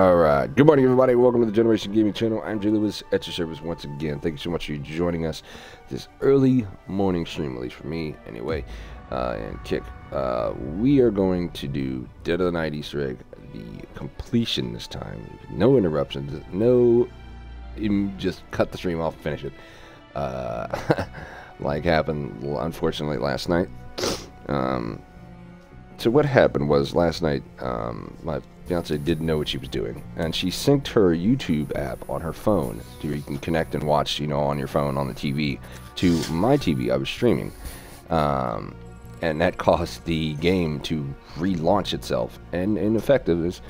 Alright, good morning everybody, welcome to the Generation Gaming channel. I'm Jay Lewis at your service once again. Thank you so much for joining us this early morning stream, at least for me anyway, uh, and Kick. Uh, we are going to do Dead of the Night Easter egg, the completion this time. No interruptions, no, just cut the stream off, finish it. Uh, like happened, unfortunately, last night. Um, so what happened was last night, um, my fiance didn't know what she was doing, and she synced her YouTube app on her phone, so you can connect and watch, you know, on your phone on the TV, to my TV. I was streaming, um, and that caused the game to relaunch itself, and in effect, it was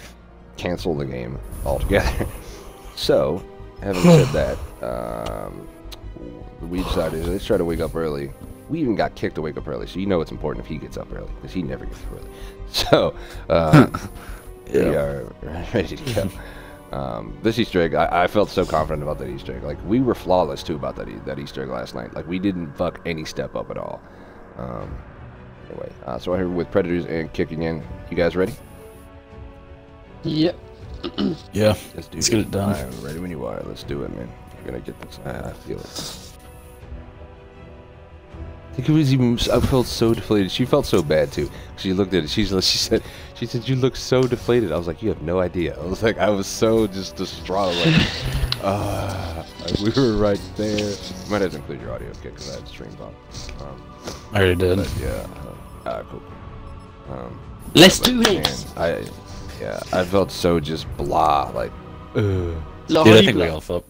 cancel the game altogether. so, having said that, um, we decided let's try to wake up early we even got kicked to wake up early, so you know it's important if he gets up early because he never gets up early. So uh, yeah. we are ready to go. Um, this Easter egg, I, I, felt so confident about that Easter egg. Like we were flawless too about that e that Easter egg last night. Like we didn't fuck any step up at all. Um, anyway, uh, so I'm here with Predators and kicking in. You guys ready? Yep. yeah. Let's do Let's it. get it done. I'm ready when you are. Let's do it, man. We're gonna get this. I, I feel it. I it was even. I felt so deflated. She felt so bad too. She looked at it. She's. She said. She said you look so deflated. I was like, you have no idea. I was like, I was so just distraught. Like, ah, uh, we were right there. might have to include your audio kit because I had streams on. Um, I already did. But yeah. Uh, cool. Um, Let's do it. I. Yeah. I felt so just blah. Like. Ugh. Dude, I think we all felt.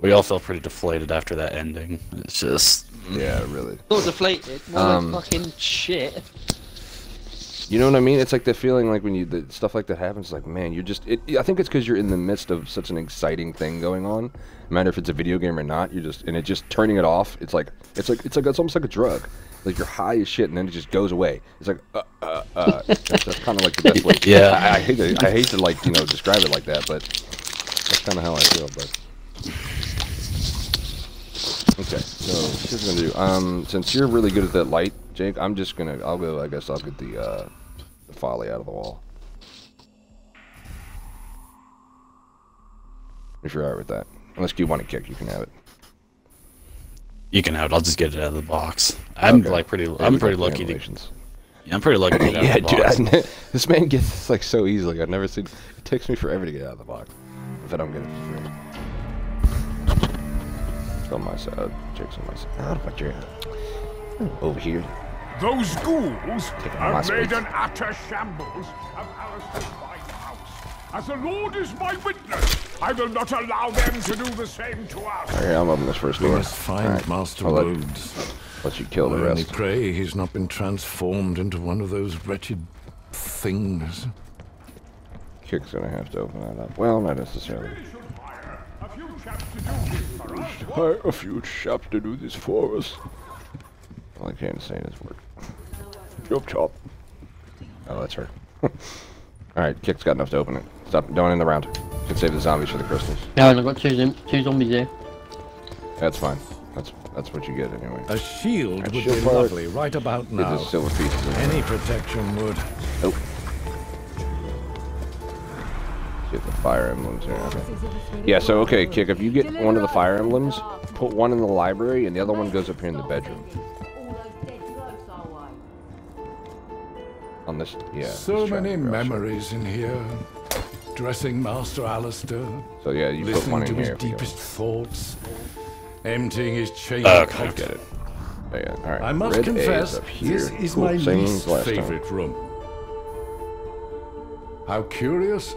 We all felt pretty deflated after that ending. It's just yeah, really. Not deflated. More um, like fucking shit. You know what I mean? It's like the feeling like when you the, stuff like that happens. Like, man, you're just. It, I think it's because you're in the midst of such an exciting thing going on. No matter if it's a video game or not, you're just and it just turning it off. It's like it's like it's like it's almost like a drug. Like you're high as shit and then it just goes away. It's like uh uh uh. that's, that's kind of like the best way. Yeah. I, I hate to I hate to like you know describe it like that, but that's kind of how I feel. But. Okay, so here's what I'm gonna do. Um, since you're really good at that light, Jake, I'm just gonna. I'll go. I guess I'll get the uh, the folly out of the wall. If you're alright with that, unless you want to kick, you can have it. You can have it. I'll just get it out of the box. I'm okay. like pretty. I'm pretty lucky to. Yeah, I'm pretty lucky to get yeah, dude. I, this man gets this like so easily. I've never seen. It takes me forever to get out of the box if I don't get it for free on my side. Jake's on my side. How the fuck you hmm. Over here. Those ghouls have made an utter shambles of Alistair's fine house. As the Lord is my witness, I will not allow them to do the same to us. Okay, I'm opening this first door. We must find right. Master I'll Rhodes. Let, let you kill the rest. I only pray he's not been transformed into one of those wretched things. Kick's gonna have to open that up. Well, not necessarily hire a few chaps to do this for us. All I can't say is word. Chop chop. Oh, that's her. Alright, Kick's got enough to open it. Stop, don't end the round. Can save the zombies for the crystals. Yeah, I've got two, two zombies there. That's fine. That's that's what you get anyway. A shield right, would be lovely right about now. Silver pieces Any protection would. Nope. Get fire emblems here. Okay. Yeah, so okay, Kick, if you get one of the fire emblems, put one in the library and the other one goes up here in the bedroom. On this, yeah. So many memories in here. Dressing Master Alistair. So yeah, you put one in to here. his deepest thoughts. Emptying his chamber. Uh, okay, I get it. Oh, yeah. All right. I must Red confess, this is cool. my Same least favorite time. room. How curious.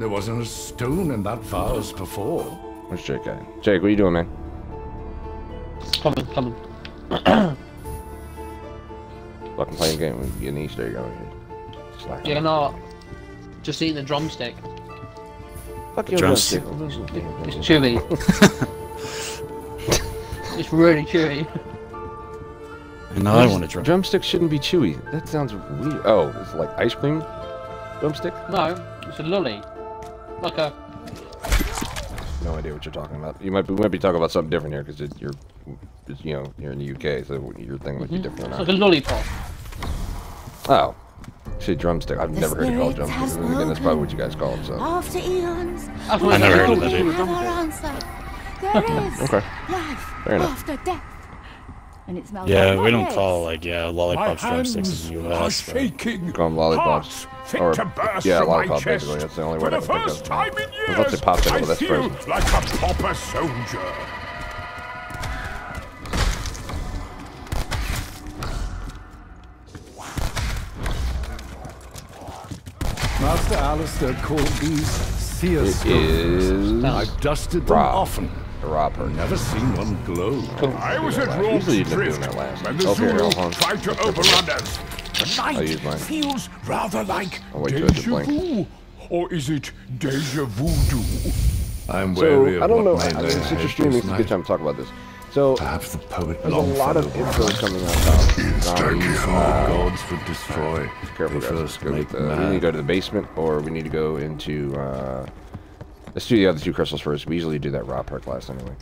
There wasn't a stone in that vase before. Where's Jake at? Jake, what are you doing, man? Coming, coming. Fucking playing game with an Easter egg over here. Slack You're not just eating the drumstick. Fuck your drumstick. drumstick. It's, it's chewy. it's really chewy. No, I want a drum. Drumstick shouldn't be chewy. That sounds weird. Oh, it's like ice cream drumstick? No, it's a lolly. Like a. No idea what you're talking about. You might be, might be talking about something different here because you're, you know, you're in the UK, so your thing might be mm -hmm. different. It's like a lollipop. Oh. Say drumstick. I've never heard it called drumstick. Again, that's probably what you guys call them. So. After eons, I've never heard of that. Either. There is okay. life Fair enough. After death. And it smells Yeah, like we don't call like yeah My lollipops drumsticks hands in the are U.S. but- shaking. Call them lollipops. Or- to burst yeah, from my lollipop, basically. That's the only For word I the can think first of. time in I years, thought they popped it, I but that's feel frozen. like a proper soldier. Master Alistair called these seer It stones. I've dusted them often. A Ra perk. Never seen one glow. I was at last. Rome's Usually Drift do when the Okay, Zulu hold tried to overrun us. The I'll use mine. night feels rather like I'll wait deja vu. Or is it deja voodoo? I'm So wary of I don't know. what I mean, lay since you're streaming, it's a night. good time to talk about this. So Perhaps the poet there's a lot of info coming out about zombies. All Uh, gods would destroy. careful, guys. Let's go make uh, we need to go to the basement, or we need to go into. Uh, let's do the other two crystals first. We usually do that Ra perk last anyway.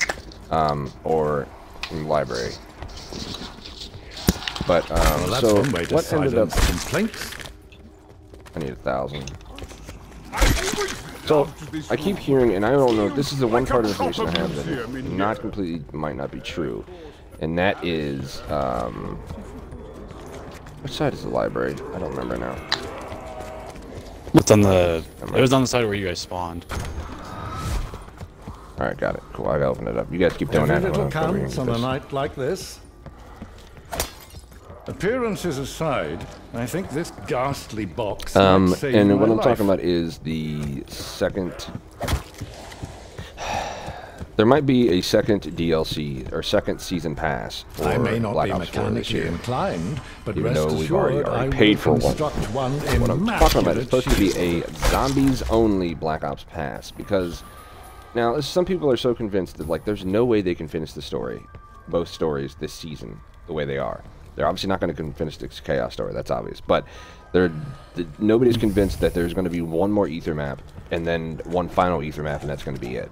Um, or in the library. But um, Well, that's so one way to what ended up? silence complaints. I need a thousand. So I keep hearing, and I don't know. This is the one part of information I have that is not completely might not be true, and that is um, which side is the library? I don't remember now. It's on the. It was on the side where you guys spawned. All right, got it. Cool. I gotta open it up. You guys keep doing Every that. little while I'm covering counts on a night like this. Appearances aside, I think this ghastly box Um, and what I'm life. talking about is the second. There might be a second DLC or second season pass for I may not Black be Ops 4 this mechanically inclined, but Even rest though we've already- assured, already paid for one. one What I'm talking about is supposed to be a zombies only Black Ops pass because now some people are so convinced that like there's no way they can finish the story, both stories this season the way they are. They're obviously not going to finish this chaos story. That's obvious, but they're th- nobody's convinced that there's going to be one more Aether map and then one final Aether map and that's going to be it.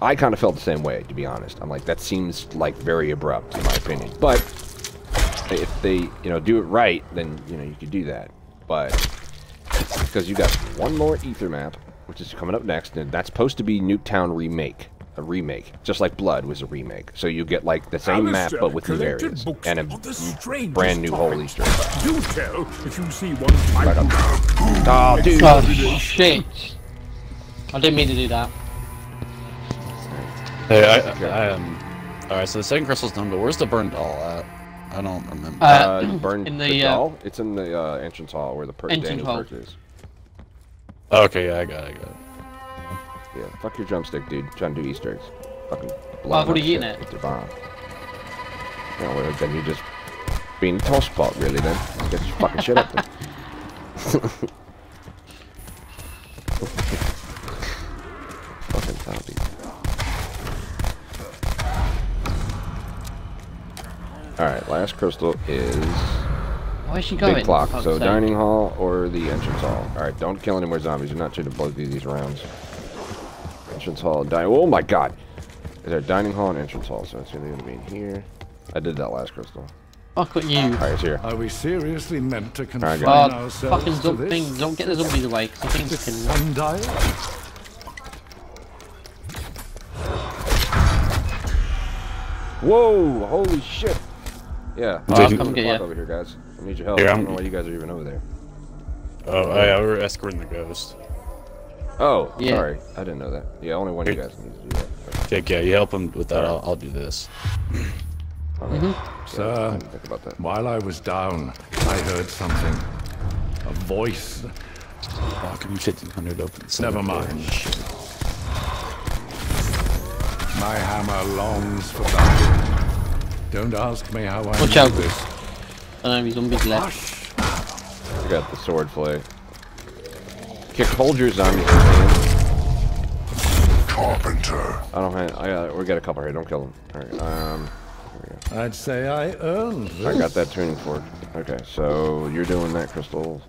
I kind of felt the same way, to be honest. I'm like, that seems like very abrupt, in my opinion. But if they, you know, do it right, then you know you could do that. But because you got one more Aether map, which is coming up next, and that's supposed to be Nuketown remake, a remake, just like Blood was a remake. So you get like the same map but with new areas and a of the strangest brand new whole topics. Easter. Do tell if you see one type of Oh, dude! Oh shit! I didn't mean to do that. Hey, I, I um. All right, so the second crystal's done, but where's the burned doll at? I don't remember. Uh, Uh, burn in the, the, uh, doll. It's in the uh, entrance hall where the per- Entrance Daniel hall. perk is. Okay, yeah, I got it. I got it. Yeah, fuck your drumstick, dude. Trying to do Easter eggs. Fucking. I've already shit eaten it. with bomb. Yeah, well, then you just being a toss spot, really. Then get your fucking shit up. Then. fucking zombie. All right, last crystal is Where's she going? big clock. Oh, so sake? dining hall or the entrance hall. All right, don't kill any more zombies. You're not trying to blow through these rounds. Entrance hall, dining. Oh my god! Is there dining hall and entrance hall? So it's either gonna be in here. I did that last crystal. Fuck you. All right, it's here. Are we seriously meant to confine got Oh, ourselves fucking to this? thing. Don't get the zombies away, 'cause the things This can. sundial? Whoa! Holy shit! Yeah. I'll come the get clock over here, guys. I need your help. Here, I don't know why you guys are even over there. Oh, oh yeah, we were escorting the ghost. Oh, Yeah. sorry. I didn't know that. Yeah, only one of you guys needs to do that. Jake, yeah, you help him with that. I'll, I'll do this. Okay. Mm-hmm. Sir, I didn't think about that. while I was down, I heard something. A voice. Oh, give me 1500 open. the Never door. mind. My hammer longs for battle. Don't ask me how I Watch know out. this. I don't know, zombies left. I got the sword flay. Kick, hold your zombies in your hand. carpenter. I don't have. I got. We got a couple here. Don't kill them. All right. Um. I'd say I earned this. I got that tuning fork. Okay, so you're doing that crystal.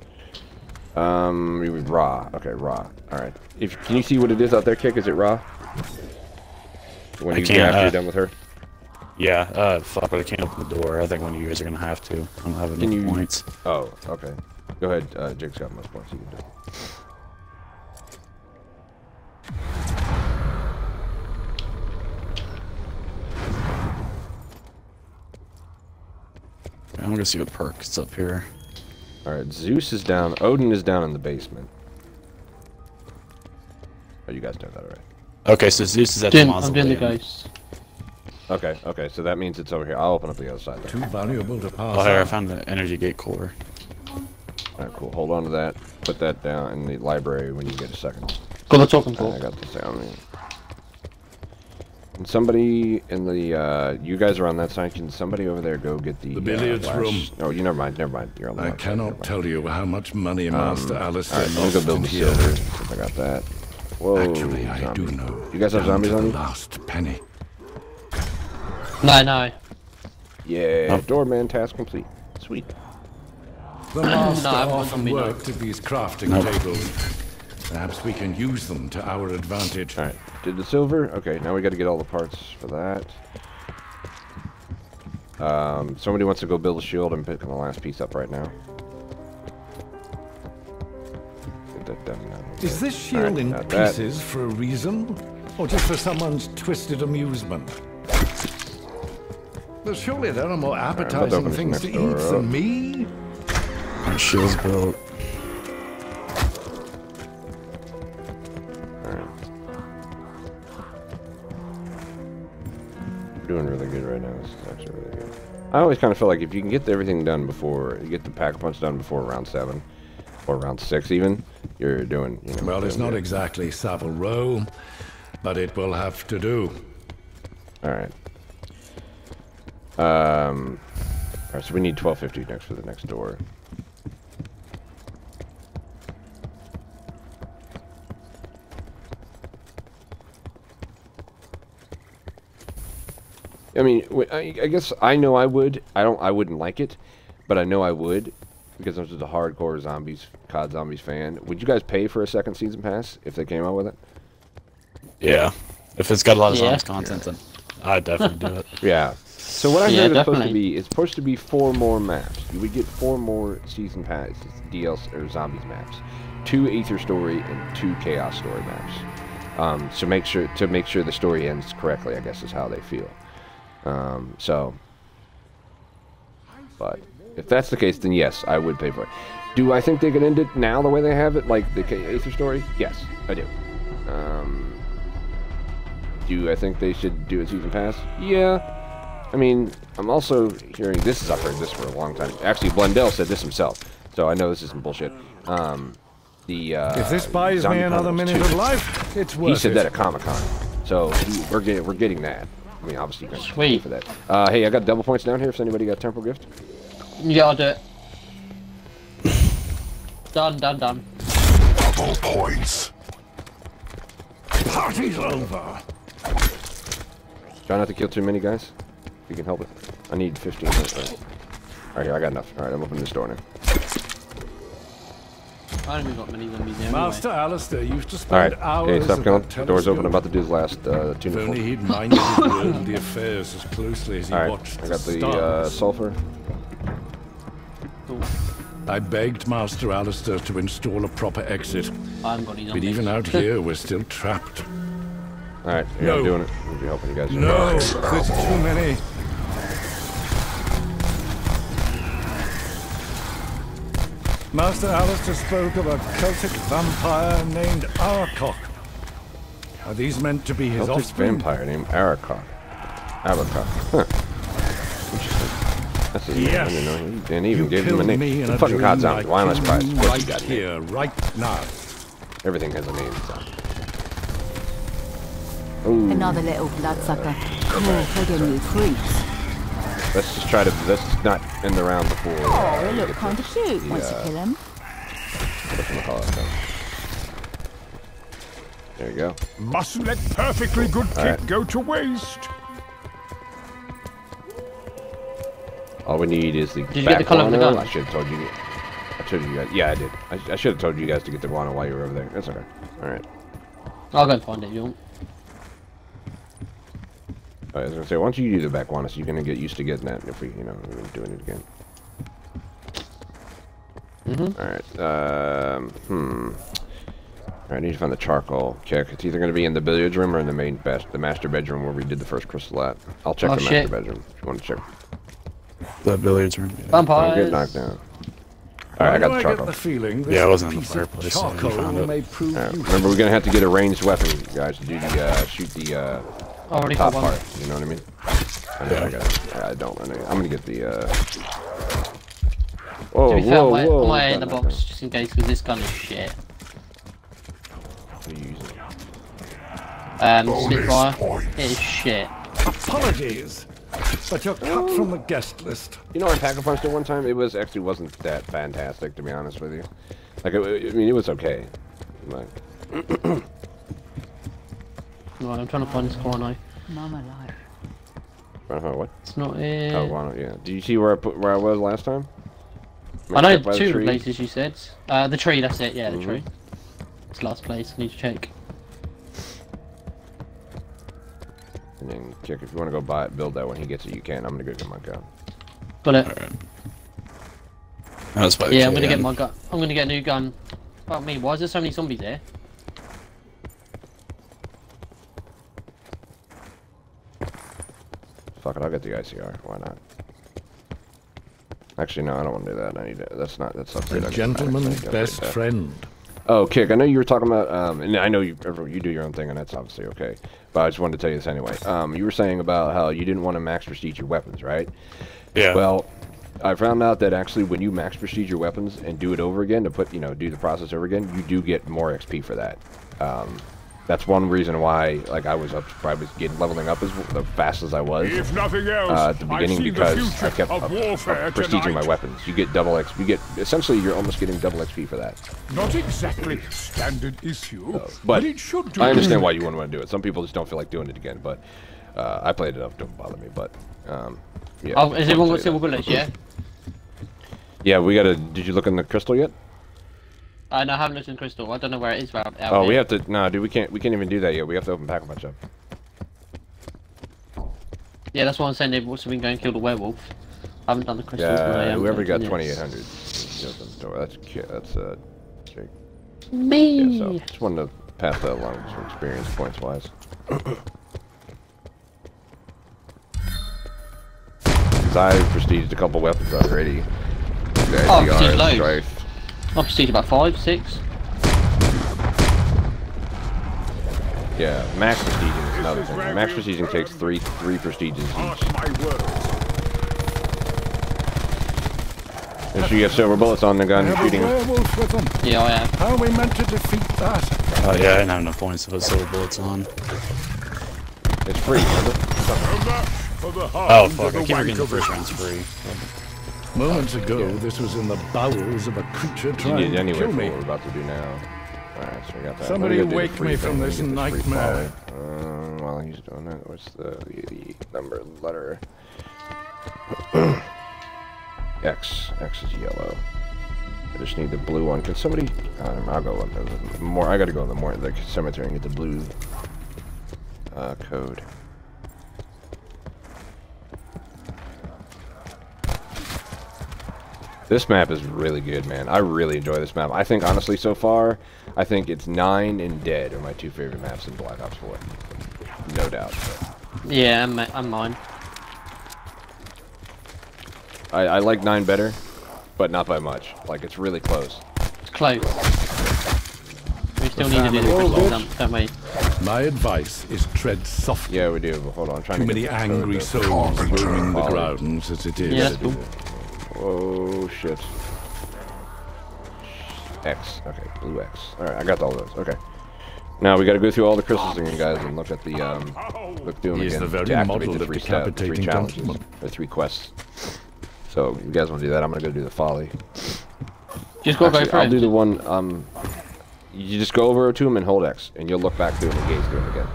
Um, we would raw. Okay, raw. All right. If can you see what it is out there, kick? Is it raw? When I you can't, after uh, you're done with her. Yeah, uh, fuck, but I can't open the door. I think one of you guys are gonna have to. I don't have enough Can you- points. Oh, okay. Go ahead, uh, Jake's got most points. You can do. I'm gonna see what perks up here. All right, Zeus is down. Odin is down in the basement. Oh, you guys know that already. Okay, so Zeus is at Doing, the I'm mausoleum. doing the ghost. Okay, okay, so that means it's over here. I'll open up the other side. Too valuable to pass Oh, here, I found the energy gate core. All right, cool. Hold on to that. Put that down in the library when you get a second. Got the talking I got the sound. And somebody in the, uh, you guys are on that side. Can somebody over there go get the, The billiards uh, room. Oh, you never mind. Never mind. You're on the I left side, cannot tell you how much money Master Alistair All right, let me go lost build in the here. silver. See if I got that. Whoa. Actually, I do know. You guys have zombies to on the you? last penny. No, no. Yeah. Oh. Doorman task complete. Sweet. The master I haven't got often worked at these crafting Nope. tables. Perhaps we can use them to our advantage. All right. Did the silver? Okay. Now we got to get all the parts for that. Um, somebody wants to go build a shield. I'm picking the last piece up right now. Get that done now. Is this All right, shield in got that. pieces for a reason? Or just for someone's twisted amusement? But surely there are more appetizing open this things to eat up. than me? My shield's built. Alright. Doing really good right now. This is actually really good. I always kind of feel like if you can get everything done before, you get the pack punch done before round 7, or round 6 even, you're doing, you know. Well, it's not good. exactly Savile Row, but it will have to do. Alright. Um, alright, so we need 1250 next for the next door. I mean, I I guess I know I would. I don't. I wouldn't like it, but I know I would because I'm just a hardcore zombies, COD zombies fan. Would you guys pay for a second season pass if they came out with it? Yeah. If it's got a lot of Yeah. zombies content, then I'd definitely do it. Yeah. So what I Yeah, heard it's supposed to be, it's supposed to be four more maps. You would get four more season passes, DLC or zombies maps, two Aether story and two Chaos story maps. Um, so make sure to make sure the story ends correctly. I guess is how they feel. Um, so, but if that's the case, then yes, I would pay for it. Do I think they can end it now the way they have it, like the Aether story? Yes, I do. Um, do I think they should do a season pass? Yeah. I mean, I'm also hearing this is I've heard this for a long time. Actually, Blundell said this himself, so I know this isn't bullshit. Um, the uh, If this buys me another minute 2. of life, it's worth He said it. that at Comic Con, so he, we're getting we're getting that. I mean, obviously, you can pay Sweet. for that. Uh, hey, I got double points down here. If anybody got temporal gift, Yeah, I'll do it. done, done, done. Double points. Party's over. try not to kill too many guys. If you can help it. I need 15. All right, all right here I got enough. All right, I'm opening this door now. I haven't got many zombies anyway. Master Alistair used to All spend right, hours hey, stop at killing. The door's open. I'm about to do the last uh, If tuna only he'd minded his worldly affairs as closely as he All right, watched I got the stars. uh, sulfur. Cool. I begged Master Alistair to install a proper exit, I haven't got any but even out here, we're still trapped. All right, yeah, No. I'm doing it. I'll be helping you guys. No, there's too many. Master Alistair spoke of a Celtic vampire named Abhartach. Are these meant to be his Celtic offspring? vampire named Arakok. Arakok. Huh. Interesting. That's his name. I didn't know. He, and he even You gave him a name. me in It's a a fucking dream COD zombie. like Why am I surprised? Of course right he got a name. here, right now. Everything has a name. So. Ooh, Another little bloodsucker. Cool, friggin' you creeps. Let's just try to. Let's not end the round before. Oh, uh, they look kind of cute once you uh, kill them. whatchamacallit done. There you go. Mustn't let perfectly good kit Alright. go to waste. All we need is the Did you get the back color of the gun? I should have told you. I told you guys. Yeah, I did. I, I should have told you guys to get the guano while you were over there. That's okay. All right. I'll go and find it if you want. I was gonna say, once you do the back one so you're gonna get used to getting that if we, you know, we're doing it again. Mm-hmm. All right. Um, hmm. I need to find the charcoal kick. It's either going to be in the billiards room or in the main best, the master bedroom where we did the first crystal at. I'll check Oh, the shit. master bedroom if you want to check. The billiards room. Yeah, Don't Vampires. get knocked down. All right, I got the do I charcoal. get the feeling this Yeah, it wasn't in the piece of fireplace, so you charcoal found it. may prove All right, useful. Remember, we're going to have to get a ranged weapon, guys, to do the uh, shoot the uh, Already top got one. part. You know what I mean? I, know, I, got it. I don't. I know. I'm going to get the. Uh... Whoa, To be fair, whoa, I'm whoa! way in the Knock that box just in case because this gun is shit. What are you using? Um, Spitfire. It is shit. Apologies, but you're cut from the guest list. You know, I pack a punched it one time. It was actually wasn't that fantastic, to be honest with you. Like, it, I mean, it was okay. Like, Right, I'm trying to find this core knife. Mama life. I don't know what? It's not it. Oh, why don't, yeah. Did you see where I put where I was last time? I know Right the two places you said. Uh, the tree, that's it, yeah, the Mhm. tree. It's last place, I need to check. And then, Kick, if you want to go buy it, build that when he gets it, you can. I'm gonna go get my gun. Got it. Alright. That's by Yeah, I'm gonna get my gun. I'm gonna get a new gun. Fuck me, why is there so many zombies there? Fuck it, I'll get the ICR. Why not? Actually, no, I don't want to do that. I need to. That's not. That's upgrade. The I need to- I need gentleman's best friend. Oh, Kick, I know you were talking about, um, and I know you you do your own thing, and that's obviously okay. But I just wanted to tell you this anyway. Um, you were saying about how you didn't want to max prestige your weapons, right? Yeah. Well, I found out that actually when you max prestige your weapons and do it over again to put, you know, do the process over again, you do get more XP for that. Um, that's one reason why, like, I was up, I was getting leveling up as as fast as I was If nothing else, uh, at the beginning seen the because future I kept of up, warfare up prestiging my weapons. You get double XP. You get essentially you're almost getting double XP for that. Not exactly standard issue, but but it should do. I understand why you wouldn't want to do it. Some people just don't feel like doing it again, but uh, I played enough. Don't bother me. But um, yeah. Oh, is everyone wanted got to silver bullets, yeah? Yeah, we got a. Did you look in the crystal yet? Uh, no, I haven't looked in crystal. I don't know where it is. Out, out Oh, we have to. No, dude, we can't. We can't even do that yet. We have to open pack a punch up. Yeah, that's why I'm saying they've also been going kill the werewolf. I haven't done the crystals. but I Yeah, am whoever got 2800. Open the door. That's that's uh, Jake. Me. Yeah, so just wanted to pass that along some experience points wise. Cause I prestiged a couple weapons already. The Oh, SDR, prestige loads. Strife. I've prestige about five, six. Yeah, max prestiging is another thing. Max we'll takes three three prestiges Mark each. my words. Make sure you have silver bullets on the gun I you're shooting. them. Yeah, I am. How are we meant to defeat that? Oh yeah, I didn't have enough points to put silver bullets on. It's free, remember? A match for the heart Oh fuck, the I keep forgetting the first vision. round's free. Moments ago, this was in the bowels of a creature You trying to anyway kill me. what we're about to do now. Alright, so we got that. Somebody Let me go do the wake me from this me get free nightmare. Um, while he's doing that, what's the, the number letter? X. X is yellow. I just need the blue one. Can somebody? Um, I'll go on the more. I gotta go in the more the cemetery and get the blue uh, code. This map is really good, man. I really enjoy this map. I think, honestly, so far, I think it's 9 and Dead are my two favorite maps in Black Ops 4. No doubt. Yeah, I'm, I'm mine. I, I like 9 better, but not by much. Like, it's really close. It's close. We still need to do the family- crystal dump, don't we? My advice is tread softly. Yeah, we do, but hold on. I'm trying Too to many get the angry souls roaming the grounds as it is. Yeah, that's cool. Oh, shit. X. Okay, blue X. Alright, I got all those. Okay. Now we gotta go through all the crystals again, guys, and look at the, um, look through them He is again the very to activate model the of three, sta- three decapitating challenges, gentleman. or three quests. So, you guys wanna do that? I'm gonna go do the folly. Just gotta Actually, go for I'll do the one, um, you just go over to him and hold X, and you'll look back through him and gaze through him again.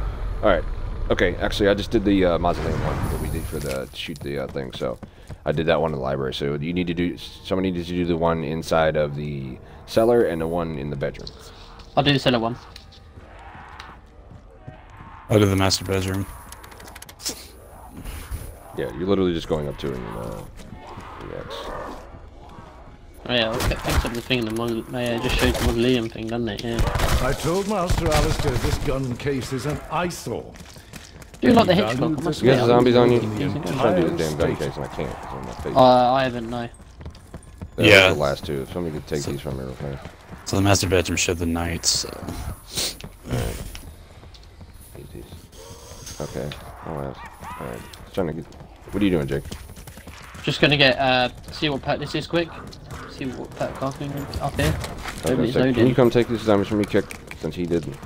Alright. Okay, actually, I just did the uh, mausoleum one that we did for the shoot the uh, thing, so I did that one in the library. So you need to do, somebody needs to do the one inside of the cellar and the one in the bedroom. I'll do the cellar one. I'll do the master bedroom. Yeah, you're literally just going up to it and uh, the Oh yeah, I kept picking up the thing in the model. Yeah, it just showed the mausoleum thing, doesn't it? Yeah. I told Master Alistair this gun case is an eyesore. Do you like the Any hedgehog? value I must You got the zombies on you? Decent I'm trying to do the damn gun case and I can't. 'cause I'm not facing. Uh, I haven't, no. Those Yeah. the last two. If somebody could take these from me real fast. So the master bedroom showed the knights. So. Need these. Okay. Oh, that's, alright. Trying to get. What are you doing, Jake? Just gonna get, uh, see what perk this is quick. See what perk casting up here. I was Hopefully gonna it's say, can you come take these zombies from me, Kick? Since he didn't.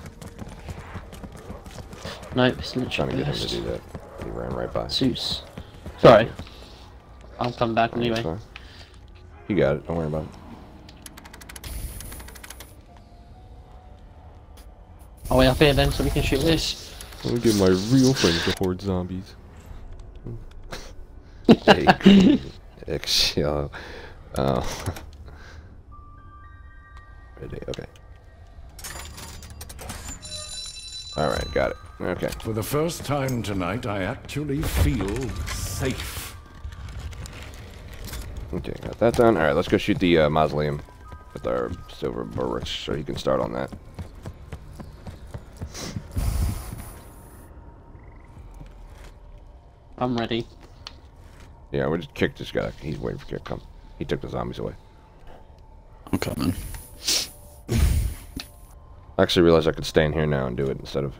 No, it's Trying literally to get him to do that. He ran right by. Suits. Sorry. I'll come back That's anyway. fine. You got it. Don't worry about it. Are we up here then so we can shoot this? Let me get my real friends to horde zombies. Jake. Eggshell. Oh. Ready, okay. Alright, got it. Okay. For the first time tonight, I actually feel safe. Okay, got that done. Alright, let's go shoot the uh, mausoleum with our silver bullets so you can start on that. I'm ready. Yeah, we just kicked this guy. He's waiting for kick. Come. He took the zombies away. I'm coming. I actually realized I could stay in here now and do it instead of.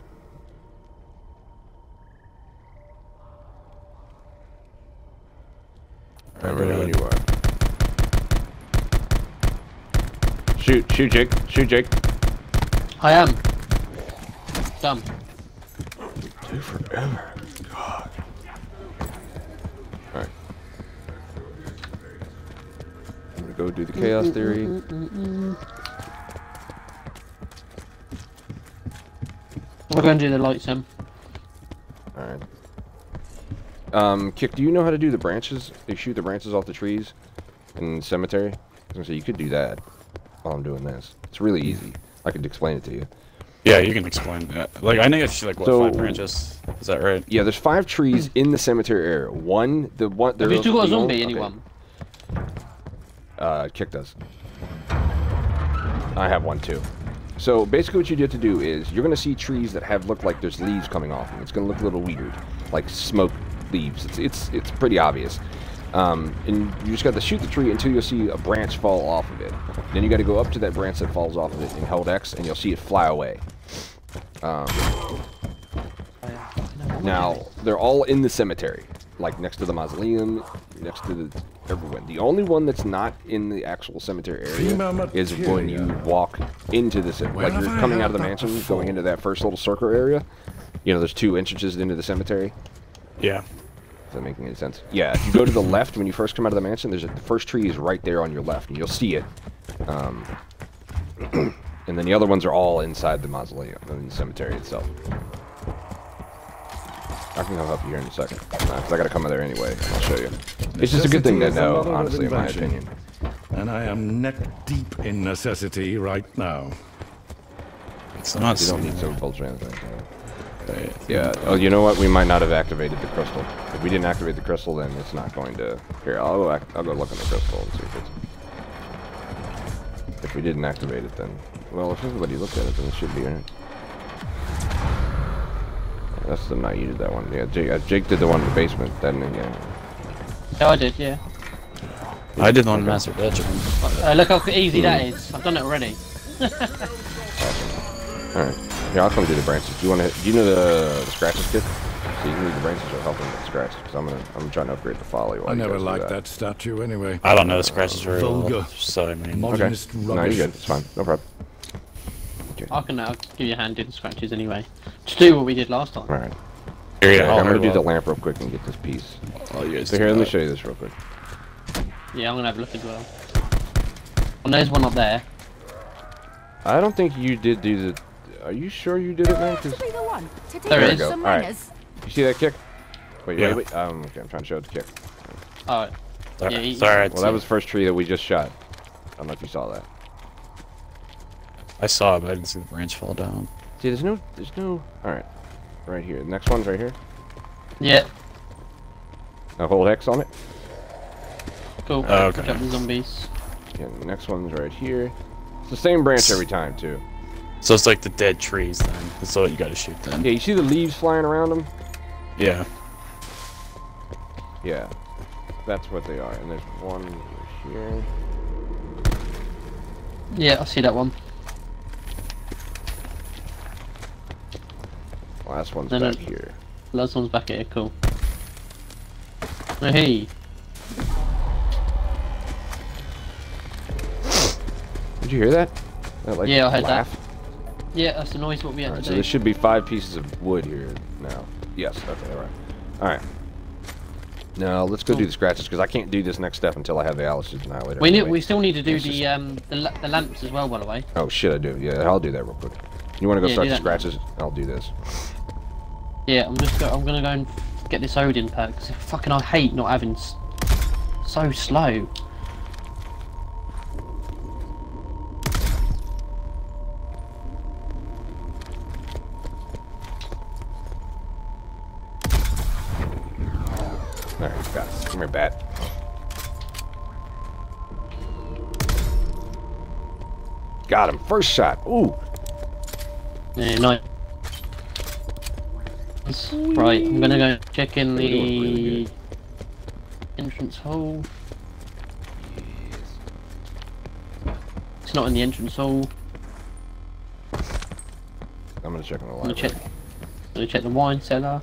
I'm ready when you are. Shoot, shoot, Jake. Shoot, Jake. I am. Done. Take forever. God. Alright. I'm gonna go do the mm, chaos mm, theory. Mm, We're going to do the lights then. Alright. Um, Kick, do you know how to do the branches? You shoot the branches off the trees in cemetery? I was gonna say, you could do that while I'm doing this. It's really easy. I could explain it to you. Yeah, you can explain that. Like, I know it's like, what, So- five branches? Is that right? Yeah, there's five trees in the cemetery area. One, the one, Have there's you still got a the only- zombie, okay. anyone? Uh, Kick does. I have one too. So basically, what you have to do is you're gonna see trees that have look like there's leaves coming off them. It's gonna look a little weird, like smoke leaves. It's it's it's pretty obvious. Um, and you just got to shoot the tree until you'll see a branch fall off of it. Then you got to go up to that branch that falls off of it and hold X, and you'll see it fly away. Um, now they're all in the cemetery, like next to the mausoleum, next to the everyone. The only one that's not in the actual cemetery area is when you walk into the cemetery. Like you're coming out of the mansion, going into that first little circle area. You know, there's two entrances into the cemetery. Yeah. Is that making any sense? Yeah, if you go to the left when you first come out of the mansion, there's a, the first tree is right there on your left, and you'll see it. Um, and then the other ones are all inside the mausoleum, in the cemetery itself. I can come help you here in a second, because I gotta come in there anyway, I'll show you. It's just a good thing to Necessity is the know, honestly, in my opinion. And I am neck deep in necessity right now. It's not You don't need silver bolts or anything. So. Right. Yeah. Oh, you know what? We might not have activated the crystal. If we didn't activate the crystal, then it's not going to. Here, I'll go. Act, I'll go look in the crystal and see if it's. If we didn't activate it, then well, if everybody looked at it, then it should be in it. That's the night you did that one. Yeah, Jake, uh, Jake did the one in the basement. Then again. Yeah, I did, yeah. I did the one in master bedroom. Uh, look how easy that is. I've done it already. All right. Here, I'll come do the branches. Do you want to? Do you know the, the scratches kit? So you can do the branches or help them with the scratches. Because I'm gonna, I'm trying to upgrade the folly. while I never liked that statue anyway. I don't know the scratches very Vulgar. well. So, I mean, Okay. Modernist No, rubbish. you're good. It's fine. No problem. I can uh, give you a hand doing scratches anyway. Just do what we did last time. All right. here, Yeah, yeah, I'm gonna I'll- do the lamp real quick and get this piece. Oh, you guys So here, let me show you this real quick. Yeah, I'm gonna have a look as well. And there's one up there. I don't think you did do the. Are you sure you did it, man? 'Cause- Be the There take it is. some All right. you see that kick? Wait, Yeah. wait, wait. Um, okay, I'm trying to show it the kick. Alright. Sorry, Yeah, you- sorry, Well, that was the first tree that we just shot. I don't know if you saw that. I saw it, but I didn't see the branch fall down. See, there's no, there's no. All right, right here. The next one's right here. Yeah, Now hold X on it. cool. Oh, okay. Pick the zombies. Yeah, the next one's right here. It's the same branch every time, too. So it's like the dead trees then. That's what you gotta shoot then. Yeah, you see the leaves flying around them? Yeah. Yeah. That's what they are. And there's one over here. Yeah, I see that one. Last one's No, no. back here. Last one's back here, cool. Oh, hey, Did you hear that? That like Yeah, I heard that. Yeah, that's the noise what we had Alright, to so there should be five pieces of wood here now. Yes, okay, alright. Alright. Now, let's go do the scratches, because I can't do this next step until I have the Alistair's Annihilator. we need, we still need to do It's the just- um the, the lamps as well, by the way. Oh, shit, I do. Yeah, I'll do that real quick. You want to go Yeah, start the that now. scratches? I'll do this. Yeah, I'm just go, I'm gonna go and get this Odin perk, because fucking I hate not having s- so slow. Alright, got it. Come here, bat. Got him. First shot. Ooh. Yeah, nice. Right, I'm gonna go check in You're really the entrance hole. It's not in the entrance hole. I'm gonna check on the I'm gonna check. I'm gonna check the wine cellar.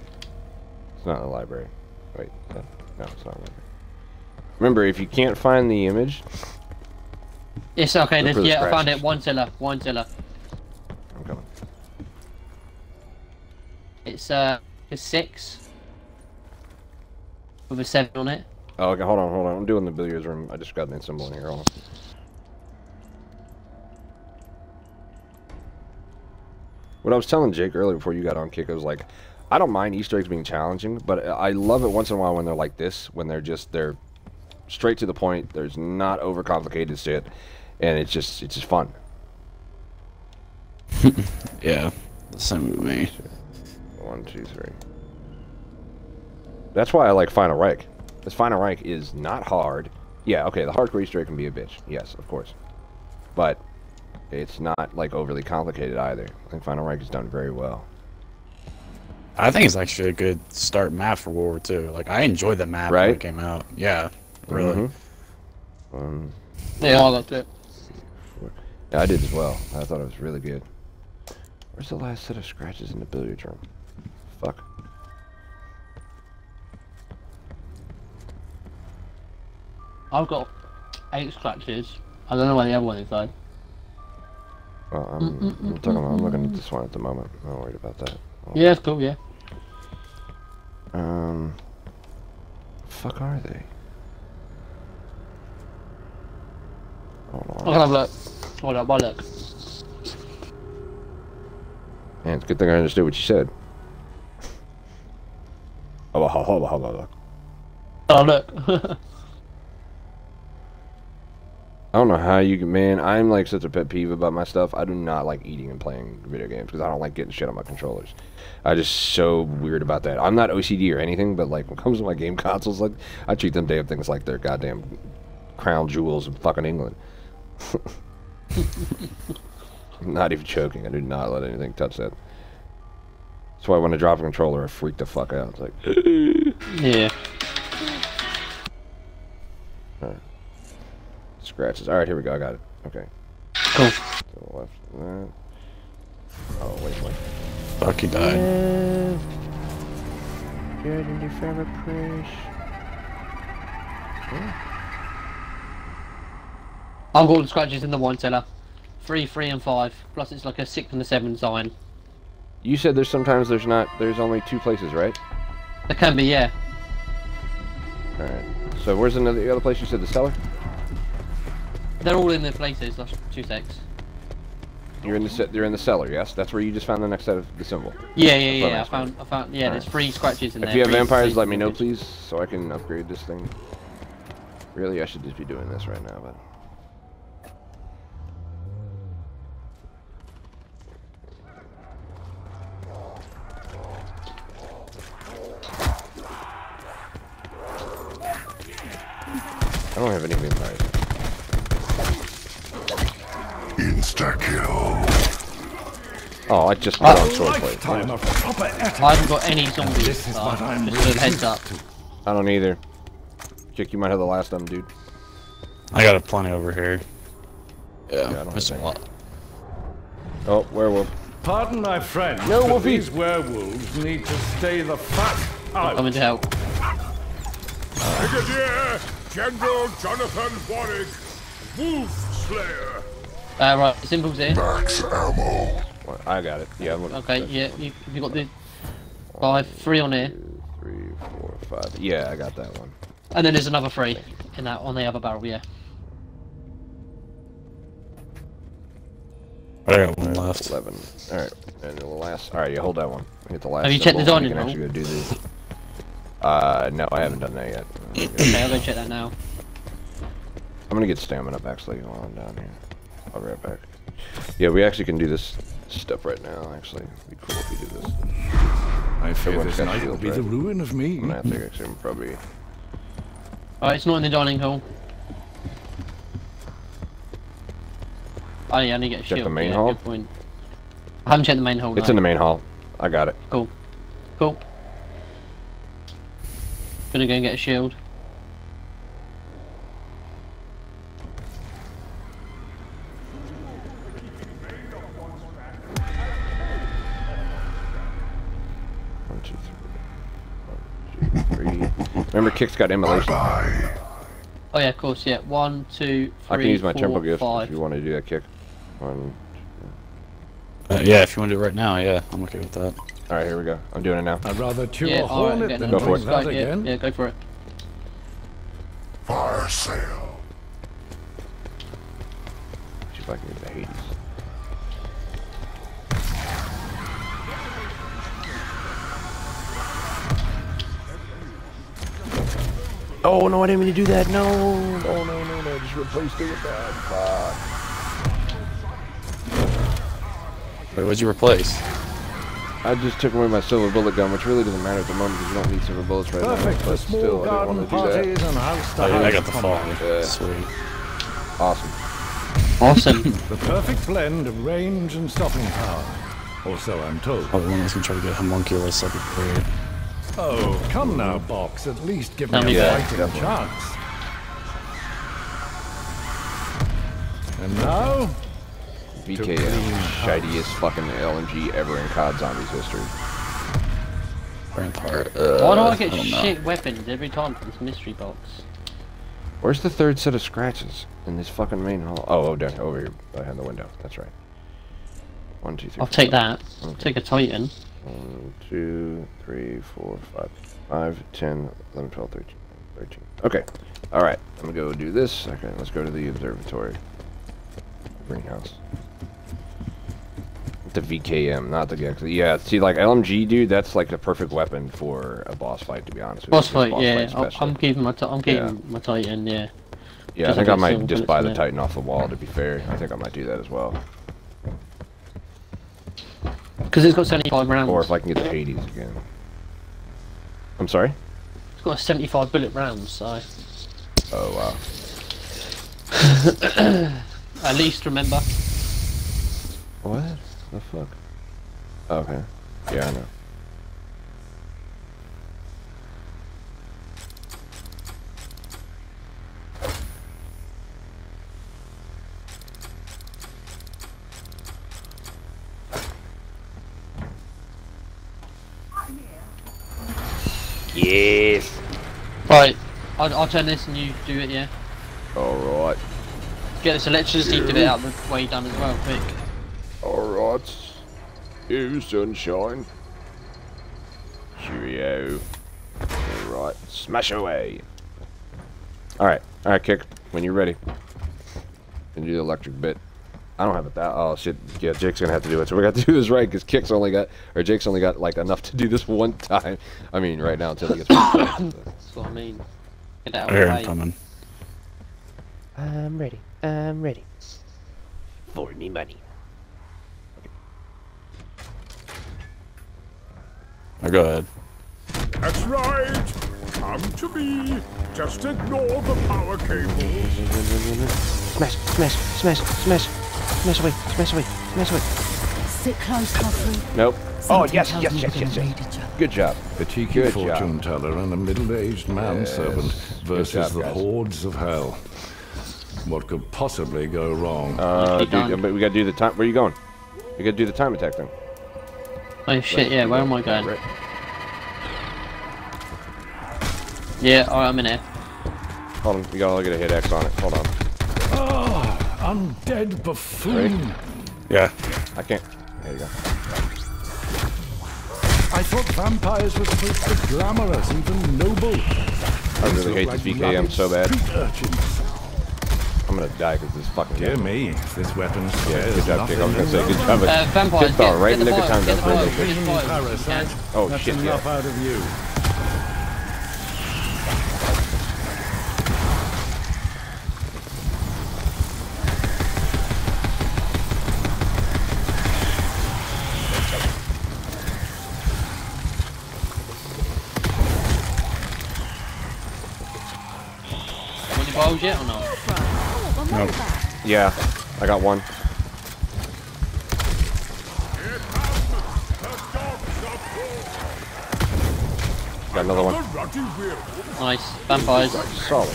It's not in the library. Wait, no, no, it's not. Remember, if you can't find the image, It's okay. For yeah, I found it. One cellar. one cellar. I'm coming. It's uh, it's six with a seven on it. Oh, okay, hold on, hold on. I'm doing the billiards room. I just got the symbol in here. Hold on. What I was telling Jake earlier before you got on kick, I was like, I don't mind Easter eggs being challenging, but I love it once in a while when they're like this, when they're just they're straight to the point. There's not overcomplicated shit, and it's just it's just fun. Yeah. Same with me. One, two, three. That's why I like Final Reich. This Final Reich is not hard. Yeah, okay, the hardcore Easter egg can be a bitch. Yes, of course. But it's not like overly complicated either. I think Final Reich is done very well. I think it's actually a good start map for World War II. Like I enjoyed the map when it came out. Yeah. Really. Mhm. Um, Yeah, I liked it. yeah, I did as well. I thought it was really good. Where's the last set of scratches in the billiards room? Fuck. I've got eight scratches. I don't know where the other one is though. Well, I'm, I'm talking about, I'm looking at this one at the moment. I'm not worried about that. Yeah, it's cool. Yeah. Um, fuck are they? Hold I on. can have a look. Hold up, I look. Man, it's a good thing I understood what you said. Oh, hold on, hold on, hold on. Oh look. I don't know how you can, man. I'm like such a pet peeve about my stuff. I do not like eating and playing video games because I don't like getting shit on my controllers. I just so weird about that. I'm not OCD or anything, but like when it comes to my game consoles, like I treat them damn things like they're goddamn crown jewels of fucking England. I'm not even joking. I do not let anything touch that. That's why when I drop a controller, I freak the fuck out. It's like, yeah. Scratches. All right, here we go. I got it. Okay. Cool. To the left that. Oh, wait, wait. Fuck, he died. Good in your favorite place. I've got all the scratches in the wine cellar. Three, three, and five. Plus, it's like a six and a seven sign. You said there's sometimes there's not. There's only two places, right? There can be, yeah. All right. So where's another the other place? You said the cellar. They're all in their places. That's two secs. You're in the you're in the cellar. Yes, that's where you just found the next set of the symbol. Yeah, yeah, what yeah. I'm found, I found. Yeah, there's Alright. three scratches in there. If you have vampires, let me know, please, so I can upgrade this thing. Really, I should just be doing this right now, but. I don't have any vampires. Insta kill. Oh, I just put on swordplate. Lifetime I haven't got any zombies. This is so what I'm just a really heads up. I don't either. Kick, you might have the last of them, dude. I got a plenty over here. Yeah, I don't missing a lot. Oh, werewolf. Pardon my friend, No, but Wolfie. these werewolves need to stay the fuck out. Coming to help. Brigadier General Jonathan Warwick, Wolf Slayer. Uh, right, symbols here. Max ammo. What? I got it. Yeah. Look, Okay, yeah, you, you got the five, three on here, Three, four, five. Yeah, I got that one. and then there's another three in that on the other barrel. Yeah. I got one left. Eleven. All right, and the last. All right, you hold that one. Hit the last. Have you checked the symbol, dining You can hall? actually go do this. Uh, no, I haven't done that yet. Okay, I'll go check that now. I'm gonna get stamina up actually while I'm down here. I'll be right back. Yeah, we actually can do this stuff right now. Actually, It'd be cool if we do this. I fear Everyone's this got night will shields, be the ruin of me. I'm gonna have to actually probably. Oh, it's not in the dining hall. Oh yeah, I need to get a Check the main yeah, hall? Good point. I haven't checked the main hall. It's no. in the main hall. I got it. Cool. Cool. Gonna go and get a shield. Kick's got immolation. Bye. Oh yeah, of course, yeah. One, two, three, I can use my four, Temporal Gift five. if you want to do that, Kick. One. Uh, yeah, if you want to do it right now, yeah, I'm okay with that. All right, here we go. I'm doing it now. I'd rather chew Yeah, a alright, hornet okay, than Go for it. go, yeah, again. yeah, go for it. Fire sale. No, I didn't mean to do that. No, no, no, no, no. Just replaced it with that. Fuck. Wait, what'd you replace? I just took away my silver bullet gun, which really doesn't matter at the moment because you don't need silver bullets right Perfect now. for But small still, I garden didn't want to parties and house to Oh, yeah, I got the fall. Yeah. Sweet. Awesome. Awesome. The perfect blend of range and stopping power. Or so I'm told. Probably one that's gonna try to get homunculus. That'd be great. Oh, come now, Box. At least give Tell me me a fighting Definitely. chance. And now, VKM, clean shiniest fucking LMG ever in COD Zombies history. Rampart. Why do Uh, I get don't know. shit weapons every time for this mystery box? Where's the third set of scratches in this fucking main hall? Oh, oh, down over here behind the window. That's right. One, two, three. I'll four, take five. that. Okay. Take a Titan. One, two, three, four, five, five, ten, eleven, twelve, thirteen, thirteen. Okay. All right. I'm gonna go do this. Okay. Let's go to the observatory. Greenhouse. The VKM, not the Gex. Yeah. See, like LMG, dude, that's like the perfect weapon for a boss fight. To be honest. with Boss fight, yeah. fight I'm, keeping my I'm keeping Yeah. my Titan, yeah. Yeah, I think I might just buy the. Titan off the wall. To be fair, I think I might do that as well. Because it's got 75 rounds. Or if I can get the Hades again. I'm sorry. It's got 75 bullet rounds, so Oh wow. at least remember. What the fuck? Okay. Yeah, I know. Yes. Right, I'll, I'll turn this and you do it, yeah. All right. Get this electricity to bit out of the way done as well, quick. All right. You sunshine. Cheerio. All right. Smash away. All right. All right, kick. When you're ready. And do the electric bit. I don't have it that. Oh shit. Yeah, Jake's gonna have to do it. So we got to do this right because Kick's only got, or Jake's only got like enough to do this one time. I mean, right now until he gets. That's what I mean. Get out of Here, I'm coming. I'm ready. I'm ready. For me money. Oh, go ahead. That's right. Come to me. Just ignore the power cables. Smash, smash, smash, smash. Smash away. Smash away. Smash away. Sit close, Humphrey. Nope. Oh, yes, yes, yes, yes, yes. need each other. Good job. The cheeky Good fortune job. teller and a middle-aged manservant Yes. Versus job, the guys. hordes of hell. What could possibly go wrong? Uh, dude, but we gotta do the time. Where you going? We gotta do the time attack thing. Oh shit, yeah, where am I going? Right. Yeah, alright, I'm in here. Hold on. We gotta get a hit X on it. Hold on. Undead buffoon! Yeah. I can't. There you go. I thought vampires were supposed to be glamorous, even noble. I really hate this VKM so bad. I'm gonna die because this fucking Dear game. me, this weapon Yeah, good job, Kick. I was gonna say, good job. but Uh, vampires, Good call, get, right in the the nick of fire, time. That's really good. get the Oh, That's shit, enough yeah. out of you. Yeah, I got one. Got another one. Nice. Vampires. Solid.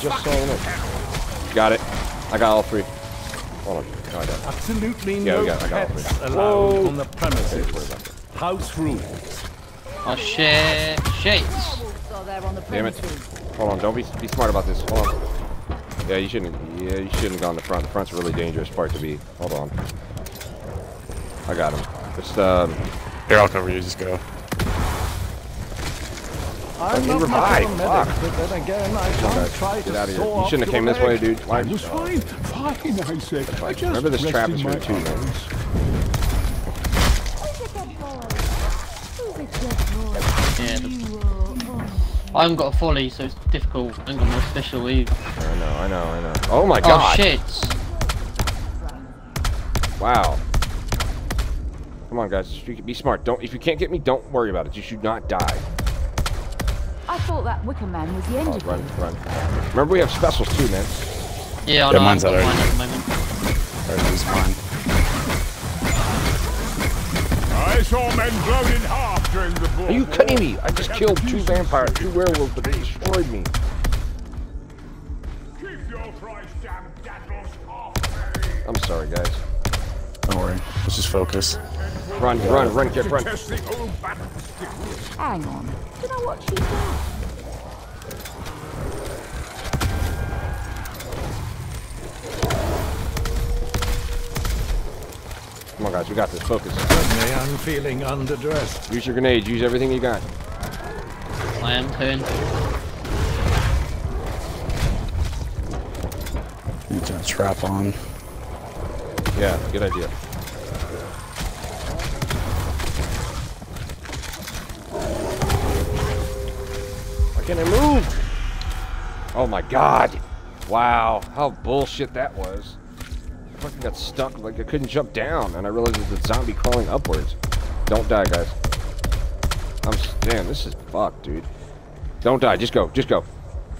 Just solid. it. Got it. I got all three. Hold on. No, I don't. Absolutely Yeah, no got- I got all pets three. allowed Whoa. on the premises. House rules. Oh shit. Shit. So they're on the Damn it. Hold on. Don't be be smart about this. Hold on. Yeah, you shouldn't. Yeah, you shouldn't have gone the front. The front's a really dangerous part to be. Hold on. I got him. Just um. Here, I'll cover you. Just go. I'm me not much revive, of a medic, fuck. but then again, I guys, can't try Get to out of here. You shouldn't have your came this way, dude. Why? I was fine, fine, I said. I just Remember this trap is rested here too, man. I haven't got a folly, so it's difficult. I haven't got my special either. I know. I know. I know. Oh my Oh god. shit. Wow. Come on, guys. Be- Be smart. Don't. If you can't get me, don't worry about it. You should not die. I thought that Wicker Man was the end Oh, of run, it. run. Remember, we have specials too, man. Yeah, I know. mine's I've out mine already. at the moment. Alright, use mine. I saw men blown in half during the war. Are you kidding me? I just killed two vampires, two werewolves, but they destroyed me. Keep your price, damn daddles off me. I'm sorry, guys. Don't worry. Let's just focus. Run, run, run, Kip, run. Test the old battle stick. Hang on. Do you know what she did? Come on, guys. We got this. Focus. Suddenly, I'm feeling underdressed. Use your grenades. Use everything you got. I am doing. Need to trap on. Yeah, good idea. Why can't I move? Oh my god. Wow, how bullshit that was. I fucking got stuck, like I couldn't jump down, and I realized it was the zombie crawling upwards. Don't die, guys. I'm, damn, this is fucked, dude. Don't die, just go, just go.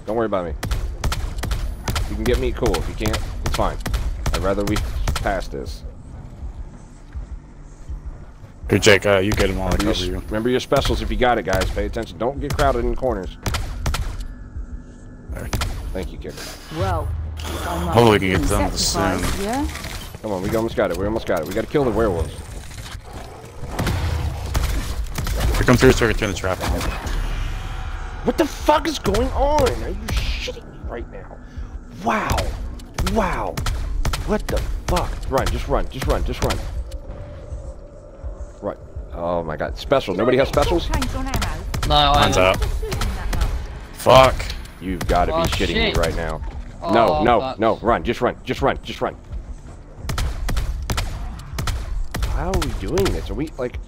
Don't worry about me. If you can get me, cool. If you can't, it's fine. I'd rather we pass this. Here, Jake, uh, you get him while I Remember cover your, you. remember your specials if you got it, guys. Pay attention. Don't get crowded in corners. There. Thank you, Kick. Well, so much Hopefully we can get for done with this soon. Yeah? Come on, we almost got it. We almost got it. We got to kill the werewolves. Here, come through so we can turn the trap on. What the fuck is going on? Are you shitting me right now? Wow. Wow. What the fuck? Run, just run, just run, just run. Run. Oh my god. Special. Nobody has specials? Change on ammo. No, I Mine's am. out. Never seen. Fuck. You've got to be Oh, shitting shit. me right now. No, Oh, no, fuck. no. Run, just run, just run, just run. How are we doing this? Are we, like...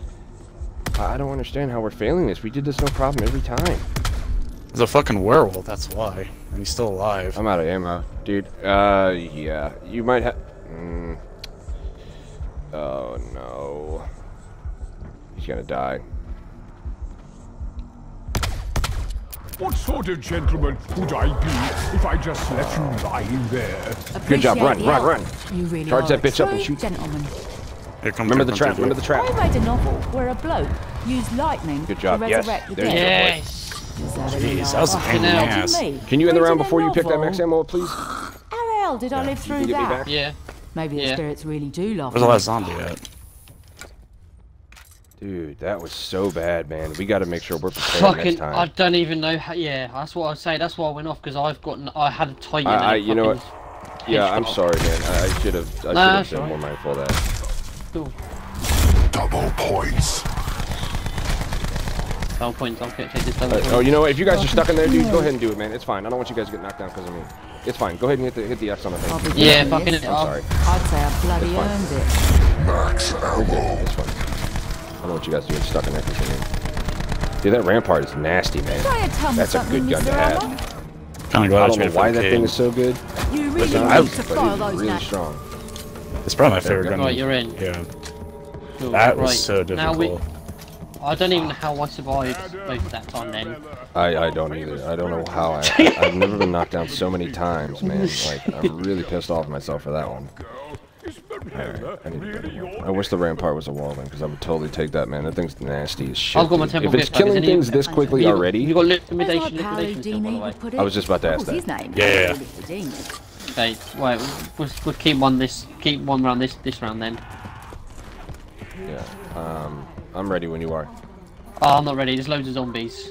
I I don't understand how we're failing this. We did this no problem every time. There's a fucking werewolf, that's why. And he's still alive. I'm out of ammo, dude. Uh, yeah. You might have... Mm. Oh, no. He's gonna die. What sort of gentleman would I be if I just let you lying there? Good job, run, run, run. You really Charge that bitch up and shoot. Gentleman. Here, come Remember the trap, remember the trap. I read a novel where a bloke used lightning Good job, to yes. resurrect the dead. Yes. Is that a Jeez, that was a pain in the Fucking ass. Can you end the round before you pick that max ammo, please? How the hell did I live through can that? Yeah. Maybe the Yeah. spirits really do laugh. Where's the at last me. zombie at? Dude, that was so bad, man. We got to make sure we're prepared Fucking, next time. I don't even know how. Yeah, that's what I say. That's why I went off because I've gotten. I had a tight. I- I- you know what? yeah, I'm headshot. sorry, man. I, I should have. I Nah, should have been sorry. more mindful of that. Cool. Double points. Double points. I'll get take this double Uh, point. oh, you know what? If you guys are stuck in there, dude, go ahead and do it, man. It's fine. I don't want you guys to get knocked down because of me. It's fine. Go ahead and hit the hit the X on the thing. be Yeah, fucking. this. it. I'm sorry. I'd say I bloody earned it. Max You're ammo. It's fine. I don't want you guys to get stuck in there because of me. Dude, that rampart is nasty, man. Try to tell me That's a good gun to have. Kind of glad I I don't know why that the thing is so good, You really Listen, I, to but file it's really now. strong. It's probably my favorite oh, gun. Right, you're in. Yeah, Cool. that was right. so Now we. difficult. I don't even know how I survived both that time then. I, I don't either. I don't know how. I, I've never been knocked down so many times, man. Like, I'm really pissed off at myself for that one. Is Alright, I need to go really to your I wish the rampart was a wall then, because I would totally take that, man. That thing's nasty as shit. I've got my If it's killing isn't things this quickly You- already, You got As liquidation, my liquidation still, by the way. would put it. I was just about to ask that. his name? Yeah, yeah, yeah. Liquidini. Okay, wait, we'll, we'll keep one this, keep one round this, this round then. yeah. Um, I'm ready when you are. Oh, I'm not ready. There's loads of zombies.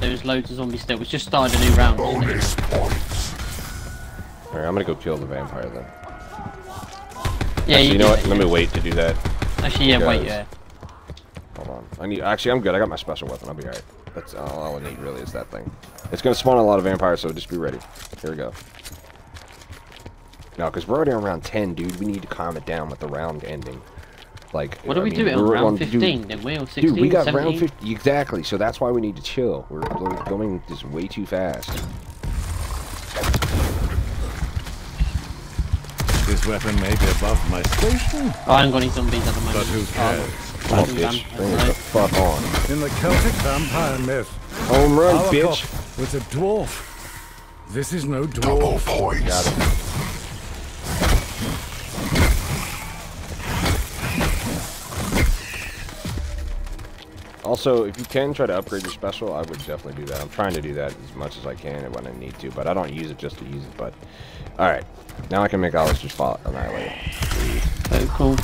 There's loads of zombies still. We just started a new round. Bonus points. All right, I'm gonna go kill the vampire then. Yeah, Actually, you know yeah, what? Let me wait to do that. Actually, yeah, wait, yeah. Hold on. I need. Actually, I'm good. I got my special weapon. I'll be alright. That's all, I need really is that thing. It's gonna spawn a lot of vampires, so just be ready. Here we go. No, because we're already on round 10, dude. We need to calm it down with the round ending. Like, What do I we mean, do on round dude, 15 then? We or 16, Dude, we got 17? round 50. Exactly. So that's why we need to chill. We're, we're going just way too fast. This weapon may be above my station, Oh, I haven't got any zombies at the moment. but who Oh, cares? Come on, Two bitch. Bring the fuck on. In the Celtic vampire myth, Home run, our bitch. cock was a dwarf. This is no dwarf. Double dwarf. points. Also, if you can try to upgrade your special, I would definitely do that. I'm trying to do that as much as I can and when I need to, but I don't use it just to use it. But all right, now I can make Alice just fall annihilate. Oh, cool.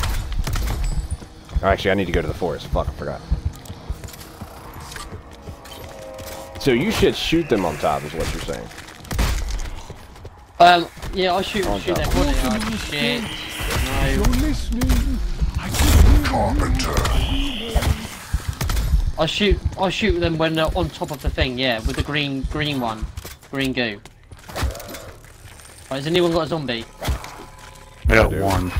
Oh, actually, I need to go to the forest. Fuck, I forgot. So you should shoot them on top, is what you're saying. Um, yeah, I shoot, Oh, shoot God. their body. Oh, shit. No. listening. Carpenter. I shoot, I shoot them when they're on top of the thing, yeah, with the green, green one. Green goo. Right, has anyone got a zombie? I got one.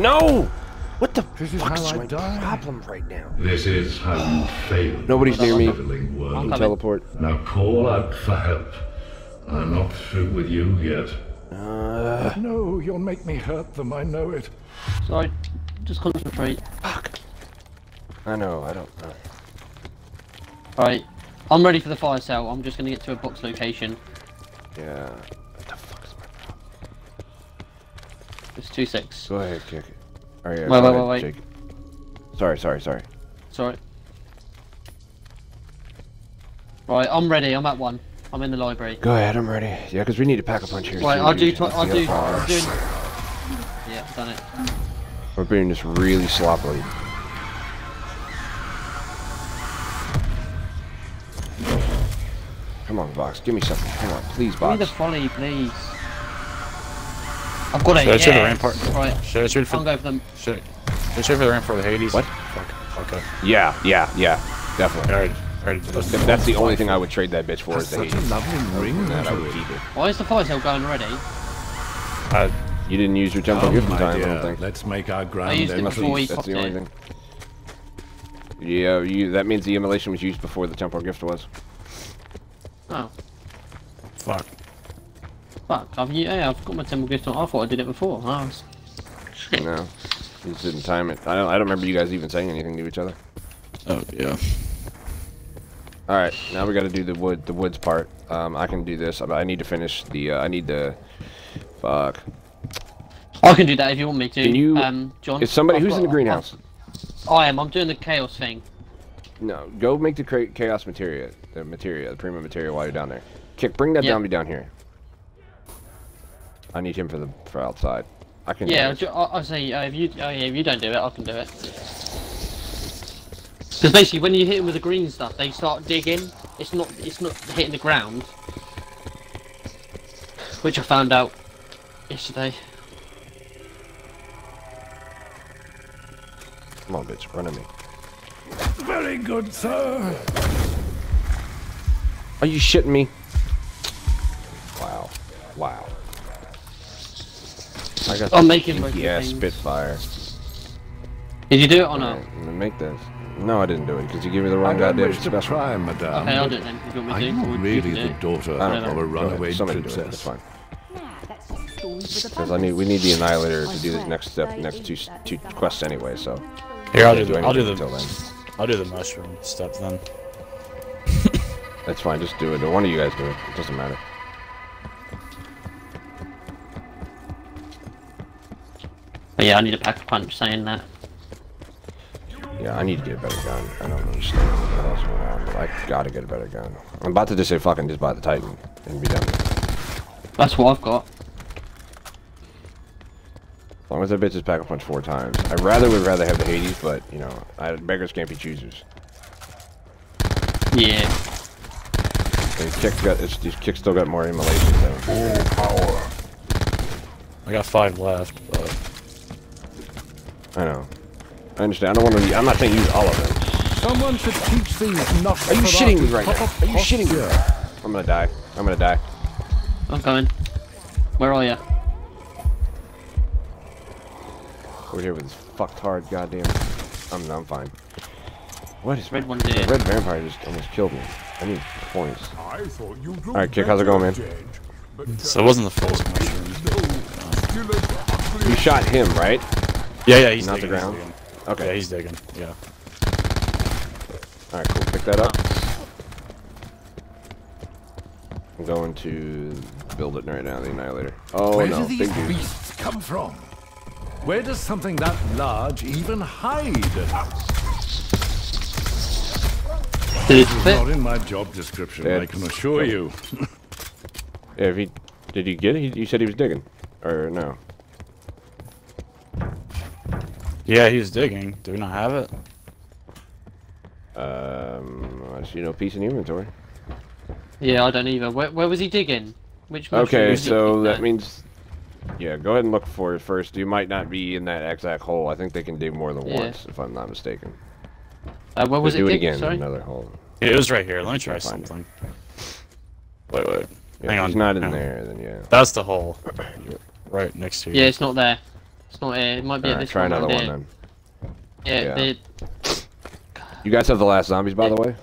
No! What the This is fuck how is I my die. problem right now? This is how you fail. Nobody's near me. I'm Teleport. Now call out for help. I'm not through with you yet. Uh. No, you'll make me hurt them, I know it. Sorry, just concentrate. I know, I don't know. Alright, I'm ready for the fire cell. I'm just gonna get to a box location. Yeah. What the fuck is my problem? It's 2-6. Go ahead, kick it. Oh, yeah, Wait, wait, ahead, wait, Jake. Sorry, sorry, sorry. Sorry. Right, I'm ready. I'm at one. I'm in the library. Go ahead, I'm ready. Yeah, because we need to pack a punch here. Right, I'll do. I'll do. ours. doing. Yeah, I've done it. We're being just really sloppily. Come on, Box. Give me something. Come on, please, box. Give me the folly, please. I've got it. Should I shoot the rampart? Right, Should I shoot for? I'll go for them. Should, should I shoot for the rampart for the Hades? What? Fuck. Okay. Yeah, yeah, yeah. Definitely. Alright. Alright. If that's the only thing I would trade that bitch for is Has the such a lovely ring That I would keep it. Why is the fire cell going already? Uh, You didn't use your temple Come, gift in my time, I don't think. let's make our ground used it entry. before we- That's the only it. thing. Yeah, you. That means the immolation was used before the Temporal Gift was. Oh, fuck. Fuck. I've yeah, I've got my Temporal Gift on. I thought I did it before. Oh, it's- No, you just didn't time it. I don't. I don't remember you guys even saying anything to each other. Oh yeah. All right, now we got to do the wood, the woods part. Um, I can do this, but I need to finish the. Uh, I need the. Fuck. I can do that if you want me to. Can you? Um, John. Is somebody I've who's got- in the greenhouse? I am. I'm doing the chaos thing. No, go make the chaos materia, the materia, the premium materia while you're down there. Kick, bring that Yeah. zombie down here. I need him for the for outside. I can. Yeah, this. ju- I, I say uh, if you oh, yeah, if you don't do it, I can do it. Because basically, when you hit them with the green stuff, they start digging. It's not it's not hitting the ground, which I found out yesterday. Come on, bitch, run at me. Very good, sir. Are you shitting me? Wow, wow. I got I'm this making most of yeah. Spitfire. Did you do it or not? Alright, I'm gonna make this. No, I didn't do it because you gave me the wrong don't goddamn wish to special. pry, madame. Okay, I'll but do it then. If you want me to, you or you really the daughter I don't of know. a Go runaway ahead. Somebody do it. princess? That's fine. Because I need, we need the annihilator to do the next step, next two two quests anyway. So. Here, I'll do Can't the I'll do the until then. I'll do the mushroom step then. That's fine. Just do it. One of you guys do it. It doesn't matter. But yeah, I need a pack a punch saying that. Yeah, I need to get a better gun. I don't understand what else going on, but I gotta get a better gun. I'm about to just say fucking just buy the Titan and be done. with. That's what I've got. As long as that bitch is pack a punch four times. I rather would rather have the Hades, but you know, I, beggars can't be choosers. Yeah. And kick got it's, these kick still got more immolation though. Full power. I got five left, but I know. I understand. I don't want to. I'm not saying use all of them. Someone should teach these nuts. Are you shitting me right now? Are you shitting me? I'm gonna die. I'm gonna die. I'm coming. Where are you? Over here with this fucked hard goddamn. I'm I'm fine. What is Red one's The red vampire just almost killed me. I need points. I thought you'd Alright, Kick, how's it going, man? better, Jade. But, so it wasn't the first mushroom. no, still as ugly You shot him, right? Yeah, yeah, he's Not the digging. he's ground? digging. Okay. Yeah, he's digging. Yeah. Alright, cool. Pick that up. I'm going to build it right now, the Annihilator. Oh Where no, do these big dude. beasts come from? Where does something that large even hide? Did it It's fit? not in my job description, I can assure you. Yeah, if he did he get it? He, you said he was digging, or no? Yeah, he's digging. Do we not have it? Um, I see no piece in the inventory. Yeah, I don't either. Where, where was he digging? Which Okay, was so digging that at? means, yeah, go ahead and look for it first. You might not be in that exact hole. I think they can dig more than Yeah. once, if I'm not mistaken. Uh, where was do it it digging? again, Sorry. another hole. Yeah, it was right here. Let me try Find it. something. Wait, wait. Yeah, Hang if on. he's not in hang on. there, then yeah. That's the hole. Right next to you. Yeah, it's not there. It's not here. It might be at Alright, this try one. another right one there. then. Yeah, Yeah. the- You guys have the last zombies, by the way.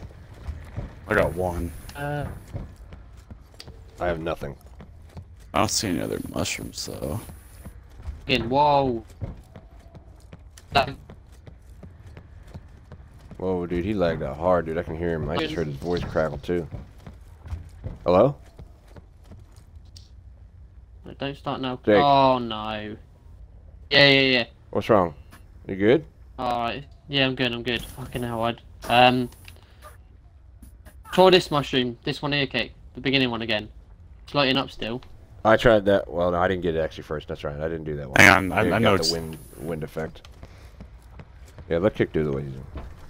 I got one. uh, I have nothing. I don't see any other mushrooms though. again, whoa. That, Whoa, dude, he lagged out hard, dude. I can hear him. I just heard his voice crackle too. Hello? don't start now. Jake. Oh no. Yeah, yeah, yeah. What's wrong? You good? Alright. Yeah, I'm good, I'm good. Fucking hell, I'd. Um. Try this mushroom. This one here, Kick. The beginning one again. It's lighting up still. I tried that. Well, no, I didn't get it actually first. That's right. I didn't do that one. Hang on, I- Yeah, I got know the it's- wind wind effect. Yeah, let kick do the way he's doing.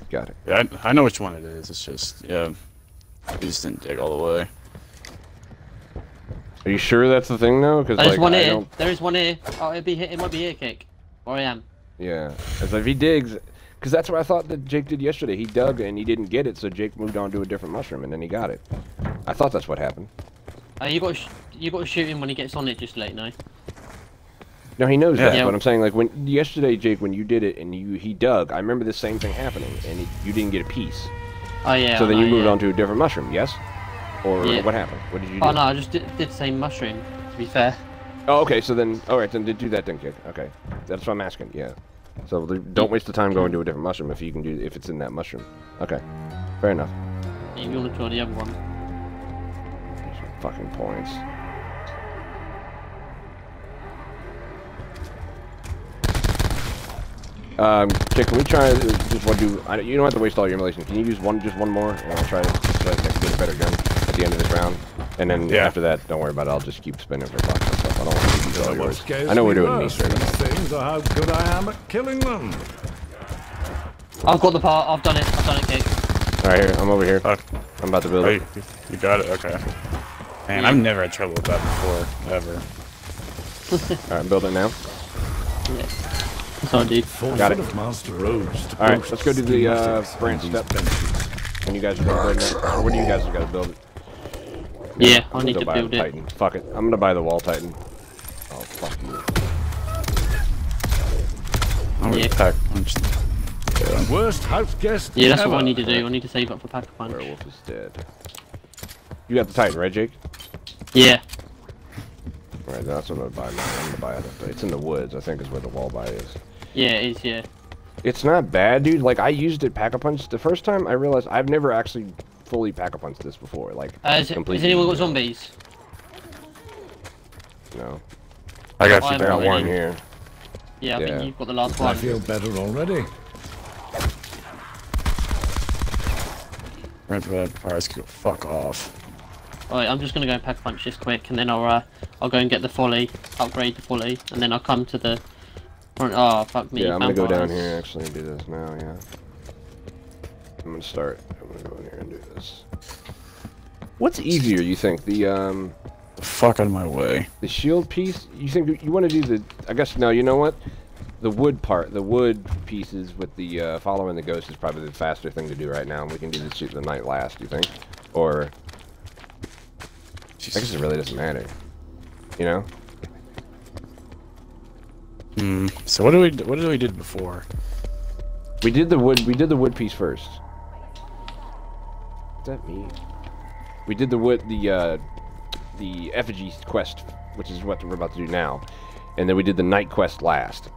Got it. Yeah, I, I know which one it is. It's just yeah, he just didn't dig all the way. Are you sure that's the thing though? Because There's like one I here. don't. There is one here. Oh, it'd be here. It might be here, Kick. Where I am. Yeah, as if he digs, because that's what I thought that Jake did yesterday. He dug and he didn't get it, so Jake moved on to a different mushroom and then he got it. I thought that's what happened. Uh, you got you got to shoot him when he gets on it. Just let know. No, he knows Yeah. that, Yeah. but I'm saying like when yesterday, Jake, when you did it and you he dug, I remember the same thing happening, and it, you didn't get a piece. Oh yeah. so then you moved yeah. on to a different mushroom, yes? Or Yeah. what happened? What did you do? Oh no, I just did, did the same mushroom. To be fair. Oh, okay. So then, all right, then do that then, kick. Okay, that's what I'm asking. Yeah. So don't waste the time going to a different mushroom if you can do if it's in that mushroom. Okay, fair enough. You want to try the other one. Some fucking points. Um, Chick, can we try just one do? I, you don't have to waste all your emulation. Can you use one, just one more, and I'll try to try to get a better gun the end of this round. And then Yeah. after that, don't worry about it. I'll just keep spinning for bucks and stuff. I don't want to keep all What yours. I know we're doing worse these than right now. things are how good I am at killing them. I've got the part. I've done it. I've done it, Kick. All right, here. I'm over here. Fuck. I'm about to build Oh, it. you, you got it? Okay. Man, I've never had trouble with that before, ever. All right, I'm building it now. Yeah. Sorry, dude. Got it. Full of master roads to All right, let's go do the uh, branch step. benches. And you guys are gonna build that. Or what do you guys got to build it? Yeah, I'm I need gonna buy build a it. Titan. Fuck it. I'm gonna buy the wall Titan. Oh fuck you. I'm gonna Yeah. pack punch. Worst house guest Yeah, that's what I need to do. I need to save up for Pack a Punch. Werewolf is dead. You got the Titan, right, Jake? Yeah. Right, that's what I'm gonna buy now. I'm gonna buy it. It's in the woods, I think, is where the wall buy is. Yeah, it is, yeah. It's not bad, dude. Like I used it pack a punch the first time. I realized I've never actually fully pack a punched this before. Like Uh, is, it, completely. has anyone got zombies? No, I got I you. I got one here. Yeah, I Yeah. think you've got the last one. I feel better already. Red vampires could go fuck off. Alright, I'm just gonna go and Pack a Punch this quick, and then I'll uh, I'll go and get the folly, upgrade the folly, and then I'll come to the. front- Oh fuck me! Yeah, I'm gonna go down here actually and do this now. Yeah. I'm gonna start. I'm gonna go in here and do this. What's easier, you think? The um, The fuck out of my way. the shield piece? You think you want to do the? I guess no. You know what? The wood part, the wood pieces with the uh, following the ghost is probably the faster thing to do right now. and We can do this shit the night last. You think? Or I guess it really doesn't matter. You know? Hmm. So what do we? What did we did before? We did the wood. We did the wood piece first. What's that mean? We did the wood. The uh, the effigy quest, which is what we're about to do now, and then we did the night quest last.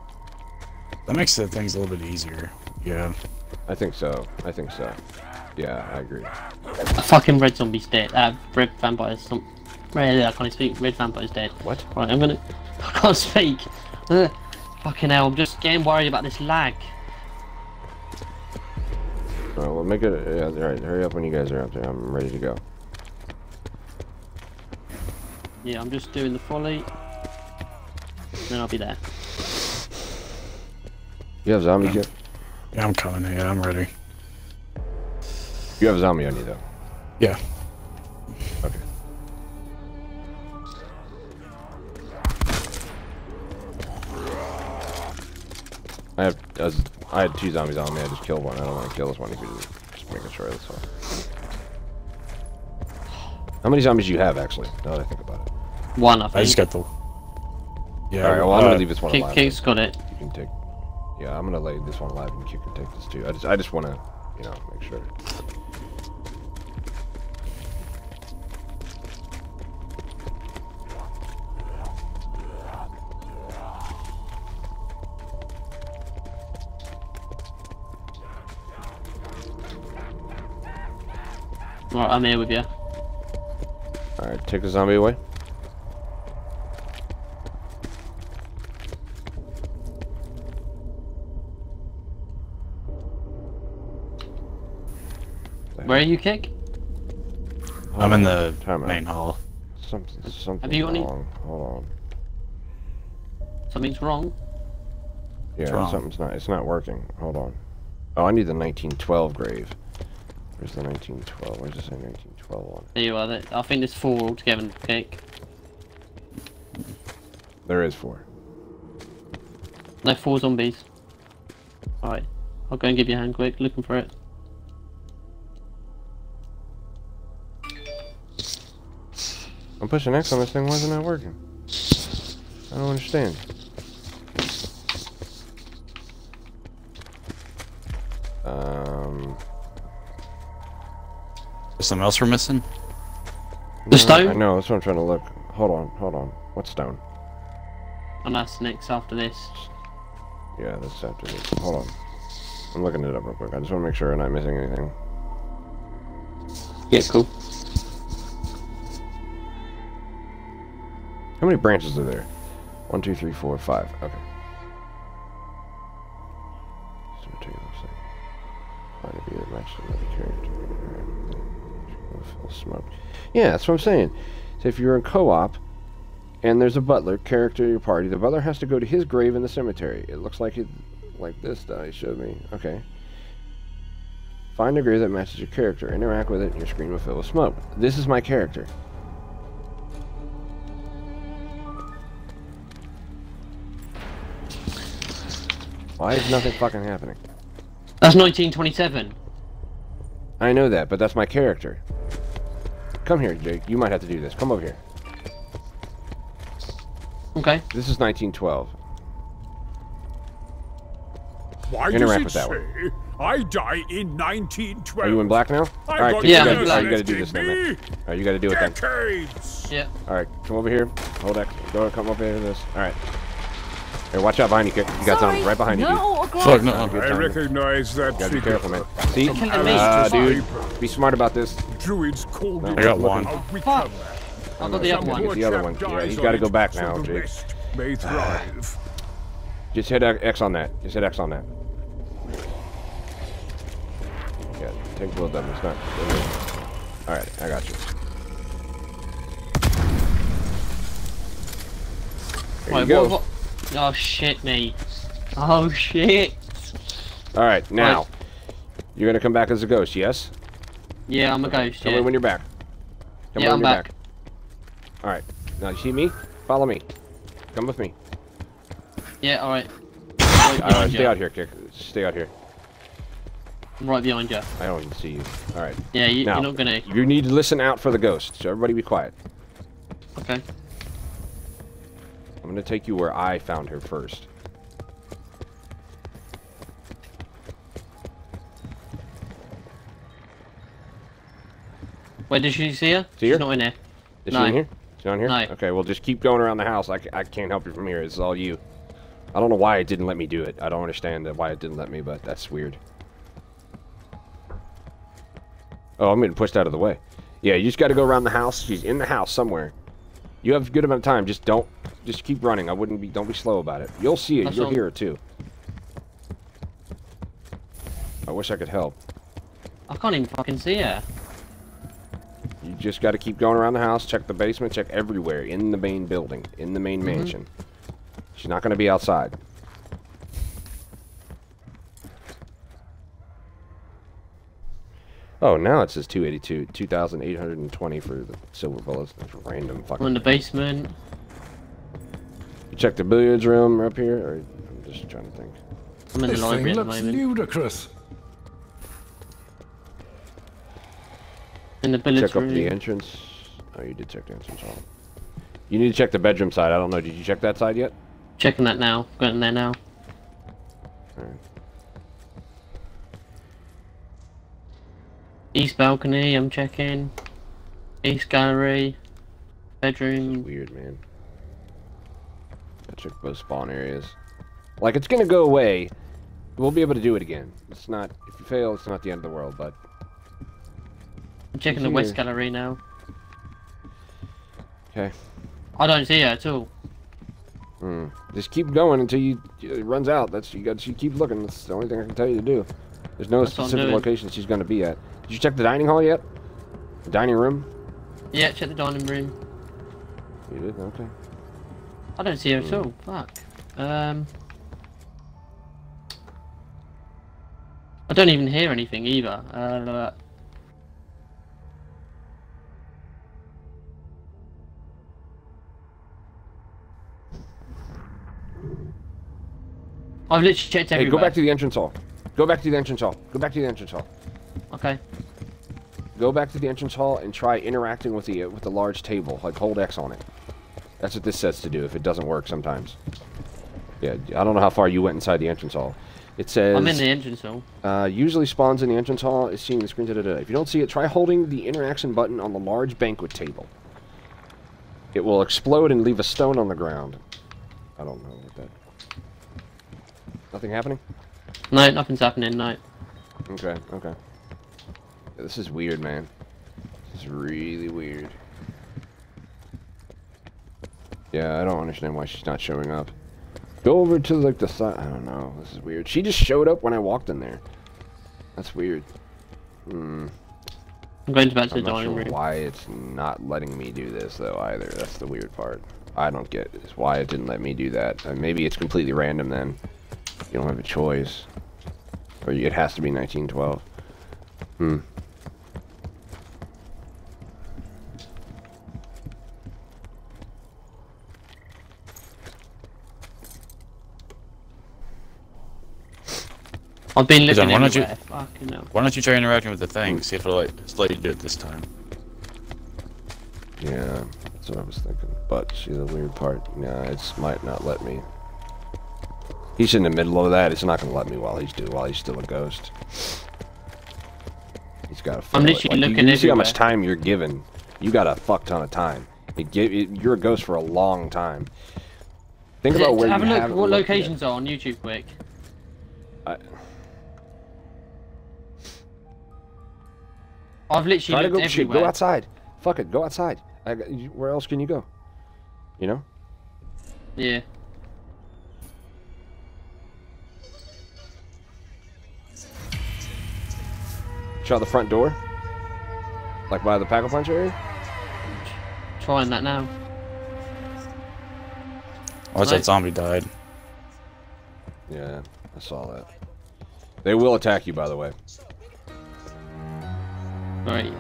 That makes the things a little bit easier. Yeah. I think so. I think so. Yeah, I agree. A fucking red zombie's dead. Uh, red vampire's some. Red, I can't speak. Red vampire's dead. What? Right, I'm gonna. I can't speak. Ugh. Fucking hell, I'm just getting worried about this lag. All right, well, make it. Yeah, all right, hurry up when you guys are up there. I'm ready to go. Yeah, I'm just doing the folly. Then I'll be there. You have zombies yet? Yeah, I'm coming. Yeah, I'm ready. You have a zombie on you though. Yeah. Okay. I have I, was, I had two zombies on me. I just killed one. I don't want to kill this one. If you just, just making sure that's all. How many zombies do you have actually? Now that I think about it. One, I think. I just got the. Yeah. all right. Well, I'm gonna uh, leave this one Kick, alive. Kick's got it. You can take. Yeah, I'm gonna lay this one alive and Kick can take this too. I just I just want to, you know, make sure. Alright, I'm here with you. All right, take the zombie away. Where are you, Kick? I'm in the Time out. main hall. Something, something Have you got any- wrong. Hold on. Something's wrong. Yeah, wrong? something's not. It's not working. Hold on. Oh, I need the 1912 grave. Where's the 1912? Where's say 1912 on? There you are. There- I think there's four altogether, Kick. There is four. No, four zombies. Alright. I'll go and give you a hand quick, looking for it. I'm pushing X on this thing. Why isn't that working? I don't understand. Um. Is something else we're missing? The no, stone? I know. That's what I'm trying to look. Hold on. Hold on. What stone? And that's next after this. Yeah, that's after this. Hold on. I'm looking it up real quick. I just want to make sure I'm not missing anything. Yeah, cool. How many branches are there? One, two, three, four, five. Okay. So material looks like- Find a view that matches another character. Smoke. Yeah, that's what I'm saying. So if you're in co-op and there's a butler character in your party, the butler has to go to his grave in the cemetery. It looks like it, like this guy showed me. Okay. Find a grave that matches your character. Interact with it, and your screen will fill with smoke. This is my character. Why is nothing fucking happening? That's 1927. I know that, but that's my character. Come here, Jake. You might have to do this. Come over here. Okay. This is 1912. Why Interact does with it that one. say I die in 1912? Are you in black now? I Alright, got Yeah, you, gotta, black. you gotta do this then, man. Alright, you gotta do it then. Decades. Yeah. Alright, come over here. Hold X. Go come over here to this. Alright. Here, watch out behind you, Kip. You got Sorry, something right behind you, dude. no autographs. Fuck no. I recognize that You gotta be careful, man. See? killing me. Ah, dude. Be smart about this. Druids called No, I got one. Fuck. I've got the other Some one. get the other one. Yeah, he's gotta go back now, so the Jake. may thrive. Just hit X on that. Just hit X on that. Yeah, take both of them. It's not. Alright, I got you. There Right, you go. what, what? Oh shit, me. Oh shit. Alright, now. Right. You're gonna come back as a ghost, yes? Yeah, I'm a ghost. Tell Yeah. me when you're back. Tell me Yeah, when I'm you're back. Alright. Now, you see me? Follow me. Come with me. Yeah, alright. Right Uh, stay you. out here, Kick. Stay out here. I'm right behind you. I don't even see you. Alright. Yeah, you, Now, you're not gonna. You need to listen out for the ghost, so everybody be quiet. Okay. I'm gonna take you where I found her first. Where did she see her? See She's her? not in there. Is No. she in here? She's on here? No. Okay, well, just keep going around the house. I, c- I can't help you from here. It's all you. I don't know why it didn't let me do it. I don't understand why it didn't let me, but that's weird. Oh, I'm getting pushed out of the way. Yeah, you just got to go around the house. She's in the house somewhere. You have a good amount of time. Just don't, just keep running. I wouldn't be, don't be slow about it. You'll see it. That's You'll all. hear it too. I wish I could help. I can't even fucking see her. You just got to keep going around the house, check the basement, check everywhere in the main building, in the main Mm-hmm. mansion. She's not going to be outside. Oh, now it says 282, 2,820 for the silver bullets. That's random I'm in the basement. You check the billiards room up here, or I'm just trying to think. I'm in the This library thing at the looks moment. ludicrous. In the billiards check up the entrance. Oh, you did check the entrance hall. You need to check the bedroom side. I don't know. Did you check that side yet? Checking that now. Going in there now. Alright. East balcony, I'm checking. East gallery. Bedroom. Weird, man. Gotta check both spawn areas. Like, it's gonna go away. We'll be able to do it again. It's not, if you fail, it's not the end of the world, but... I'm checking the west gallery now. Okay. I don't see her at all. Hmm. Just keep going until you, it runs out. That's, you got you keep looking. That's the only thing I can tell you to do. There's no That's specific location she's gonna be at. Did you check the dining hall yet? The dining room? Yeah, check the dining room. You did? Okay. I don't see her Hmm. at all. Fuck. Um. I don't even hear anything either. Uh, I've literally checked Hey, everywhere. go back to the entrance hall. Go back to the entrance hall. Go back to the entrance hall. Okay. Go back to the entrance hall and try interacting with the with the large table. Like hold X on it. That's what this says to do. If it doesn't work sometimes. Yeah, I don't know how far you went inside the entrance hall. It says I'm in the entrance hall. uh, usually spawns in the entrance hall. Is seen in the screen. Da, da, da. If you don't see it, try holding the interaction button on the large banquet table. It will explode and leave a stone on the ground. I don't know what that. Nothing happening? No, nothing's happening. No. Okay, okay. This is weird, man. This is really weird. Yeah, I don't understand why she's not showing up. Go over to like the side. I don't know. This is weird. She just showed up when I walked in there. That's weird. Hmm. I'm going back to the dining sure room. why it's not letting me do this though either. That's the weird part. I don't get is why it didn't let me do that. Uh, maybe it's completely random then. You don't have a choice, or it has to be 1912. Hmm. I've been Hey, John, looking why don't you- everywhere. Fucking hell. Why don't you try interacting with the thing? See if it'll let, it'll let you do it this time. Yeah, that's what I was thinking. But see the weird part. Nah, it might not let me. He's in the middle of that. It's not gonna let me while he's do while he's still a ghost. He's got a. I'm literally you- looking You see how much time you're given? You got a fuck ton of time. It give, it, you're a ghost for a long time. Think about where have you a look. haven't What looked yet. locations are on YouTube, quick? I, I've literally try to go. Shit, everywhere. go outside. Fuck it. Go outside. I, where else can you go? You know. Yeah. Shut the front door. Like by the pack a punch area. Trying that now. Oh, Right. that zombie died. Yeah, I saw that. They will attack you, by the way. Right.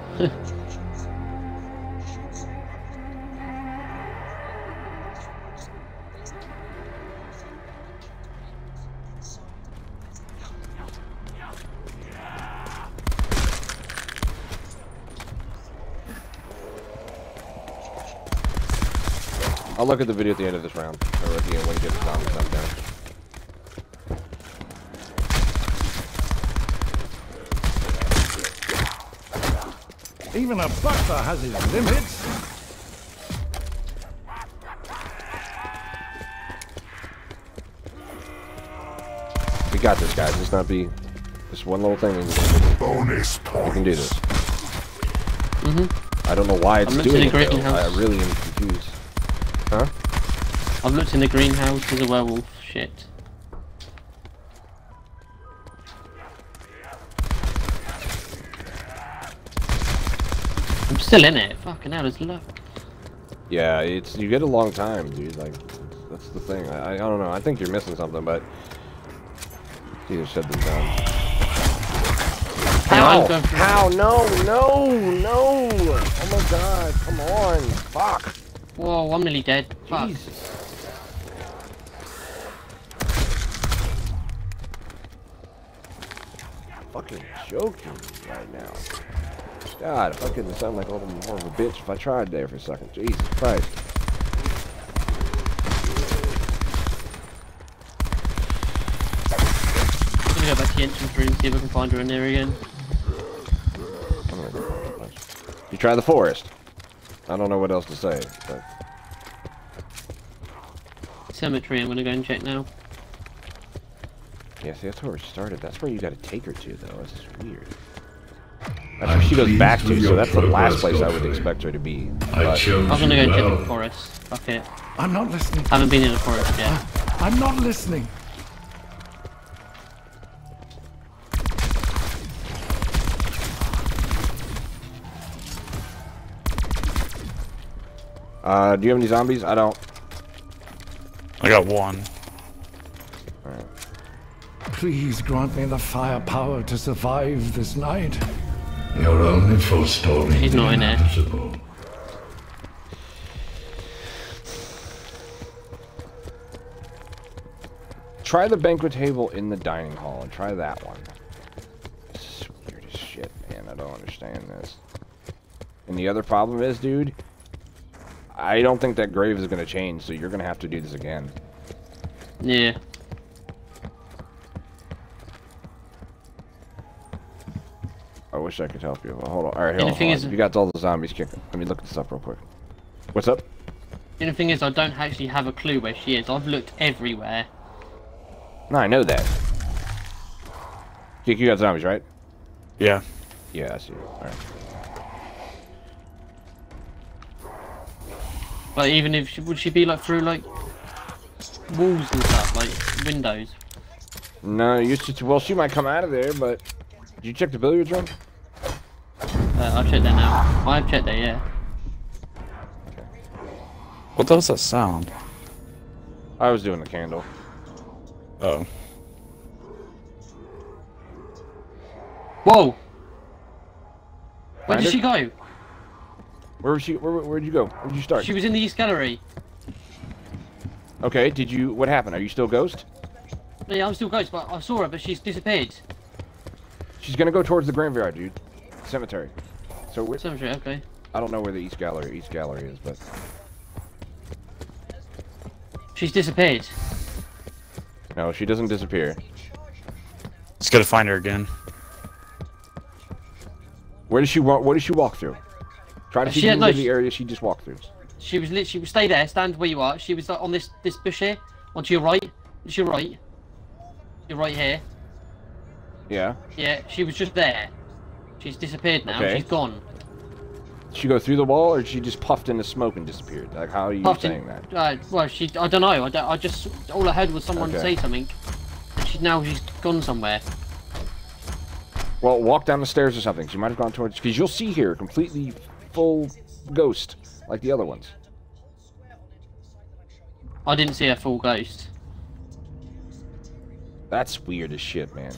I'll look at the video at the end of this round, or at the end when he gets the zombies knocked down. Even a butler has his limits. We got this, guys. Let's not be just one little thing. and you Bonus can do this. Mhm. I don't know why it's I'm doing looking it. at greenhouse. I really am confused. Huh? I've looked in the greenhouse. There's a werewolf. Shit. Still in it. Fucking hell, there's luck. Yeah, it's you get a long time, dude. Like that's the thing. I, I don't know. I think you're missing something, but it's just shut than down. How? How? No! No! No! Oh my God! Come on! Fuck! Whoa, I'm nearly dead. Fuck. Jesus. Fucking joking right now. God, if I couldn't sound like a little more of a bitch if I tried there for a second. Jesus Christ. I'm gonna go back to the entrance room, see if I can find her in there again. I'm gonna go punch a punch. You try the forest. I don't know what else to say, but Cemetery, I'm gonna go and check now. yeah, see that's where it started. That's where you gotta take her to though. That's weird. That's where she goes back to, so that's the last place I would expect her to be. I But chose I'm gonna you go check the forest. Fuck it. I'm not listening. I haven't been in the forest yet. I'm not listening. uh, do you have any zombies? I don't. I got one. Please grant me the firepower to survive this night. You're only forestalling He's the not in there. inevitable. Try the banquet table in the dining hall and try that one. This is weird as shit, man. I don't understand this. And the other problem is, dude, I don't think that grave is gonna change, so you're gonna have to do this again. Yeah. I wish I could help you. Well, hold on. All right, hold on. Hold is- on. You got all the zombies kicking. Let me look at this up real quick. What's up? And the thing is, I don't actually have a clue where she is. I've looked everywhere. No, I know that. Kick, you got zombies, right? Yeah. Yeah, I see. Alright. Like even if she would she be like through like walls and stuff, like windows? No, you should, well, she might come out of there, but did you check the billiards room? Uh, I've checked that now. I've checked that, yeah. What does that sound? I was doing the candle. Oh. Whoa! Where Find did her? she go? Where was she? Where, where'd you go? Where'd you start? She was in the east gallery. Okay, did you? What happened? Are you still ghost? Yeah, I'm still ghost, but I saw her, but she's disappeared. She's gonna go towards the graveyard, dude. Cemetery. So where, Cemetery, okay. I don't know where the east gallery east gallery is, but She's disappeared. no, she doesn't disappear. Just gotta find her again. Where does she walk? What does she walk through? Try to see had- no, the she- area she just walked through. She was literally stay there, stand where you are. She was like on this this bush here, onto your right. It's your right. You're right here. Yeah. Yeah, she was just there. She's disappeared now. Okay. She's gone. Did she go through the wall, or did she just puffed into smoke and disappeared? Like, how are you Puffed saying in- that? Uh, well, she. I don't know. I, don't, I just all I heard was someone Okay. say something. She's now she's gone somewhere. Well, walk down the stairs or something. She might have gone towards because you'll see here completely full ghost like the other ones. I didn't see a full ghost. That's weird as shit, man.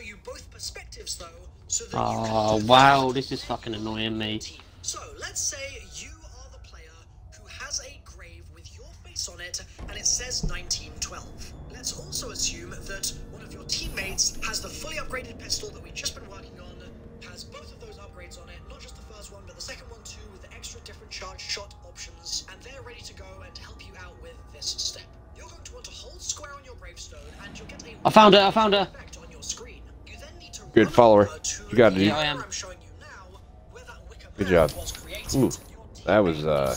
You both perspectives though, so that you Oh can ah, wow, this is fucking annoying me. So let's say you are the player who has a grave with your face on it, and it says 1912. Let's also assume that one of your teammates has the fully upgraded pistol that we've just been working on, has both of those upgrades on it, not just the first one, but the second one too, with extra different charge shot options, and they're ready to go and help you out with this step. You're going to want to hold square on your gravestone, and you'll get a I found her. I found her. effect on your screen. You then need to Good follower. You got it. Yeah, I am. Good job. Ooh, that was uh,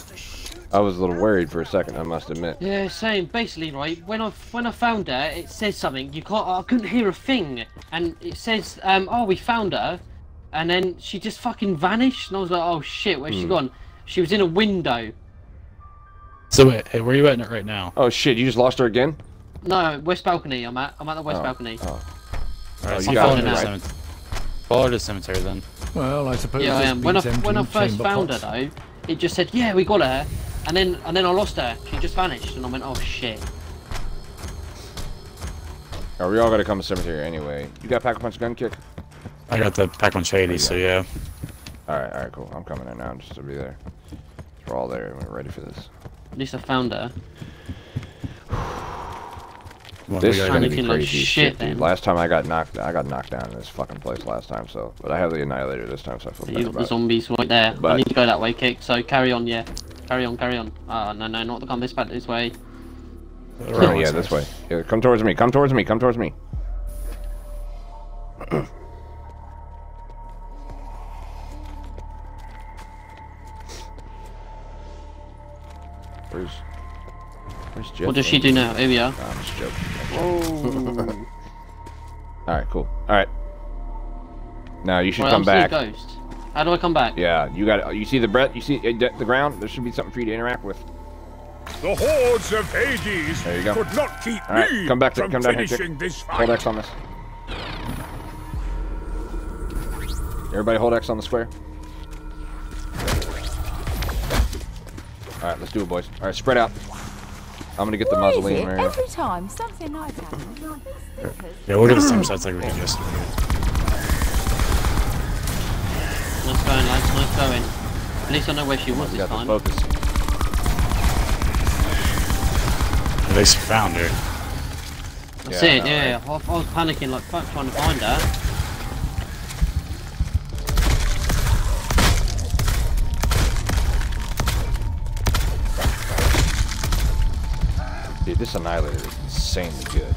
I was a little worried for a second. I must admit. Yeah, same. Basically, right when I when I found her, it says something. You can't. I couldn't hear a thing, and it says, um, "Oh, we found her," and then she just fucking vanished, and I was like, "Oh shit, where's Hmm. she gone?" She was in a window. So wait, hey, where are you at right now? Oh shit! You just lost her again? No, west balcony. I'm at. I'm at the west Oh, balcony. oh. Alright, you so got follow it her to the now. cemetery. Follow her to the cemetery then. Well, I suppose Yeah, I am. When I when I first found pots. her though, it just said, "Yeah, we got her," and then and then I lost her. She just vanished, and I went, "Oh shit." Oh, we all gotta come to cemetery anyway. You got pack a punch gun kick? I got the pack punch 80, so yeah. All right, all right, cool. I'm coming in now just to be there. We're all there. We're ready for this. At least I found her. Well, This is gonna be crazy shit, shit. Last time I got knocked, I got knocked down in this fucking place last time. So, but I have the annihilator this time, so I feel You better got the about it. zombies right there. But, I need to go that way, kick. So carry on, yeah. Carry on, carry on. Ah, no, no, not come this back this way. Oh, yeah, this way. Yeah, come towards me. Come towards me. Come towards me. Where's? What does she do now? Here we are. I'm just joking. Oh. All right, cool. All right. Now you should Right, come I'm back. still a ghost. How do I come back? Yeah, you got. You see the breath? You see uh, the the ground? There should be something for you to interact with. The hordes of Hades There you go. could not keep All right, me come back to from come down here. finishing Chick. this Hold. X on this. Everybody hold X on the square. All right, let's do it, boys. All right, spread out. I'm gonna get the Why is mausoleum it area. every time something like happens? Yeah, we'll get the same sides like we did yesterday. Nice going, lads. Nice going. At least I know where she was this time. focus. At least we found her. That's Yeah, I it, know, yeah. I, I was panicking like fuck trying to find her. Dude, this Annihilator is insanely good.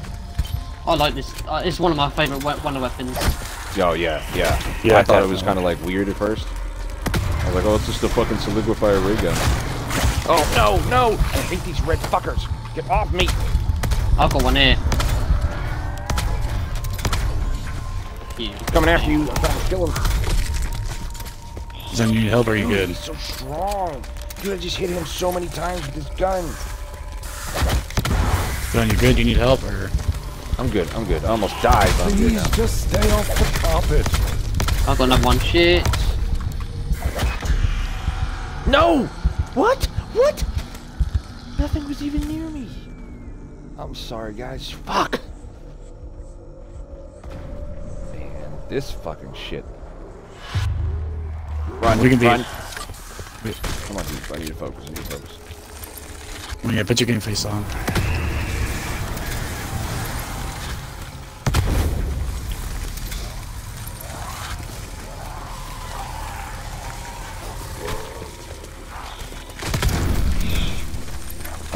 I like this. Uh, it's one of my favourite we wonder weapons. Oh, yeah, yeah. Yeah, I thought it was kind of like weird at first. I was like, oh, it's just a fucking solidifier ray gun. Oh, no, no! I hate these red fuckers! Get off me! I've got one here. You. Coming after you, I'm trying to kill him. Does that need help or are you Dude, good? He's so strong. Dude, I just hit him so many times with this gun. John, you good? You need help or? I'm good, I'm good. I almost died, but I'm good Please now. just stay off the carpet. I've got another one. Shit. No! What? What? Nothing was even near me. I'm sorry, guys. Fuck. Man, this fucking shit. Run, We can be- run. Come on, dude. I need to focus. I need to focus. Oh, yeah, put your game face on.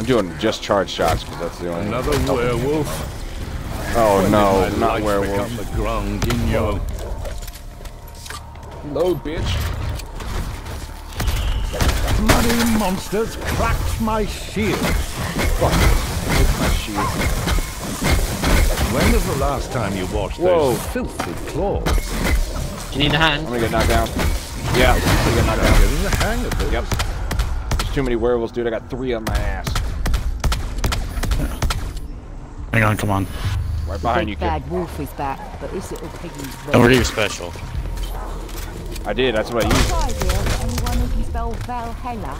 I'm doing just charge shots because that's the only. Another werewolf. Oh When no, did my not life werewolf. Become the Grand Guignol. No, bitch. Bloody monsters cracked my shield. Fuck. Hit my shield. When was the last time you watched Whoa. those filthy claws? Do you need a hand? I'm gonna get knocked down. Yeah, I'm gonna get knocked down. getting the hang of it. Yep. There's too many werewolves, dude. I got three on my ass. Hang on, come on. Right The behind you, big kid. bad wolf is back, but this little piggy's Don't red. special. I did. That's what I used. Try dear for anyone who can spell Valhalla.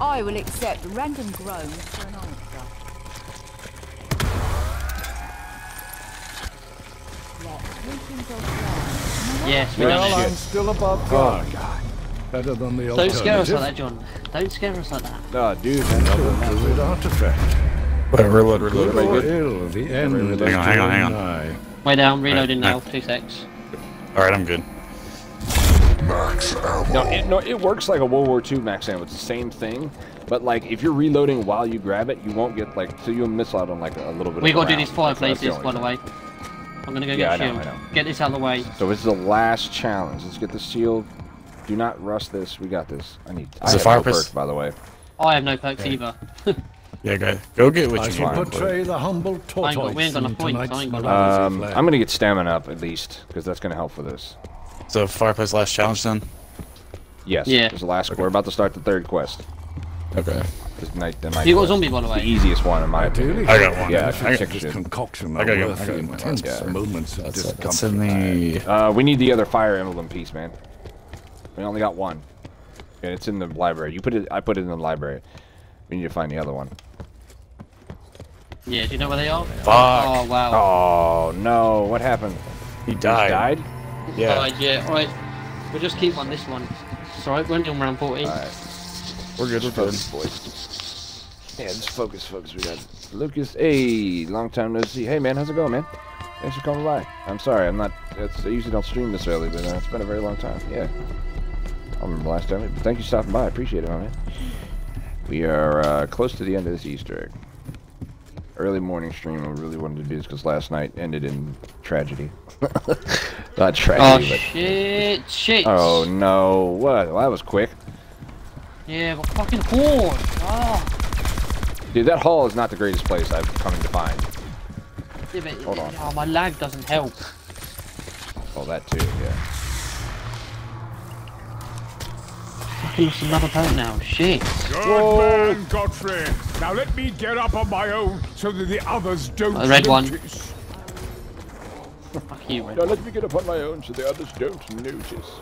I will accept random groans for an answer. Let sleeping dogs lie. Yes, we Well, done I'm still above Oh guard. god. Better than the Don't scare us like that, John. Don't scare us like that. No, dude. Man, Another druid artifact. Wait, reload, Good reload. Good? ill, the end Hang on, hang on, hang on. drawing nigh. Down, reloading Right, now. right. Two secs. Alright, I'm good. Max ammo. No, it, no, it works like a World War II max ammo. It's the same thing, but like if you're reloading while you grab it, you won't get like so you'll miss out on like a little bit. We of gotta do these That's- that's fireplaces, by the way. I'm gonna go Yeah, get I a shield. I know. Get this out of the way. So this is the last challenge. Let's get the shield. Do not rush this. We got this. I need. I Is have it no perk, by the way. I have no perks either. Yeah, go, go get what I you shall need. portray the humble I ain't tortoise got- we ain't got in enough points, I ain't got um, I'm gonna get stamina up at least because that's gonna help for this. So, fireplace last challenge then? Yes. Yeah. This is the last. We're about to start the third quest. Okay. This night. The night You got a quest. zombie, by the It's way. The easiest one in my Ideally, opinion. I got one. Yeah, I it's got- sick this shit. concoction I are gotta go, worth I the gotta go. intense Yeah. moments of That's, discomfort. that's in the... Uh, we need the other fire emblem piece, man. We only got one. And it's in the library. You put it. I put it in the library. We need to find the other one. Yeah, do you know where they are? Fuck. Oh, wow. Oh no! What happened? He He died. died? Yeah. Alright, yeah, alright. We'll just keep on this one. It's alright, we're only on round 14. Alright. We're good, we're good. Focus, boys. Yeah, just focus, focus. We got Lucas. Hey, long time no see. Hey, man, how's it going, man? Thanks for coming by. I'm sorry, I'm not. It's, I usually don't stream this early, but uh, it's been a very long time. Yeah. I don't remember last time. But thank you for stopping by. I appreciate it, my man. We are uh, close to the end of this Easter egg. Early morning stream. I really wanted to do this because last night ended in tragedy. not Oh, tragedy, but. shit, shit. Oh no! What? Well, that was quick. Yeah, but fucking horse. Oh. Ah. Dude, that hall is not the greatest place I've come to find. Yeah, but, Hold on. Oh, my lag doesn't help. Oh, that too, yeah. Fucking lost another boat now. Shit. Good man, Godfrey. Now let me get up on my own so that the others don't Uh, red one. Fuck you, Red. Now let me get up on my own so the others don't notice.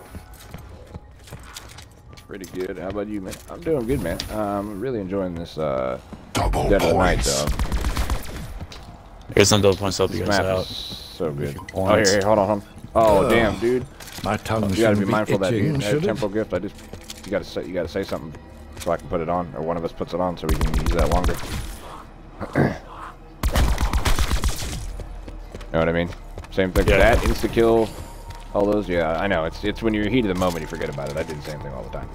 Pretty good. How about you, man? I'm doing good, man. I'm really enjoying this uh, Double Dead of the Night, points. though. Here's some double points to help you guys map out. is so good. Oh, here, here, hold on, hold on. Oh, Oh. damn, dude. My tongue You gotta shouldn't be mindful of that, itching, dude. That should temporal gift. I just, you gotta say, you gotta say something so I can put it on, or one of us puts it on so we can use that longer. You know what I mean? Same thing. Yeah. That insta kill, all those. Yeah, I know. It's it's when you're heat of the moment you forget about it. I do the same thing all the time.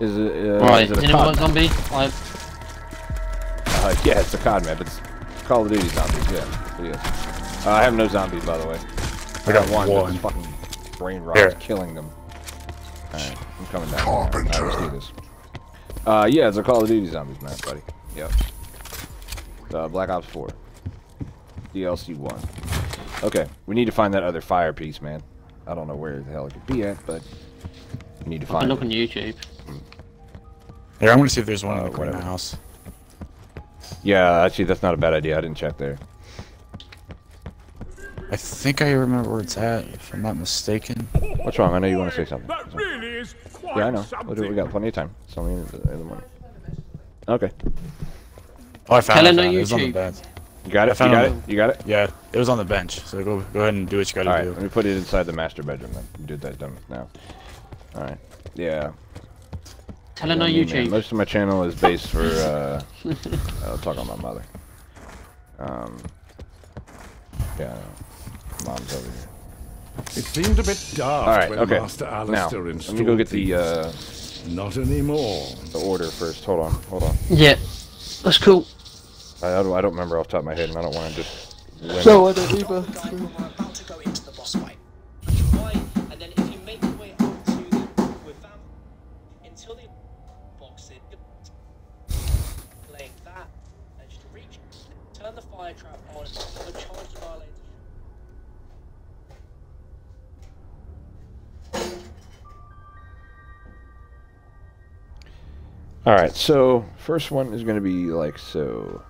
Is it? Uh, right, Is it a anyone COD zombie? I, Uh, yeah, it's a COD map. It's Call of Duty zombies. Yeah, it is. Uh, I have no zombies, by the way. I got one. one. fucking brain rot Here. is killing them. Alright, I'm coming down. Alright, let's do this. Uh, yeah, it's a Call of Duty zombies map, buddy. Yep. Uh, Black Ops 4. DLC 1. Okay, we need to find that other fire piece, man. I don't know where the hell it could be at, but we need to I can find look it. on YouTube. Here, I'm gonna see if there's one Uh, in the whatever. greenhouse. Yeah, actually, that's not a bad idea. I didn't check there. I think I remember where it's at, if I'm not mistaken. What's wrong? I know you want to say something. That really is quite Yeah, I know. We'll do it. We got plenty of time. It's only in the, in the morning. Okay. Oh, I found Tell it. him I on found it. It was on the bench. You got it? You found got it. it? You got it? Yeah, it was on the bench. So go go ahead and do what you gotta Alright, do. let me put it inside the master bedroom then. You did that done now. Alright. Yeah. Tell him You know on. YouTube. Most of my channel is based for, uh... I'll talk on my mother. Um... Yeah, I know. Mom's over here. It seemed a bit dark Alright, when okay. Master Now, Alistair let me go get the, uh... Not anymore. The order first. Hold on, hold on. Yeah, that's cool. I, I, don't, I don't remember off the top of my head, and I don't want to just... wing No. I don't either. Alright, so first one is going to be like so.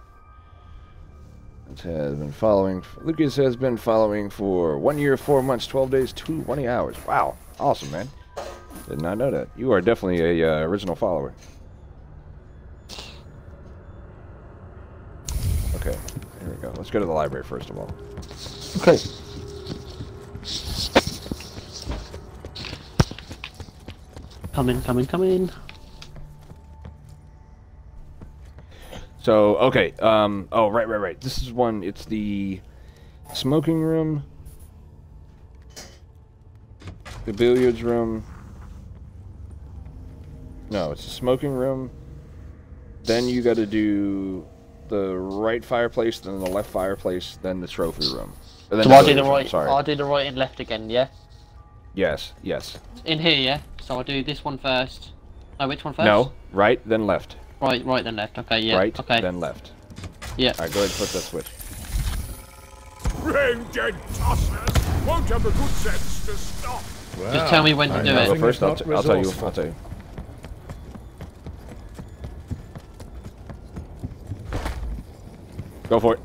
It has been following. Lucas has been following for one year, four months, 12 days, 20 hours. Wow. Awesome, man. Did not know that. You are definitely a uh, original follower. Okay, here we go. Let's go to the library first of all. Okay. Come in, come in, come in. So, okay. Um, oh, right, right, right. This is one. It's the smoking room, the billiards room. No, it's the smoking room. Then you got to do the right fireplace, then the left fireplace, then the trophy room. Or then So the I'll do the room, right. Sorry. I'll do the right and left again. Yeah. Yes, yes. In here, yeah. So I'll do this one first. No, which one first? No, right, then left. Right, right, then left. Okay, yeah. Right, Okay. then left. Yeah. All right, go ahead and flip that switch. Brain dead tossers won't have the good sense to stop. Just tell me when to I do know. it. Go first. I'll, not t- I'll tell you. resourceful. I'll tell you. Go for it.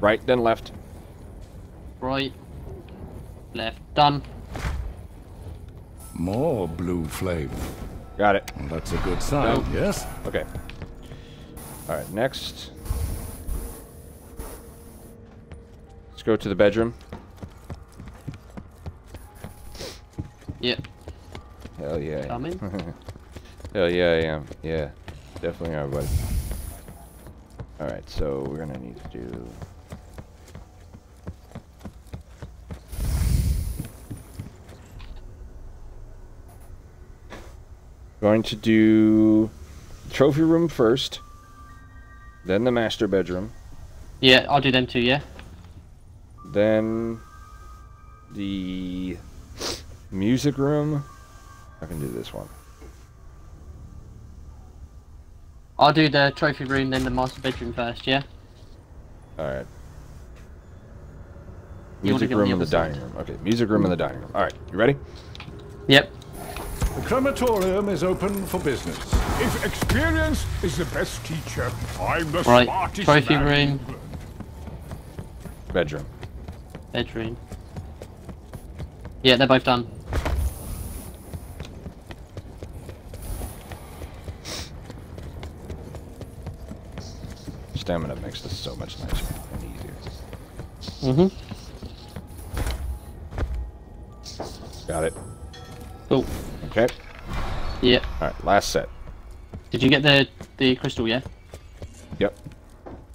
Right, then left. Right. Left. Done. More blue flame. Got it. Well, that's a good sign, yes? Okay. All right. Next. Let's go to the bedroom. Yeah. Hell yeah. Coming? in. Hell yeah, I am. Yeah, definitely are, buddy. All right, so we're gonna need to do. Going to do trophy room first, then the master bedroom, Yeah, I'll do them too. Yeah. then the music room. I can do this one. I'll do the trophy room, then the master bedroom first. Yeah. All right. Music room the and the dining room. Okay, music room and the dining room. All right, you ready? Yep. The crematorium is open for business. If experience is the best teacher, I'm the Right. smartest Trophy man in room. Bedroom. Bedroom. Yeah, they're both done. Stamina makes this so much nicer and easier. Mm-hmm. Got it. Cool. Okay. Yeah. All right, last set. Did you get the the crystal? Yeah. Yep.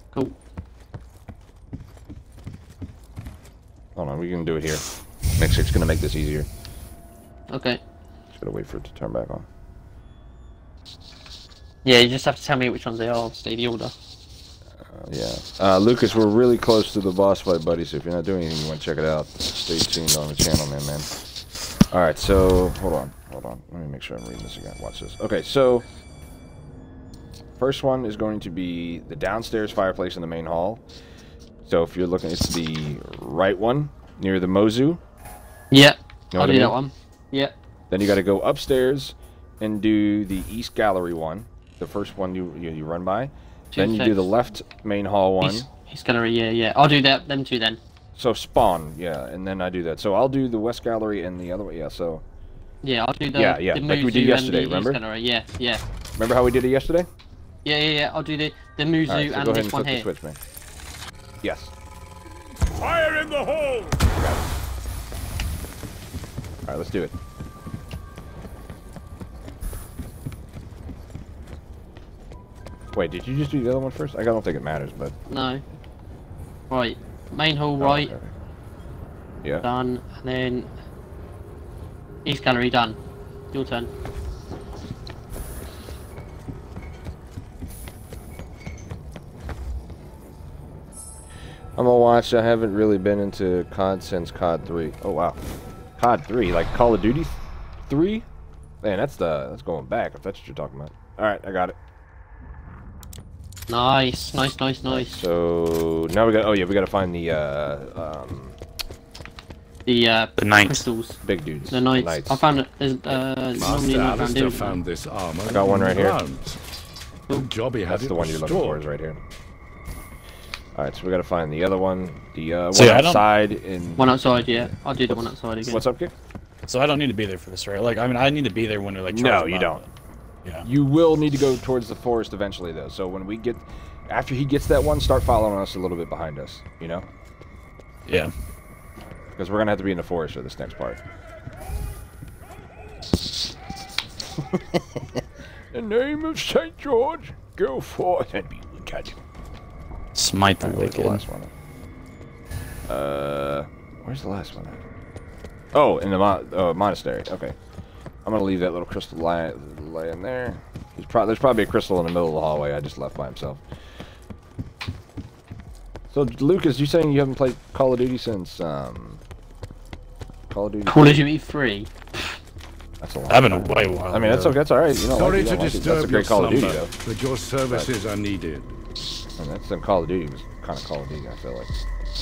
Cool. Hold on, we can do it here. Next it's gonna make this easier. Okay. Just gotta wait for it to turn back on. Yeah, you just have to tell me which ones they are. Stay the order. Uh, yeah. Uh, Lucas, we're really close to the boss fight, buddy. So if you're not doing anything, you want to check it out. Stay tuned on the channel, man, man. All right. So hold on, hold on. Let me make sure I'm reading this again. Watch this. Okay. So first one is going to be the downstairs fireplace in the main hall. So if you're looking, it's the right one near the Mozu. Yeah. You know I'll what I do that one. Yeah. Then you got to go upstairs and do the east gallery one, the first one you you, you run by. Two then you do the left main hall one. He's, he's gonna. Yeah, yeah. I'll do that. Them two then. So spawn, yeah, and then I do that. So I'll do the west gallery and the other way. Yeah. So Yeah, I'll do the. Yeah, yeah, The like we did yesterday, remember? Iskandar, Yeah, yeah. remember how we did it yesterday? Yeah, yeah, yeah. I'll do the the Muzu All right, so and go ahead this and one flip the here. switch, man. Yes. Fire in the hole! All right, let's do it. Wait, did you just do the other one first? I don't think it matters, but No. Right. Main hall Oh, right. okay. yeah. Done. And then East gallery done. Your turn. I'm gonna watch. I haven't really been into COD since COD 3. Oh wow, COD 3, like Call of Duty 3. Man, that's the that's going back. If that's what you're talking about. All right, I got it. Nice, nice, nice, nice. So now we got. Oh yeah, we got to find the uh, um, The uh, The knights. crystals. big dudes. The knights. Knights. I found it. There's uh, normally Master not found Alistair found this armor. I got one in right the here. grounds. Good job he had That's the one you're looking for. Is right here. All right, so we got to find the other one. The uh, one I don't- outside in. One outside, yeah. I'll do the one outside again. What's up, kid? So I don't need to be there for this, right? Like, I mean, I need to be there when they're like. No, you up. don't. Yeah. You will need to go towards the forest eventually, though. So when we get, after he gets that one, start following us a little bit behind us. You know, Yeah. Because we're gonna have to be in the forest for this next part. the name of Saint George, go forth and be wicked. Smite the Alright, where's the last one? Uh, where's the last one? At? Oh, in the mon- uh, monastery. Okay, I'm gonna leave that little crystal lie- laying there. There's, pro- there's probably a crystal in the middle of the hallway. I just left by himself. So, Lucas, you saying you haven't played Call of Duty since um, Call of Duty? Call of Duty 3. That's a lot. I've been away a while. I mean, that's okay. That's all right. You know, Sorry like, you to don't like it. disturb That's a your great Call of Duty, though. but your services are needed. And that's then Call of Duty was kind of Call of Duty. I feel like.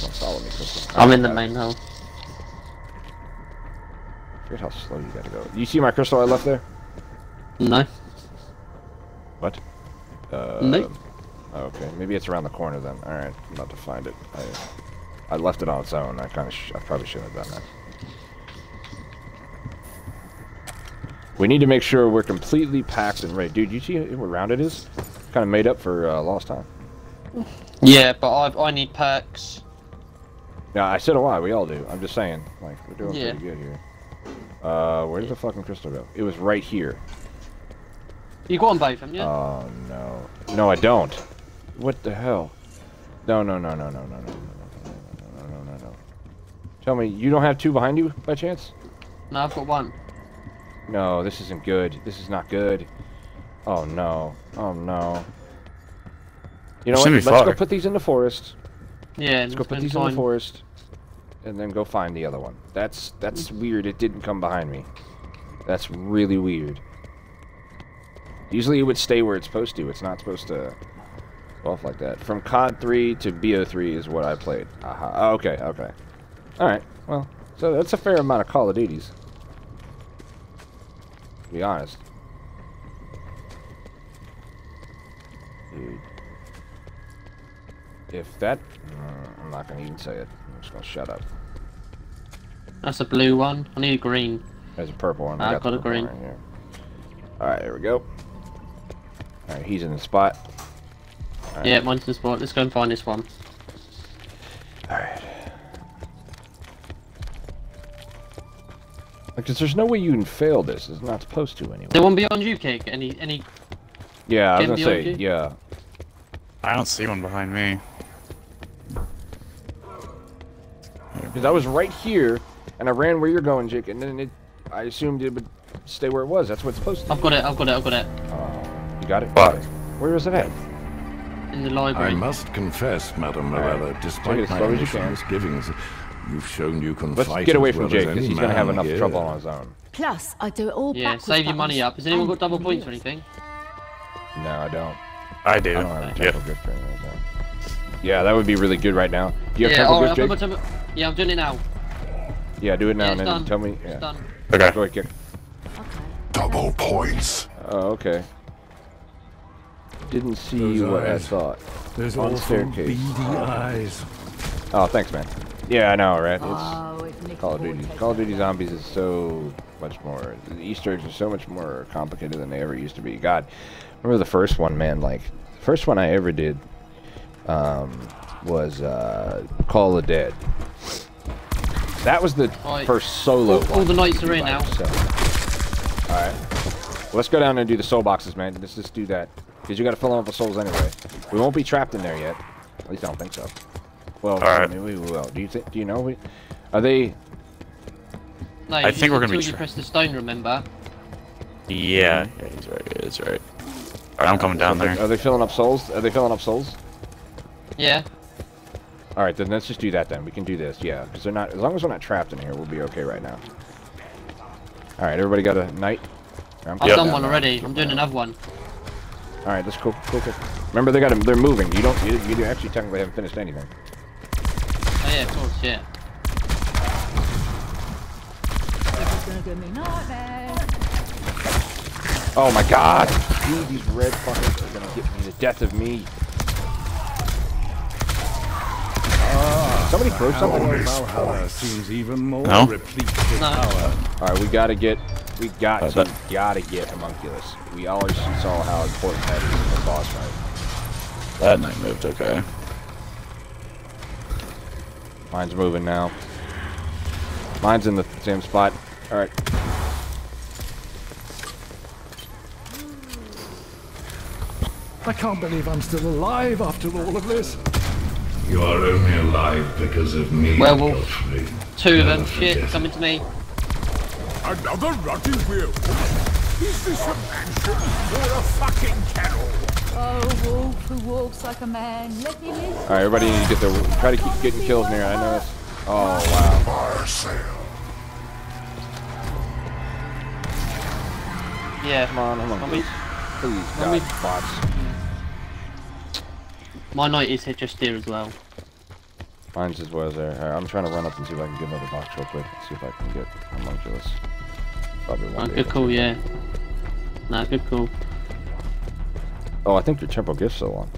Don't follow me, Crystal. I'm in the main hall. Forget how slow you gotta go. You see my crystal I left there? No. What? Uh, Nope. Okay, maybe it's around the corner then. All right, I'm about to find it. I, I left it on its own. I kind of, sh I probably shouldn't have done that. We need to make sure we're completely packed and ready. Dude, you see what round it is? Kind of made up for uh, lost time. Yeah, but I I need perks. Yeah, I said a lot. We all do. I'm just saying, like, we're doing Yeah. pretty good here. Uh, where did the fucking crystal go? It was right here. You got them both, haven't you? Oh no. No, I don't. What the hell? No, no, no, no, no, no, no, no, no, no, no, no, no. Tell me, you don't have two behind you by chance? no, I've got one. No, this isn't good. This is not good. Oh no. Oh no. You know what? Let's be go put these in the forest. Yeah, Let's go put these in the forest, and then go find the other one. That's that's weird. It didn't come behind me. That's really weird. Usually it would stay where it's supposed to. It's not supposed to go off like that. From COD 3 to BO3 is what I played. Aha. Okay. Okay. All right. Well, so that's a fair amount of Call of Duties. To be honest. Dude. If that... uh, I'm not going to even say it. I'm just going to shut up. That's a blue one. I need a green. There's a purple one. I got the got a purple green. right here. Alright, there we go. Alright, he's in the spot. Alright. Yeah, mine's in the spot. Let's go and find this one. Alright. Because there's no way you can fail this. It's not supposed to anyway. The be on you, Kick. Any, any. Yeah, I was gonna say, beyond yeah. I don't see one behind me. Because I was right here, and I ran where you're going, Jake, and then it, I assumed it would stay where it was. That's what it's supposed to. I've got it. I've got it. I've got it. Oh, you got it? Fuck. Where was it at? In the library. I must confess, Madame All right. Morella, Take despite my slow as you initial misgivings, you've shown you can Let's fight get away as from well Jake, because he's gonna have enough here. trouble on his own. Plus, I do it all Yeah, backwards save your money up. Has anyone got double points or anything? No, I don't. I do. I don't have a Yeah. temporal gift right now. Yeah, that would be really good right now. Do you have yeah, temporal alright, gift, I've Jake? got my temporal- Yeah, I'm doing it now. Yeah, do it now Yeah, and then done. tell me. Yeah. It's Yeah. done. Okay. Go ahead, kick. Double points. Oh, okay. Didn't see Those what I thought. There's On the awful staircase. beady eyes. Oh, thanks, man. Yeah, I know, right? It's Oh, Call of Duty. Call of Duty. Zombies is so much more. The Easter eggs are so much more complicated than they ever used to be. God, remember the first one, man? Like, the first one I ever did um, was uh, Call of the Dead. That was the Right. first solo All- one. all the knights are in by now. yourself. All right. Well, let's go down and do the soul boxes, man. Let's just do that. Because you got to fill them up with souls anyway. We won't be trapped in there yet. At least I don't think so. Well, All right. I mean, we will. Do you think? Do you know? We, are they? No, I think we're gonna be until you press the stone, remember? Yeah. yeah, he's right. He's right. Alright, I'm coming down are they, there. Are they filling up souls? Are they filling up souls? Yeah. All right, then let's just do that. Then we can do this. Yeah, because they're not. As long as we're not trapped in here, we'll be okay right now. All right, everybody got a knight. I'm I've kicking done one already. I'm doing another one. All right, that's cool. Cool, cool. Remember, they got. They're moving. You don't. You, you actually technically haven't finished anything. Oh yeah, of course, yeah. This is gonna give me nightmares. Oh my God! Dude, these red fuckers are gonna get me the death of me. Somebody throw something. Valhalla seems even more No? replete with No. power. All right, we gotta get. We got Uh, to. that- Gotta get homunculus. We always saw how important that is in the boss fight. That knight moved, okay. Mine's moving now. Mine's in the same spot. All right. I can't believe I'm still alive after all of this. You are only alive because of me, Werewolf. Godfrey. Two of them. Shit, coming to me. Another ruddy wheel. Is this a mansion or a fucking kennel? Oh, wolf who walks like a man. Let me live. All right, everybody need to get their. Try to keep getting kills near. I know it's. Oh wow. Fire sale. Yeah. Come on, come on. Please, let me- God, bots. My knight is here just here as well. Mine's as well as there. Right, I'm trying to run up and see if I can get another box real quick. See if I can get homunculus. Probably Oh, won't good call, yeah. Nah, good call. Oh, I think your tempo gift's still on.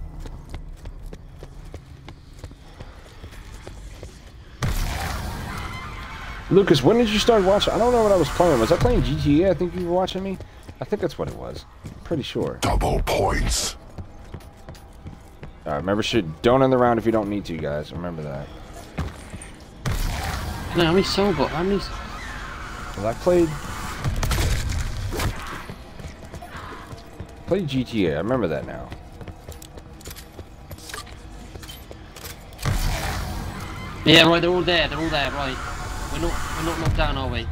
Lucas, when did you start watching? I don't know what I was playing. Was I playing GTA? I think you were watching me. I think that's what it was. Pretty sure. Double points. All right, remember, shit. Don't end the round if you don't need to, guys. Remember that. No, how many soul bot? How many? s- Well, I played. Played GTA. I remember that now. Yeah, right. They're all there. They're all there. Right. We're not. We're not knocked down, are we?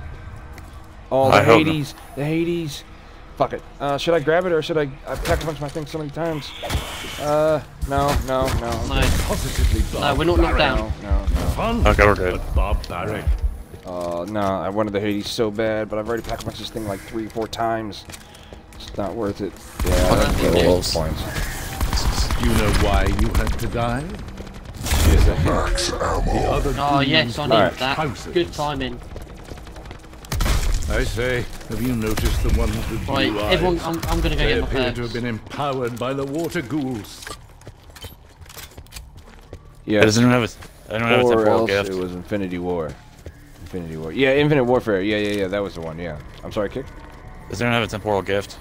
Oh, the I. Hades. The Hades. Fuck it. Uh, should I grab it or should I? I've packed a bunch of my things so many times. Uh, no, no, no. No. Positively No, we're not knocked down. no, no. Fun, Okay, we're good. but barbaric. Uh, no, I wanted the Hades so bad, but I've already packed a bunch of this thing like three, four times. It's not worth it. Yeah, Oh, that's that's the close. points. You know why you had to die? Max ammo. The other Oh yes, I Alright. needed that. houses. Good timing. I say, have you noticed the ones with blue Right, eyes? everyone. I'm. I'm gonna go They get my appear to have been empowered by the water ghouls. Yeah. Does anyone have a, anyone have a or temporal else gift? it was Infinity War. Infinity War. Yeah, Infinite Warfare. Yeah, yeah, yeah. That was the one. Yeah. I'm sorry, kick. Does anyone have a temporal gift?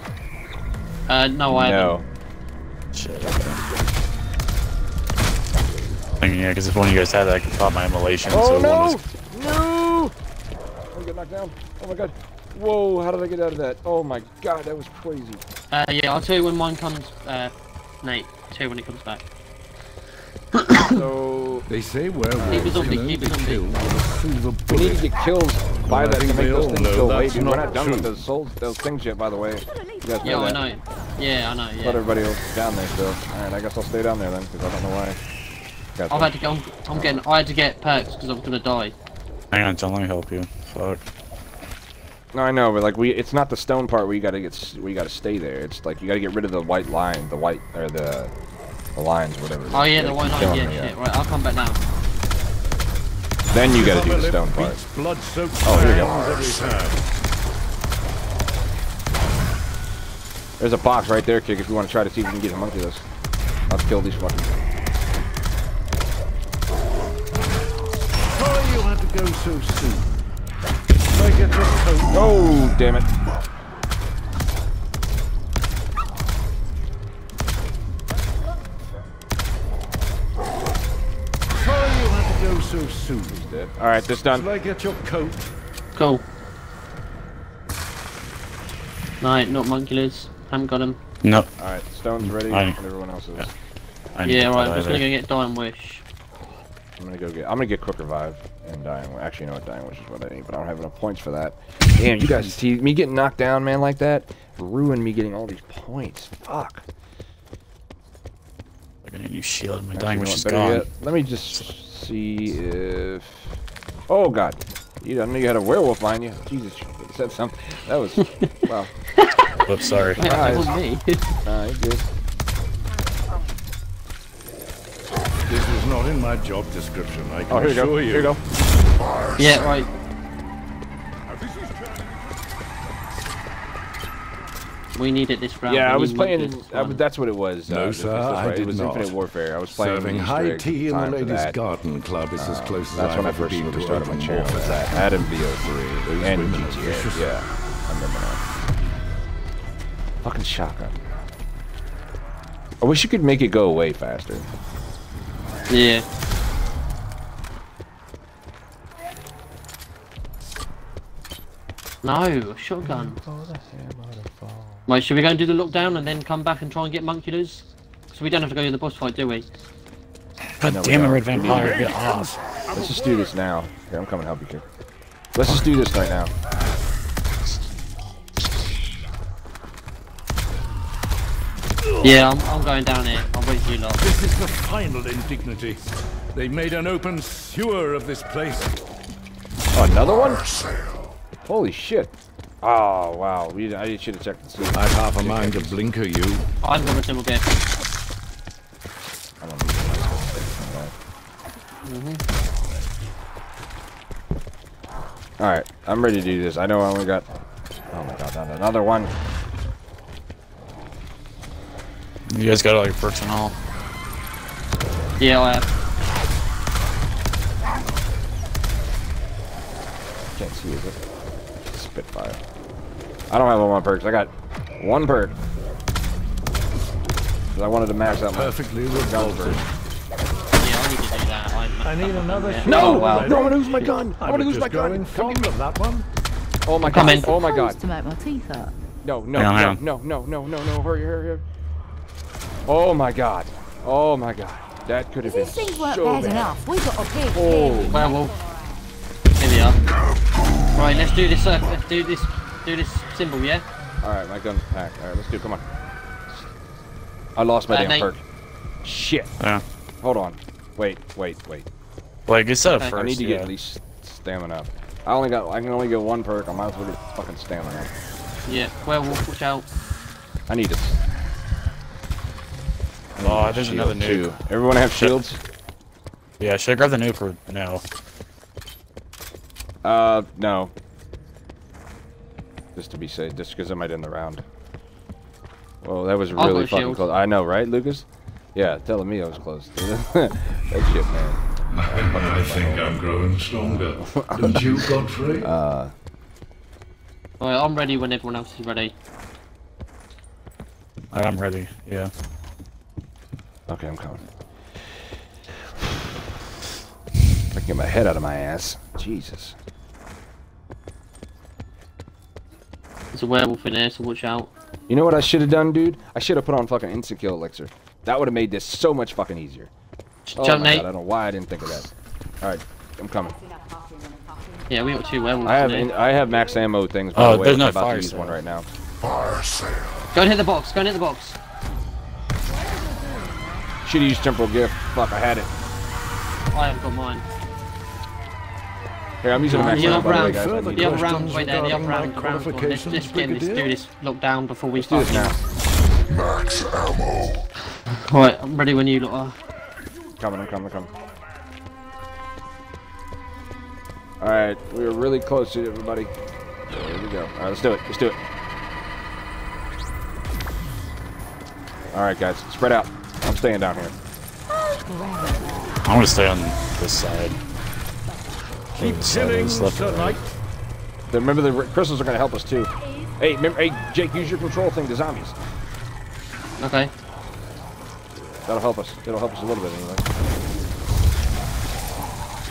Uh, no, I haven't. no. Shit, okay. I mean, yeah, because if one of you guys had that, I could pop my immolation. Oh so one no! was, No! I get knocked down. Oh my god. Whoa! How did I get out of that? Oh my god, that was crazy. Uh, yeah, I'll tell you when mine comes. Uh, Nate, tell you when it comes back. So they say Keep werewolves it zombie, can only keep it be zombie. killed with a we need to get kills by I that to think make those all things know go away, that's dude. We're not not done with true. those souls, those things yet, by the way. You guys Yeah, know I know. Yeah, I know. Let Yeah. everybody else down there still. Alright, I guess I'll stay down there then, because I don't know why. Guys, I've had to get. I'm, I'm getting. I had to get perks because I'm gonna die. Hang on, John, let me help you. Fuck. No, I know, but like we, it's not the stone part where you gotta get, we gotta stay there. It's like you gotta get rid of the white line, the white or the, the lines, whatever. Oh yeah, the gotta one keep line. Yeah. Right, I'll come back now. Then you gotta do the stone part. blood-soaked Oh, here we go. fangs every time. There's a box right there, kick. If you want to try to see if you can get a monkey this. Let's kill these fucking. Why you had to go so soon? Can I get your coat? Oh, damn it! So soon? All right, this done. Can I get your coat? Cool. No, not monkey lids. Haven't got him. No. All right, stone's ready, I- everyone else is. I Yeah, right. I'm just gonna go get Dying Wish. I'm gonna go get. I'm gonna get quick revive and dying. Actually, you know what? Dying wish is what I need, but I don't have enough points for that. Damn, you guys see me getting knocked down, man, like that, ruined me getting all these points. Fuck. I got a new shield. My Actually, dying wish what, is better gone. yet, let me just see if. Oh God, you didn't know you had a werewolf behind you. Jesus, you said something. That was wow. Oops, sorry. Yeah, that wasn't me. You're good. This is not in my job description, I oh, can Oh, here you assure go. you. Here you go. yeah, right. We need it this round. Yeah, I was playing. monkeys I, that's what it was. No, uh, sir, that's I right, did It was not. Infinite Warfare. I was playing Serving Easter high tea in the ladies' garden club is as Uh, close as That's I've when I ever first been really to started my open channel. warfare. I had in BO3 Those and women are GTA. vicious. Yeah, I remember now. Fucking shotgun. I wish you could make it go away faster. Yeah. No, shotgun. Oh, that's a shotgun. Right, should we go and do the lockdown and then come back and try and get monculars? So we don't have to go to the boss fight, do we? God No, damn it, don't. Red Vampire, get off. Let's just do this now. Here, I'm coming to help you, kid. Let's just do this right now. Yeah, I'm, I'm going down here. I'll wait for you lot. This is the final indignity. They made an open sewer of this place. Oh, another one? Holy shit. Oh, wow. We, I should have checked and see. I've half a mind to blinker you. I'm going to single game. I don't need Alright, I'm ready to do this. I know I only got... Oh my god, not another one. You guys got all your perks and all. Yeah, I have. Can't see, is it? Spitfire. I don't have all my perks. I got one perk. 'Cause I wanted to max out my Perfectly Gulliver. revolted. Yeah, I need to do that. I'm, I need another Yeah. shot. No! Oh, wow. No, I'm gonna lose my gun! I I'm gonna lose my just growing gun! Come fond that one. Oh my Come god! in. Oh my god! Supposed to make my teeth hurt. No, no, Hang on, hang no, no, no, no, no, no, hurry, hurry, hurry. Oh my god. Oh my god. That could have been These things weren't so bad bad. enough. We got a pig. Oh. Werewolf. Here we are. Right, let's do this. Uh, let's do this. Do this symbol, yeah. Alright, my gun's packed. Alright, let's do it. Come on. I lost my Uh, damn Nate. perk. Shit. Yeah. Hold on. Wait, wait, wait. Like, instead of Okay. first, I need to yeah. get at least stamina. Up. I only got. I can only get one perk. I might as well get fucking stamina. Yeah. Werewolf, watch out. I need to. I need Oh, there's shield, another nuke. too. Everyone have shields? Yeah, should I grab the nuke or no? Uh, no. Just to be safe, just because I might end the round. Well, that was really fucking shield. close. I know, right, Lucas? Yeah, telling me I was close. that shit, man. I think I'm growing stronger. Don't you, Godfrey? Uh, Right, I'm ready when everyone else is ready. I'm ready, yeah. okay, I'm coming. I can get my head out of my ass. Jesus. There's a werewolf in here, so watch out. You know what I should have done, dude? I should have put on fucking instant kill elixir. That would have made this so much fucking easier. Oh Jump, my mate. god, I don't know why I didn't think of that. Alright, I'm coming. Yeah, we got two werewolves. I have in, I have max ammo things by Oh, the way. there's I'm no about fire to use sale. one right now. Fire sale. Go and hit the box. Go and hit the box. Should have used temporal gift. Fuck, I had it. I haven't got mine. Here, I'm using a max The other by the way, round, guys. I further need the it. other round, wait there, the other round, my the round. Let's, qualifications, let's get this, do Brigadier? this lockdown before we start. this now. Max ammo. Right, I'm ready when you lot are. Coming, I'm coming, I'm coming. Alright, we are really close to it, everybody. There we go. Alright, let's do it. Let's do it. Alright, guys, spread out. I'm staying down here. I'm gonna stay on this side. Keep This side killing, is left Sir and Knight. right. Then remember, the crystals are going to help us too. Hey, remember, hey, Jake, use your control thing to zombies. Okay. That'll help us. It'll help us a little bit anyway.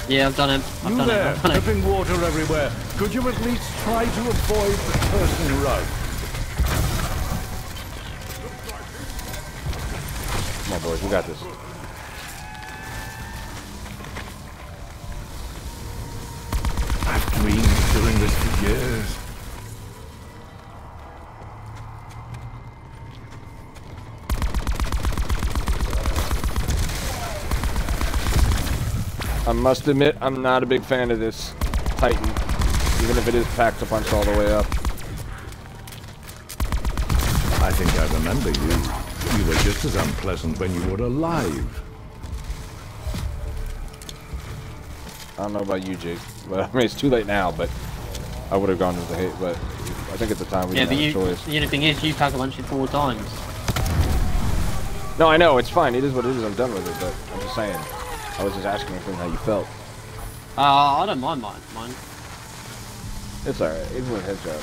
Yeah, I've done it. I've You done it. there, I've done it. dripping water everywhere. Could you at least try to avoid the cursing rug? Come on, boys, we got this. Dreamed doing this for years. I must admit, I'm not a big fan of this Titan, even if it is packed a punch all the way up. I think I remember you. You were just as unpleasant when you were alive. I don't know about you, Jake, but I mean it's too late now. But I would have gone with the hate. But I think at the time we Yeah, but didn't you, have a choice. the only thing is, you pack a punch it four times. No, I know it's fine. It is what it is. I'm done with it. But I'm just saying. I was just asking you how you felt. Uh, I don't mind mine. Mine. It's alright. Even with headshot.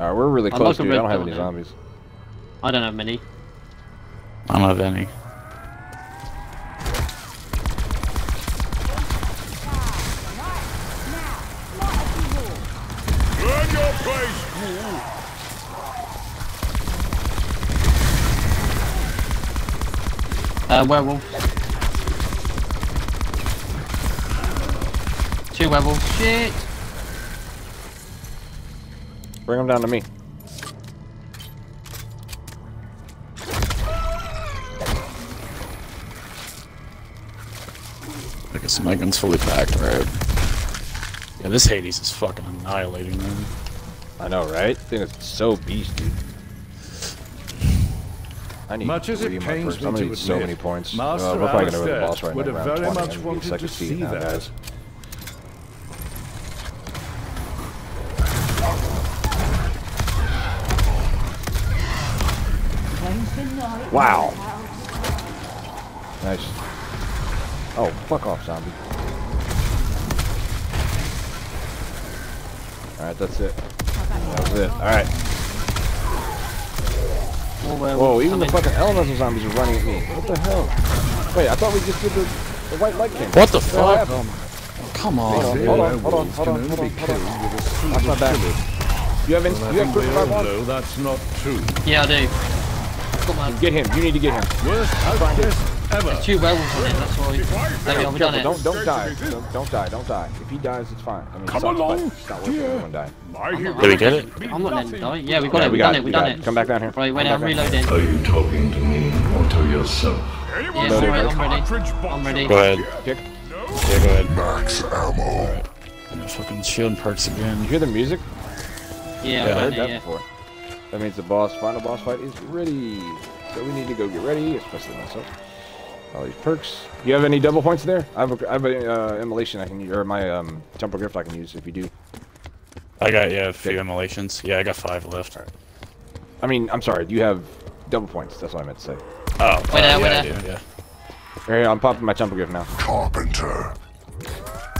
Alright, we're really close, dude. I don't have any zombies. I don't have many. I don't have any. Uh, werewolf. Two werewolves. Shit. Bring them down to me. I guess my gun's fully packed, right? Yeah, this Hades is fucking annihilating them. I know, right? I think it's so beast, dude. I need Much as it pains me to need so admit, many points. Master uh, we're probably gonna win the boss right would now. have very much wanted to see now, that. guys. Wow. Nice. Oh, fuck off, zombie. Alright, that's it. That was it. Alright. More Whoa, even the coming. fucking elemental zombies are running at me. What the hell? Wait, I thought we just did the, the white light king. What the fuck? happened? Come Hold on. on, hold on, hold on, hold on, hold on, hold on. Watch my back. You have, in, Well, you have think quick we revive all on? know that's not true. Yeah, I do. Got my Get him. You need to get him. Worst outguess ever. two werewolves on it. That's why. There we go. We've done it. don't don't die. Don't, don't die. Don't die. If he dies, it's fine. I mean, Come it sucks, along, but It's not worth it. dear. Everyone die. My Did we get it? I'm not letting him die. Yeah, we got Yeah, it. we We've got done it, it. we We've done it. it. Come back down here. Right, wait, Come I'm back down here. reloading. Are you talking to me or to yourself? Anyone Yeah, Loaded. alright, I'm ready. I'm ready. Go ahead. Kick. Yeah, go ahead. Max ammo. And the fucking shield perks again. You hear the music? Yeah, Yeah, I I heard that yeah. before. That means the boss, final boss fight is ready. So we need to go get ready, especially myself. All these perks. Do you have any double points there? I have a, I have a uh, immolation I can use, or my um, temporal gift I can use if you do. I got, yeah, a few immolations. Yeah, I got five left. I mean, I'm sorry. You have double points? That's what I meant to say. Oh, Wait uh, there, yeah, wait I there. do, yeah. Right here, I'm popping my temporal gift now. Carpenter. All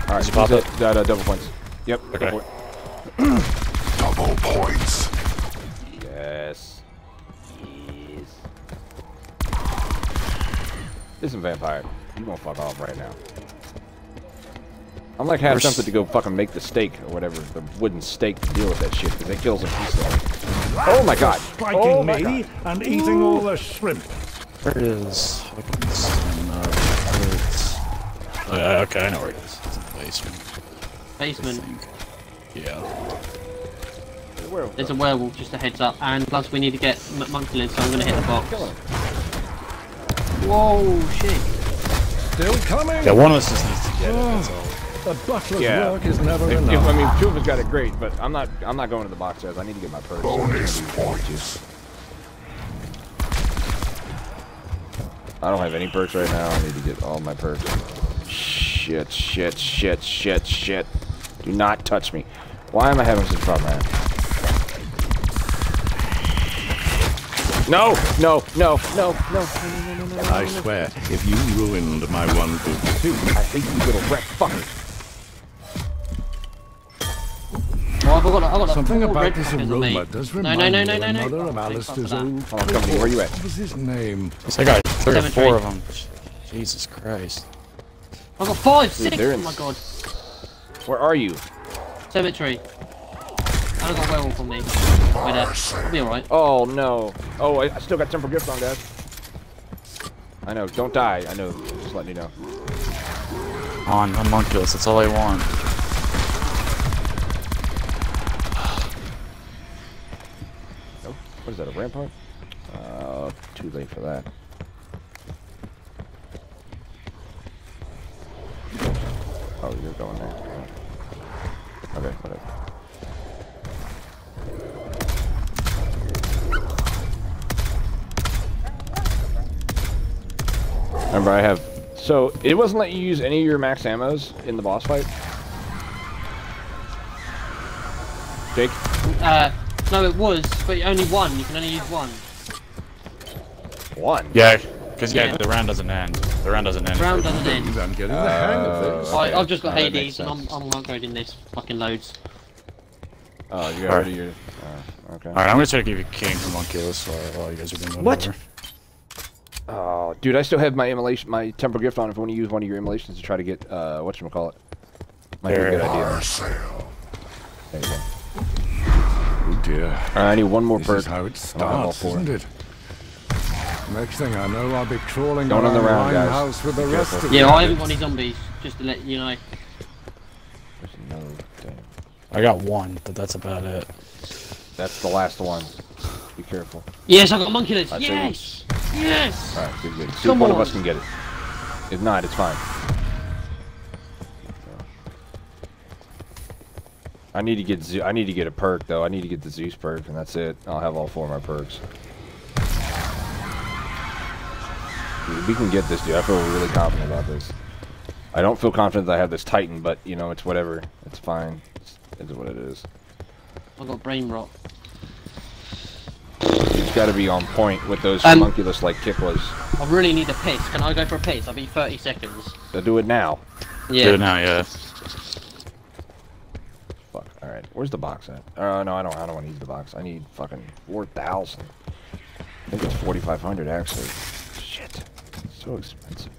right, you pop use it? it. Uh, double points. Yep. Okay. for it. Double points. Listen, vampire, you gonna fuck off right now. I'm like half something to go fucking make the stake or whatever, the wooden stake to deal with that shit, because it kills a piece of it. Oh my god! Striking Oh my me god! and eating all the shrimp. Where it is? Uh, okay, I know where it is. It's in the basement. Basement. Yeah. There's a werewolf, just a heads up. And plus, we need to get M so I'm gonna hit the box. Whoa, shit. Still coming. Yeah, one of us just needs to get it. That's all. The butler's Yeah. work is never If, enough. if, I mean, two of us got it great, but I'm not. I'm not going to the box guys. I need to get my purse. Bonus points. I don't have any perks right now. I need to get all my perks. Shit, shit, shit, shit, shit. Do not touch me. Why am I having such fun, man? No, no, no, no, no, no, no, no, no. I swear, if you ruined my one good suit, I hate you little wreck fucker. Oh, I've got, I've got Something about red this fuckers on aroma does No, remind no, no, me no, of no, no. another of Oh, thank Alistair's God old Hold on, come to me. Where you at? What was his name? I got three or four of them. Jesus Christ. I've got five, six. they're Oh my god. Where are you? Cemetery. I've got a werewolf on me. Wait uh, there. I'll be alright. Oh no. Oh, I, I still got temporal gift on, guys. I know. Don't die. I know. Just let me know. On, homunculus, that's all I want. Nope. What is that? A rampart? Uh, too late for that. Oh, you're going there. Okay, whatever. Remember, I have. So it wasn't letting you use any of your max ammos in the boss fight. Jake. Uh, no, it was, but only one. You can only use one. One. Yeah, because yeah, Yeah. the round doesn't end. The round doesn't end. Round doesn't end. I'm getting the hang of Uh, this. I, I've just got Hades, and I'm, sense. I'm upgrading this fucking loads. Oh, you got Alright. rid of your. Uh, okay. Alright, I'm gonna try to give you King homunculus while, while you guys are doing What? Whatever. Oh, dude, I still have my immolation, my temporal gift on. If I want to use one of your immolations to try to get, uh, what you call it, might be a good idea. Sale. There you go. Oh dear. All right, I need one more This perk. is how it I'll have all starts, isn't it? Next thing I know, I'll be crawling Going on around the round, guys. Limehouse with the Be rest careful. of Yeah, the I haven't got any zombies, just to let you know. There's another thing. I got one, but that's about it. That's the last one. Be careful. Yes, I got monkeyless. I see. Yes, yes. All right, good, good. See if one of us can get it. If not, it's fine. I need to get Ze- I need to get a perk though. I need to get the Zeus perk, and that's it. I'll have all four of my perks. Dude, we can get this, dude. I feel really confident about this. I don't feel confident that I have this Titan, but you know, it's whatever. It's fine. It's, it's what it is. I got brain rot. It's got to be on point with those Um, homunculus like kick was. I really need a pace. Can I go for a pace? I'll be 30 seconds. So do it now. Yeah. Do it now, yeah. Fuck. All right. Where's the box at? Oh no, I don't. I don't want to use the box. I need fucking four thousand. I think it's forty five hundred actually. Shit. It's so expensive.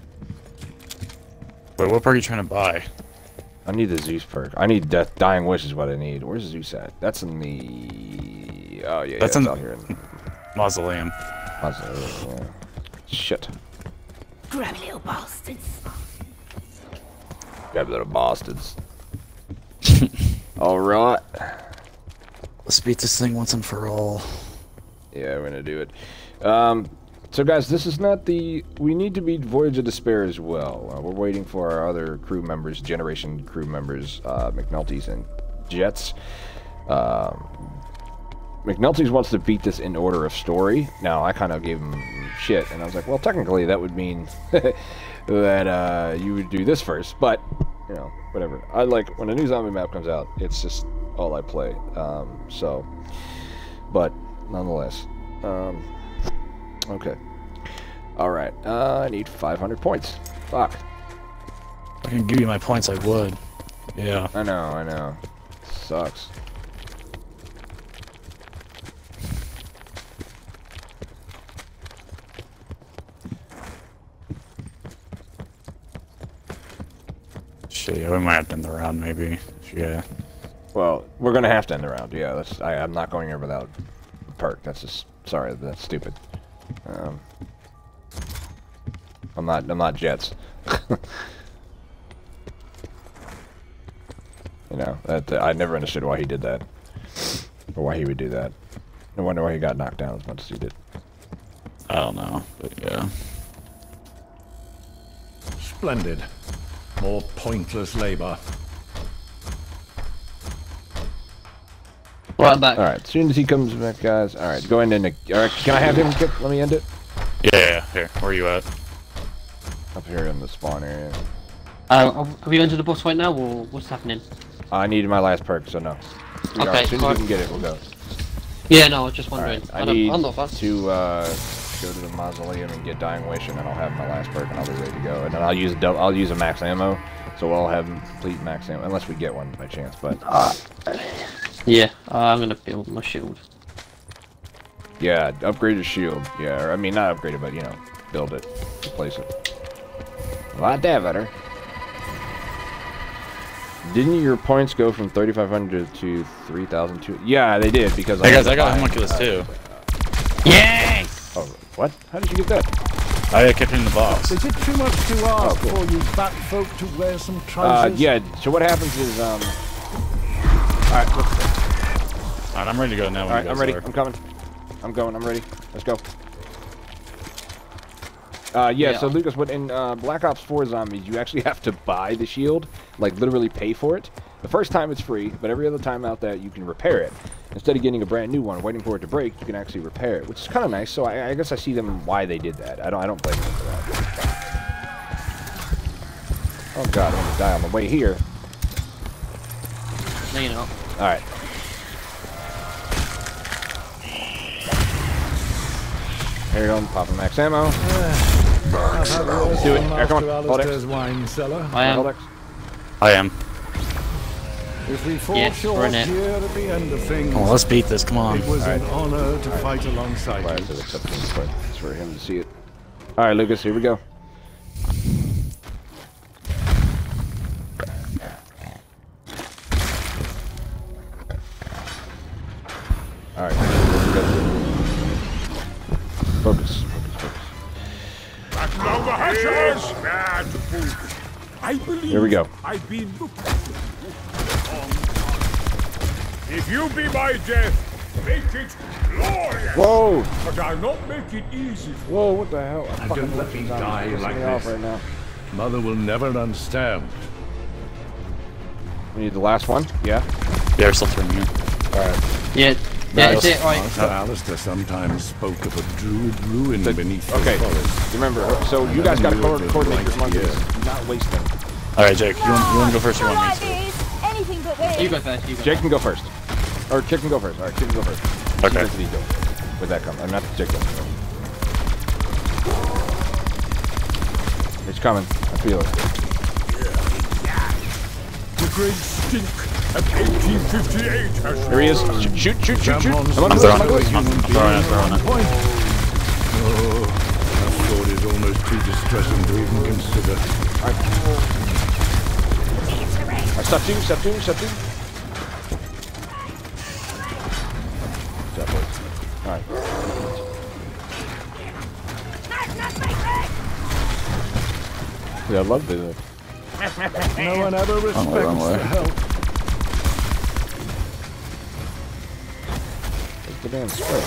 Wait, what perk are you trying to buy? I need the Zeus perk. I need Death Dying Wish is what I need. Where's Zeus at? That's in the. Oh yeah, That's yeah, in the- out here. In... Mausoleum. That's, yeah. Shit. Grubby little bastards. Grab little bastards. All right. Let's beat this thing once and for all. Yeah, we're gonna do it. Um, so guys, this is not the. We need to beat Voyage of Despair as well. Uh, we're waiting for our other crew members, Generation crew members, uh, McNulty's and Jets. Um, McNulty's wants to beat this in order of story. Now, I kind of gave him shit, and I was like, well, technically, that would mean that uh, you would do this first, but you know, whatever. I like when a new zombie map comes out. It's just all I play. Um, so, but nonetheless. Um, okay. All right. Uh, I need 500 points. Fuck. If I can give you my points, I would. Yeah. I know. I know. Sucks. Shit, yeah, we might have to end the round, maybe. Yeah. Well, we're gonna have to end the round. Yeah, that's. I, I'm not going here without a perk. That's just. Sorry, that's stupid. Um, I'm not. I'm not Jets. you know that uh, I never understood why he did that, or why he would do that. No wonder why he got knocked down as much as he did. I don't know, but yeah. Splendid. More pointless labor. Right back. All right. As soon as he comes back, guys. All right. Go in and. All right. Can I have him? Let me end it. Yeah, yeah. Here. Where are you at? Up here in the spawn area. Uh, are we going to the boss right now, or what's happening? I needed my last perk, so no. We are- Okay, As soon as fine. we can get it, we'll go. Yeah, no, I was just wondering. right. I I don't, need I'm not fussed. to uh, go to the mausoleum and get dying wish, and then I'll have my last perk, and I'll be ready to go. And then I'll use dou- I'll use a max ammo, so I'll have complete max ammo, unless we get one by chance. But Yeah, uh, I'm gonna build my shield. yeah, upgrade your shield. Yeah, or I mean not upgrade it, but you know, build it, replace it. A lot that better. Didn't your points go from 3,500 to 3,002? Yeah, they did because Hey had guys, to I got buy- homunculus too. Yes! Oh, what? How did you get that? I kept it in the box. Is it too much to ask Oh, cool. for you bat folk to wear some Uh, yeah. So what happens is, um. All right, let's, Alright, I'm ready to go now. all when right, you I'm ready. are. I'm coming. I'm going. I'm ready. Let's go. Uh, yeah, so Lucas, what in uh, Black Ops 4 Zombies, you actually have to buy the shield, like literally pay for it. The first time it's free, but every other time out there you can repair it. Instead of getting a brand new one, waiting for it to break, you can actually repair it, which is kind of nice. So I, I guess I see them why they did that. I don't, I don't blame them for that. Oh god, I'm gonna die on the way here. No, not. All right. Here you go, popping max ammo. I've Do it. Here, come on. Master Hold it. Wine cellar. I am. Hold I am. If we fall Yes, short we're in it. here at the end of things, Come on, let's beat this. Come on. it was an honor to fight alongside Fire you. to the acceptance, but it's for him to see it. All right, Lucas, here we go. Time. If you be my death, make it glorious! Whoa, But I'll not make it easy for whoa, what the hell? And Fucking don't let me zombies die like me this. right now. Mother will never understand. We need the last one. Yeah. Yeah, we're still three here. All right. Yeah, yeah, that's it, right. Alistair sometimes spoke of a druid ruin The- beneath okay. the forest. Remember, so you guys got to never knew coordinate your like monkeys. not waste them. Alright, Jake, you want, you want to go first or you want me like to? Anything but this. You go first, you go Jake can go first. Or Kip can go first. All right, Kip can go first. Okay. Where's go? Where'd that come? I'm not Jake. Go. It's coming. I feel it. the great stink of 1858 has Here he is. Shoot, shoot, shoot, shoot, shoot. Someone's Come I'm come on, throwing come it. I'm, I'm throwing it, I'm throwing it. Oh, that thought is almost too distressing to even consider. All right, step two, step two, step two. Step one. All right. Yeah, I love the. No one ever ah, respects Oh, wrong way. the help. the damn square.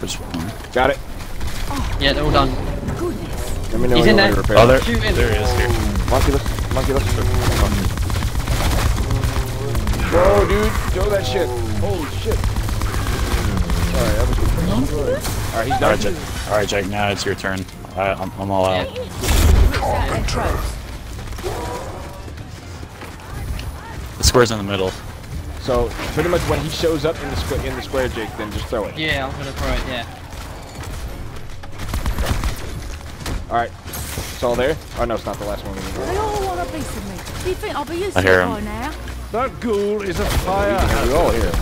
Which one? Got it. Yeah, they're all done. Let me know He's when in you want there. to repair. Oh, there, Shoot there he is. Here. Monkey list, monkey list. Whoa, dude, throw that shit. Holy shit. Sorry, I was Alright, he's done. Alright, Jake. Alright, Jake. Now it's your turn. I, I'm, I'm all out. That tropes. The square's in the middle. So pretty much when he shows up in the square, in the square, Jake, then just throw it. Yeah, I'm gonna throw it, yeah. All right, it's all there. Oh no, it's not the last one. we need. They all want a piece of me. Do you think I'll be used I to hear him. by now? That ghoul is a fire We all here.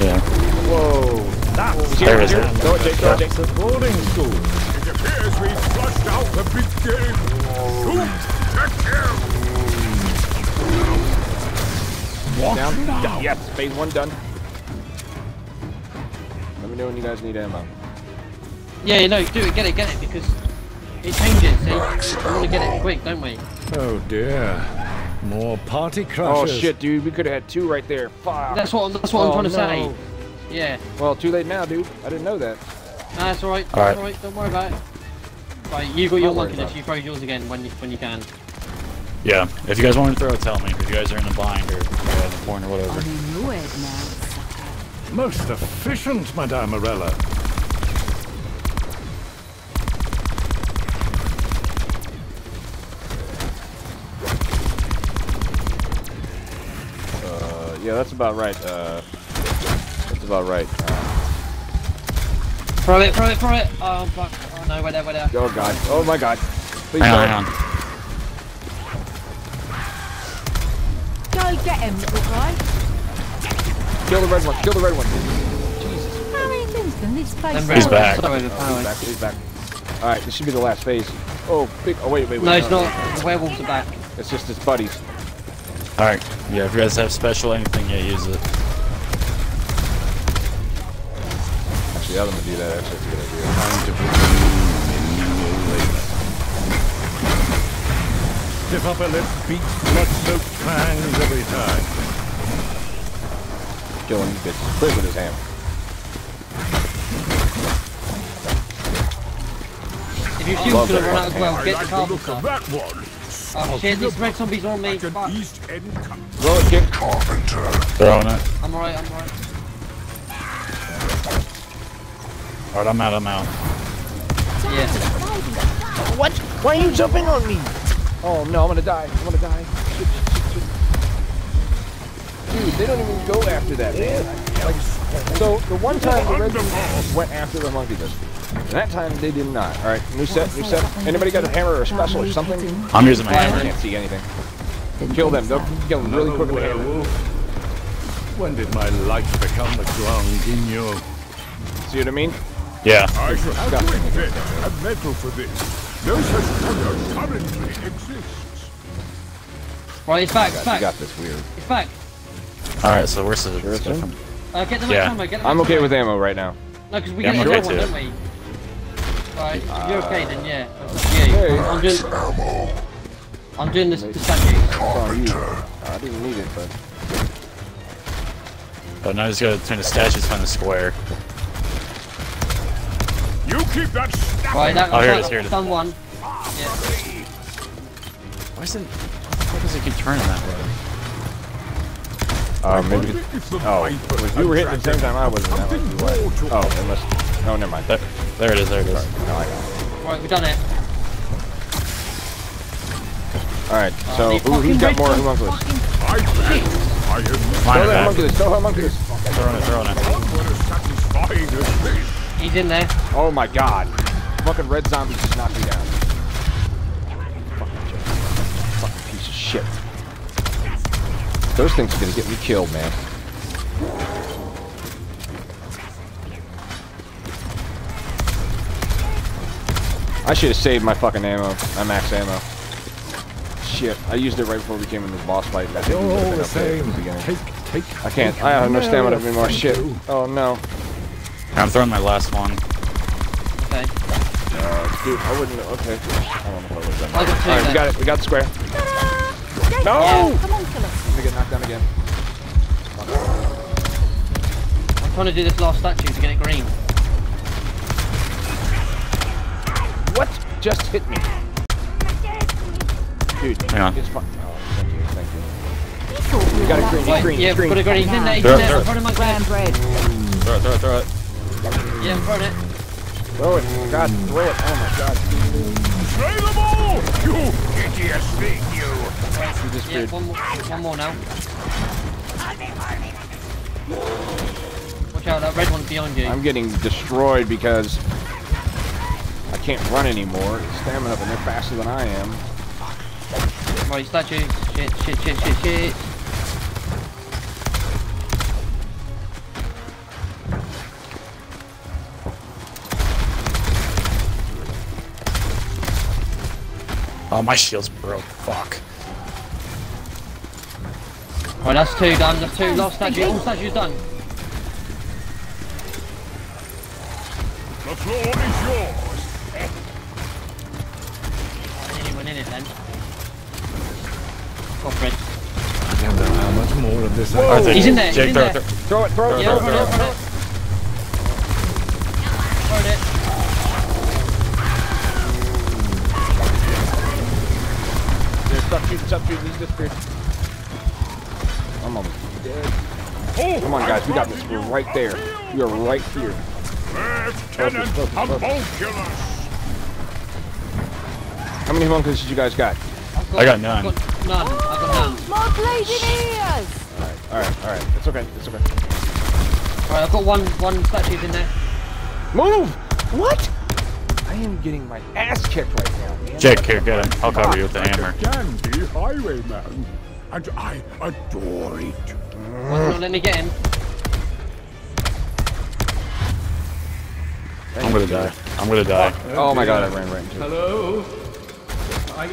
Yeah. Whoa. That's There it is. Here, throw it, Jake. Throw it, Jake. the boarding school. It appears we've flushed out the big game. Shoot to kill! Down. Yes, phase one done. Let me know when you guys need ammo. Yeah, no, do it, get it, get it, because it changes, see? We want to get it quick, don't we? Oh dear. More party crashes. Oh shit, dude, we could have had two right there. Fuck. That's what, that's what I'm Oh, trying to say. Yeah. Well, too late now, dude. I didn't know that. Nah, that's alright, All right. that's alright, don't worry about it. Right, you got your Don't worry monkey you throw yours again when you, when you can. Yeah. If you guys want to throw, it, tell me. If you guys are in a bind or uh, in a point or whatever. I'm in your head now, sucker. Most efficient, Madame Morella. Uh, yeah, that's about right. Uh, that's about right. Uh, Throw it, throw it, throw it! Oh, fuck. Oh no, wait there, wait there. oh god. Oh my god. Please Hang on, don't. hang on. Go get him, little guy. Kill the red one. Kill the red one. Jesus. How many things can this place Them? He's back. so Oh, he's back. He's back. All right, this should be the last phase. Oh, big. Oh wait, wait, wait. No, it's not. The werewolves are back. It's just his buddies. Alright. Yeah, if you guys have special anything, yeah, use it. Actually, I'm gonna do that. Actually, that's a good idea. Time to put the moon in labor. Stiff upper lip beats blood-soaked fangs every time. Kill him, bitch. Quick with his hammer. If your love shield's gonna run out as well, get the like the carbon look that one. Oh, oh shit, these red zombies are on me. Like an Fuck. East End com- Roll it, kick. Carpenter. Throwing it. I'm alright, I'm alright. Alright, I'm out, I'm out. Yeah. What? Why are you jumping on me? Oh no, I'm gonna die. I'm gonna die. Dude, they don't even go after that, man. Like, so the one time the Red Wings went after the monkey list, and that time they did not. All right, new set, new set. Anybody got a hammer or a special or something? I'm using my hammer. I hammer. can't see anything. Kill them. They'll kill them really quick with a hammer. When did my life become the Grand Guignol? See what I mean? Yeah. I shall have to invent a medal for this. No such product currently exists. Right, it's back, it's You back. got this weird. It's back. Alright, so where's the... Sure it's in? Uh, get the Yeah. ammo, get the I'm okay ammo. with ammo right now. No, because we yeah, get the okay one, too. don't we? Right, if you're okay then yeah. That's up you. Hey. I'm doing, Ammo. I'm doing this, to statues. It's on you. Carpenter. I didn't need it, but Oh, now I just gotta turn the statues on the square. You keep that snap. Right, that, Oh, here it I've here it is. done one. Why is it... Why does it keep turning that way? uh, maybe. Oh, you were hitting the same time I was, then that something might be why. Oh, unless. No, never mind. There, there it is, there it is. No, I got it. Right, we've done it. Alright, Oh, uh, so the who, who's fucking got more one homunculus? I bet I have Mine Throw are that homunculus, throw homunculus. Throwing it, throwing it. what as satisfying as this. He's in there. Oh my god. Fucking red zombies just knocked me down. Fucking piece of shit. Those things are gonna get me killed, man. I should have saved my fucking ammo, my max ammo. Shit, I used it right before we came in this boss fight. That You're all the up there at same. the beginning. Take, take. I can't. take I have no now stamina if anymore. you Shit. Oh no. I'm throwing my last one. Okay. Uh, dude, I wouldn't. Okay. I don't know if I would done that. All right, we got it. We got the square. Get No! him. Come on, kill us. I'm gonna get knocked down again. I'm trying to do this last statue to get it green. What just hit me? Dude, Hang on. it's fine. Oh, thank you, thank you. You got it green, Right, green, yeah, green. put it green. He's in there, he's Throw in it, there. throw I'm it. throwing my Brown bread. Throw it, throw it, throw it. Yeah, I'm throwing it. Throw it. God, throw it. Oh my god. Slay them all! You hideous thing, you! You Yeah, one more, one more now. Watch out, that red one's behind you. I'm getting destroyed because I can't run anymore. It's stamina up and they're faster than I am. Right, statue. Shit, shit, shit, shit, shit. Oh, my shield's broke. Fuck. Right, that's two done. That's two. Last statue. All statues done. The floor is yours. Then? Go for it. I don't know how much more of this I Whoa. He's in there, he's in throw, there. throw, Throw it, throw it, throw throw it. it, throw it. Throw it. Stop shooting, stop shooting. He's disappeared. I'm almost dead. Oh, Come on, guys. We got this. We're right there. We are right here. Lieutenant Focus, focus, focus. Homunculus. How many homunculus did you guys got? I've I got none. I've got none. I've got none. Oh, my bleeding ears! All right, all right. It's okay. It's okay. Right, I've got one one statue in there. Move! What? I am getting my ass kicked right now, man. Jake, here, get him. I'll cover you with the hammer. Dandy highwayman. And I adore it. Why not let me get him? I'm gonna die. I'm gonna die. Oh my god, I ran right into it. Hello? I,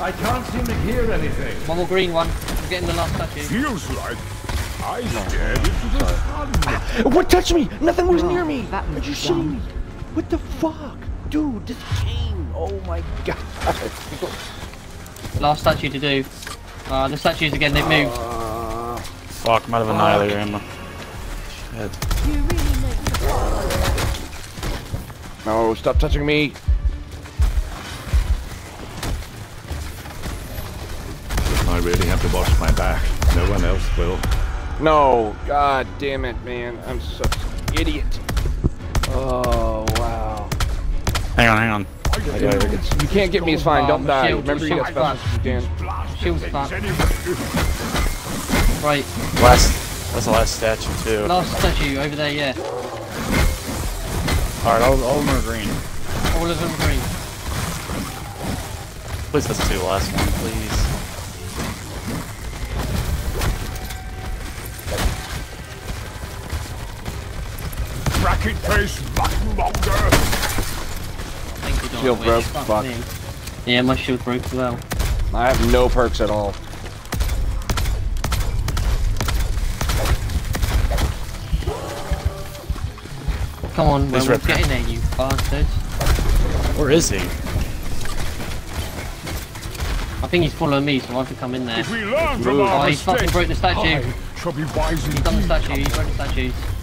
I, I can't seem to hear anything. One more green one. I'm getting the last statue. Feels like I stared into the sun. What touched me? Nothing was near me. That Are you dumb. shitting me? What the fuck? Dude, this game. Oh my god. Last statue to do. Uh, the statues again, they've moved. Fuck, might have annihilated ammo. Shit. You really need No, stop touching me. Really have to wash my back. No one else will. No, god damn it, man. I'm such an idiot. Oh, wow. Hang on, hang on. You can't get me, it's fine. Don't die. shield, Remember, you got shield, special if you can. Shield's back. Right, Last, that's the last statue too. last statue over there, yeah. Alright, all, all of them are green. All of them green. Please, let's do the last one, please. Bracket face buttonmonger. Thank you, Don. Shield Wait, broke, fuck fuck. me. Yeah, my shield broke as well. I have no perks at all. Come on, Please we're rip getting there, you bastards. Where is he? I think he's following me, so I have to come in there. If we learn from Oh, our he fucking broke the statue. I shall be He's done the statue, he broke the statues.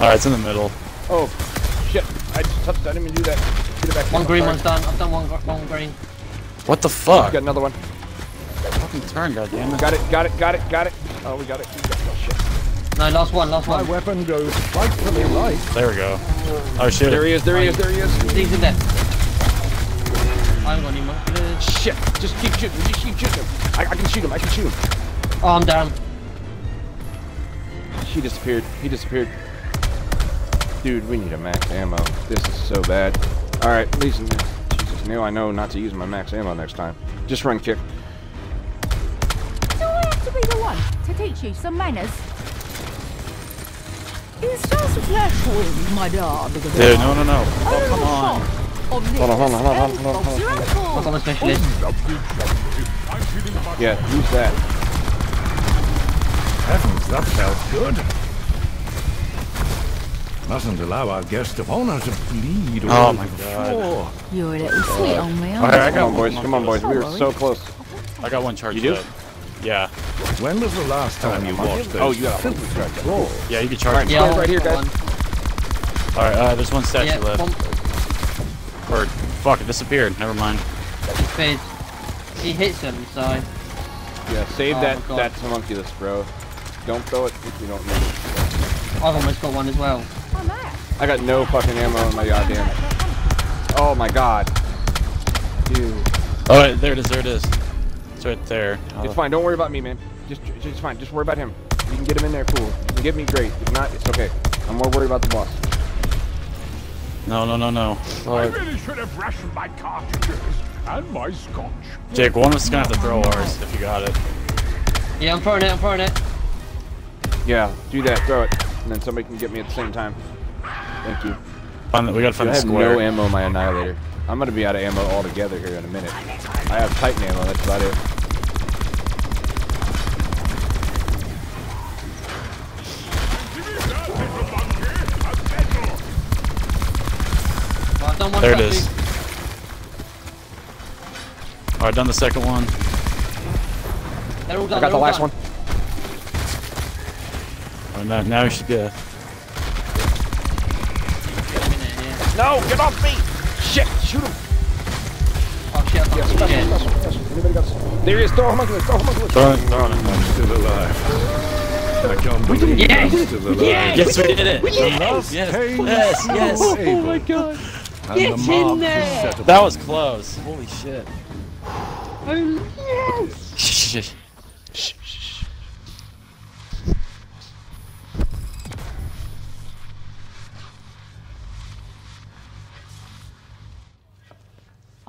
Alright, it's in the middle. Oh, shit. I just touched I didn't even do that. Get it back. One green Sorry. one's done. I've done one, one green. What the fuck? Got another one. Fucking turn, goddammit. Got it, got it, got it, got it. Oh, we got it. We got it. Oh, shit. No, last one, last one. My one. weapon goes frightfully right. There we go. Oh shit. There he is, there he is, there he is. He's in there. I haven't got any more. Shit. Just keep shooting. Just keep shooting. I, I can shoot him. I can shoot him. Oh, I'm down. He disappeared. He disappeared. Dude, we need a max ammo. This is so bad. Alright, listen. Jesus, now I know not to use my max ammo next time. Just run kick. Do I have to be the one to teach you some manners? It's just a flesh wound, my dog. Dude, no, no, no. Oh, come on. Hold on, hold on, hold on, hold on, hold on, hold on. I've got my specialist. I'm feeling much Yeah, use that. Heavens, that felt good. Mustn't allow our guest of honor to bleed all Oh my God. You're a little sweet on me, Alright, I got Come on, boys. Come on, boys. We were so close. I got one charged You do? up. Yeah. When was the last time you washed those Oh, you got a filthy filthy track. floors? Yeah, you can charge Alright, me. Yeah, guys, right here, guys. Alright, uh, there's one statue Yeah, left. one Or, fuck, it disappeared. Never mind. fizz. He hits him, so. Yeah, save Oh that my God. that homunculus, bro. Don't throw it if you don't need it. I've almost got one as well. I'm out. I got no fucking ammo in my goddamn. Oh my god. Dude. Oh, wait, there it is, there it is. It's right there. It's fine. Don't worry about me, man. Just, just fine. Just worry about him. You can get him in there, cool. You can get me, great. If not, it's okay. I'm more worried about the boss. No, no, no, no. I really should have rationed my cartridges and my scotch. Jake, one of us is gonna have to throw ours if you got it. Yeah, I'm throwing it, I'm throwing it. Yeah, do that. Throw it, and then somebody can get me at the same time. Thank you. We gotta find Dude, I have no ammo my Annihilator. I'm gonna be out of ammo altogether here in a minute. I have Titan ammo, that's about it. There it is. Alright, done the second one. I got the last one. Now, now we should go. No, get off me! Shit, shoot him! Oh shit, I thought Yes, it was special, dead. special, special. Anybody got There he is, throw him into it, throw him into it. Throwing. I'm still alive. I can't believe Yes! I'm still alive. Yes, we did it! The last Yes, pain yes, yes. Oh my god. And Get the in mark is there. set That was close. Holy shit. Oh yes!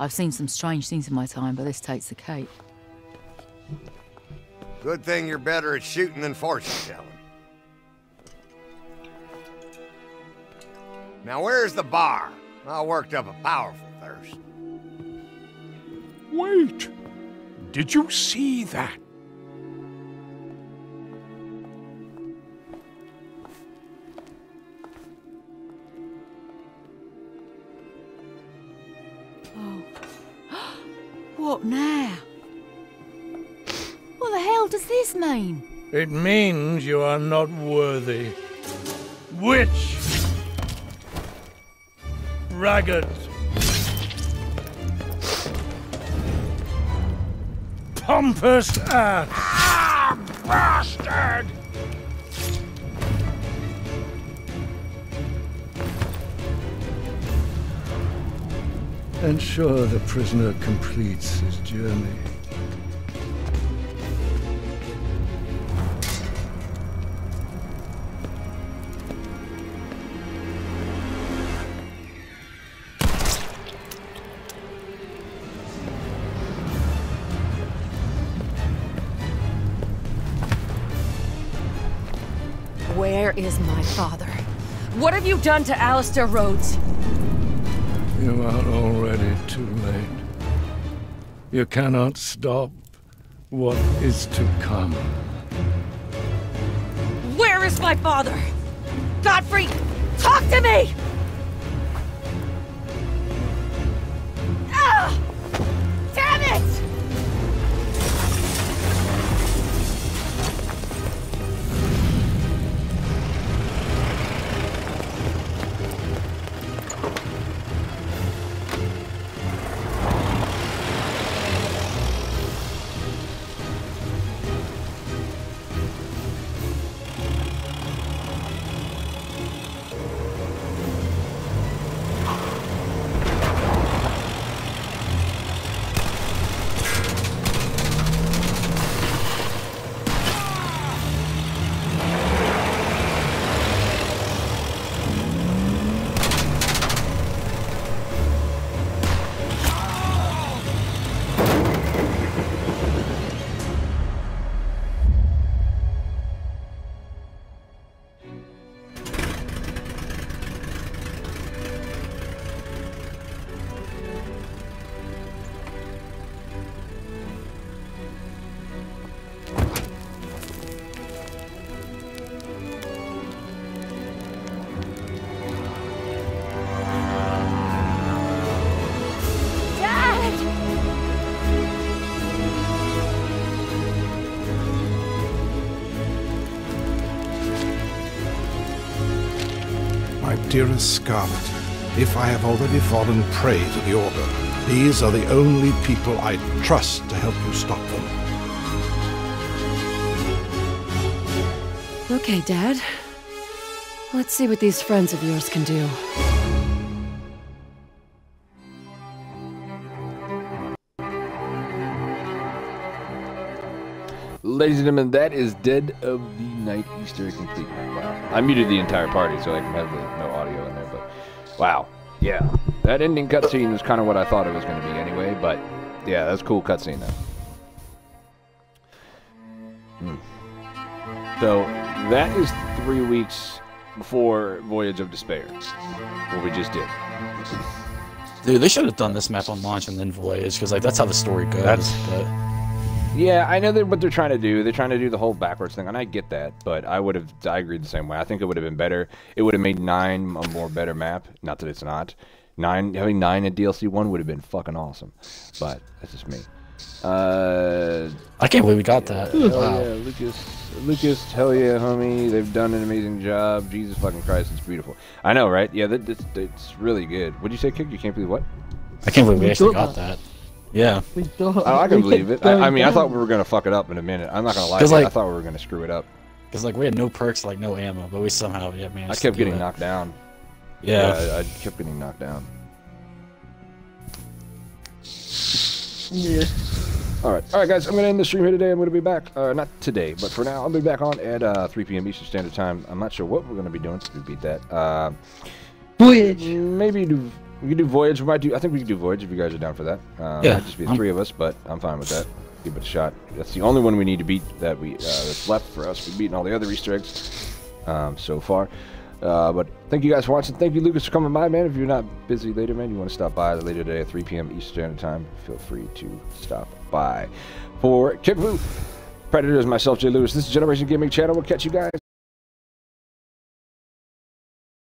I've seen some strange things in my time, but this takes the cake. Good thing you're better at shooting than fortune telling. Now where's the bar? I worked up a powerful thirst. Wait! Did you see that? What now? What the hell does this mean? It means you are not worthy. Witch! Ragged! Pompous ass! Ah, bastard! Ensure the prisoner completes his journey. Where is my father? What have you done to Alistair Rhodes? You are already too late. You cannot stop what is to come. Where is my father? Godfrey, talk to me! Ah! Damn it! My dearest Scarlett, if I have already fallen prey to the Order, these are the only people I trust to help you stop them. Okay, Dad. Let's see what these friends of yours can do. Ladies and gentlemen, that is Dead of the Night Easter egg complete. Wow. I muted the entire party so I can have the, no wow. Yeah. That ending cutscene is kind of what I thought it was going to be anyway, but yeah, that's a cool cutscene though. Hmm. So that is three weeks before Voyage of Despair. What we just did. Dude, they should have done this map on launch and then Voyage, because like that's how the story goes. That's- but Yeah, I know that what they're trying to do. They're trying to do the whole backwards thing, and I get that. But I would have, I agree the same way. I think it would have been better. It would have made nine a more better map. Not that it's not. Nine having nine at DLC one would have been fucking awesome, but that's just me. Uh, I can't believe we got that. Hell Wow. yeah, Lucas, Lucas, hell yeah, homie, they've done an amazing job. Jesus fucking Christ, it's beautiful. I know, right? Yeah, that, that's, it's really good. What'd you say, Kick? You can't believe what? I can't believe we We actually got got that. Yeah. We got, Oh, I can believe it. I, I going mean, I thought we were gonna fuck it up in a minute. I'm not gonna lie. to you, I thought we were gonna screw it up. Because like we had no perks, like no ammo, but we somehow yeah man. I kept getting knocked down. Yeah. I, I kept getting knocked down. Yeah. All right, all right, guys. I'm gonna end the stream here today. I'm gonna be back. Uh, not today, but for now, I'll be back on at uh, 3 p.m. Eastern Standard Time. I'm not sure what we're gonna be doing. to beat that. Uh, Voyage. Maybe do we could do Voyage. We might do. I think we could do Voyage if you guys are down for that. Uh, Yeah, Might just be the three of us, but I'm fine with that. Give it a shot. That's the only one we need to beat that we uh, that's left for us. We've beaten all the other Easter eggs um, so far. Uh, but thank you guys for watching. Thank you, Lucas, for coming by, man. If you're not busy later, man, you want to stop by later today at 3 p.m. Eastern Standard Time, feel free to stop by. For Kickboo, Predators, myself, Jay Lewis, this is Generation Gaming Channel. We'll catch you guys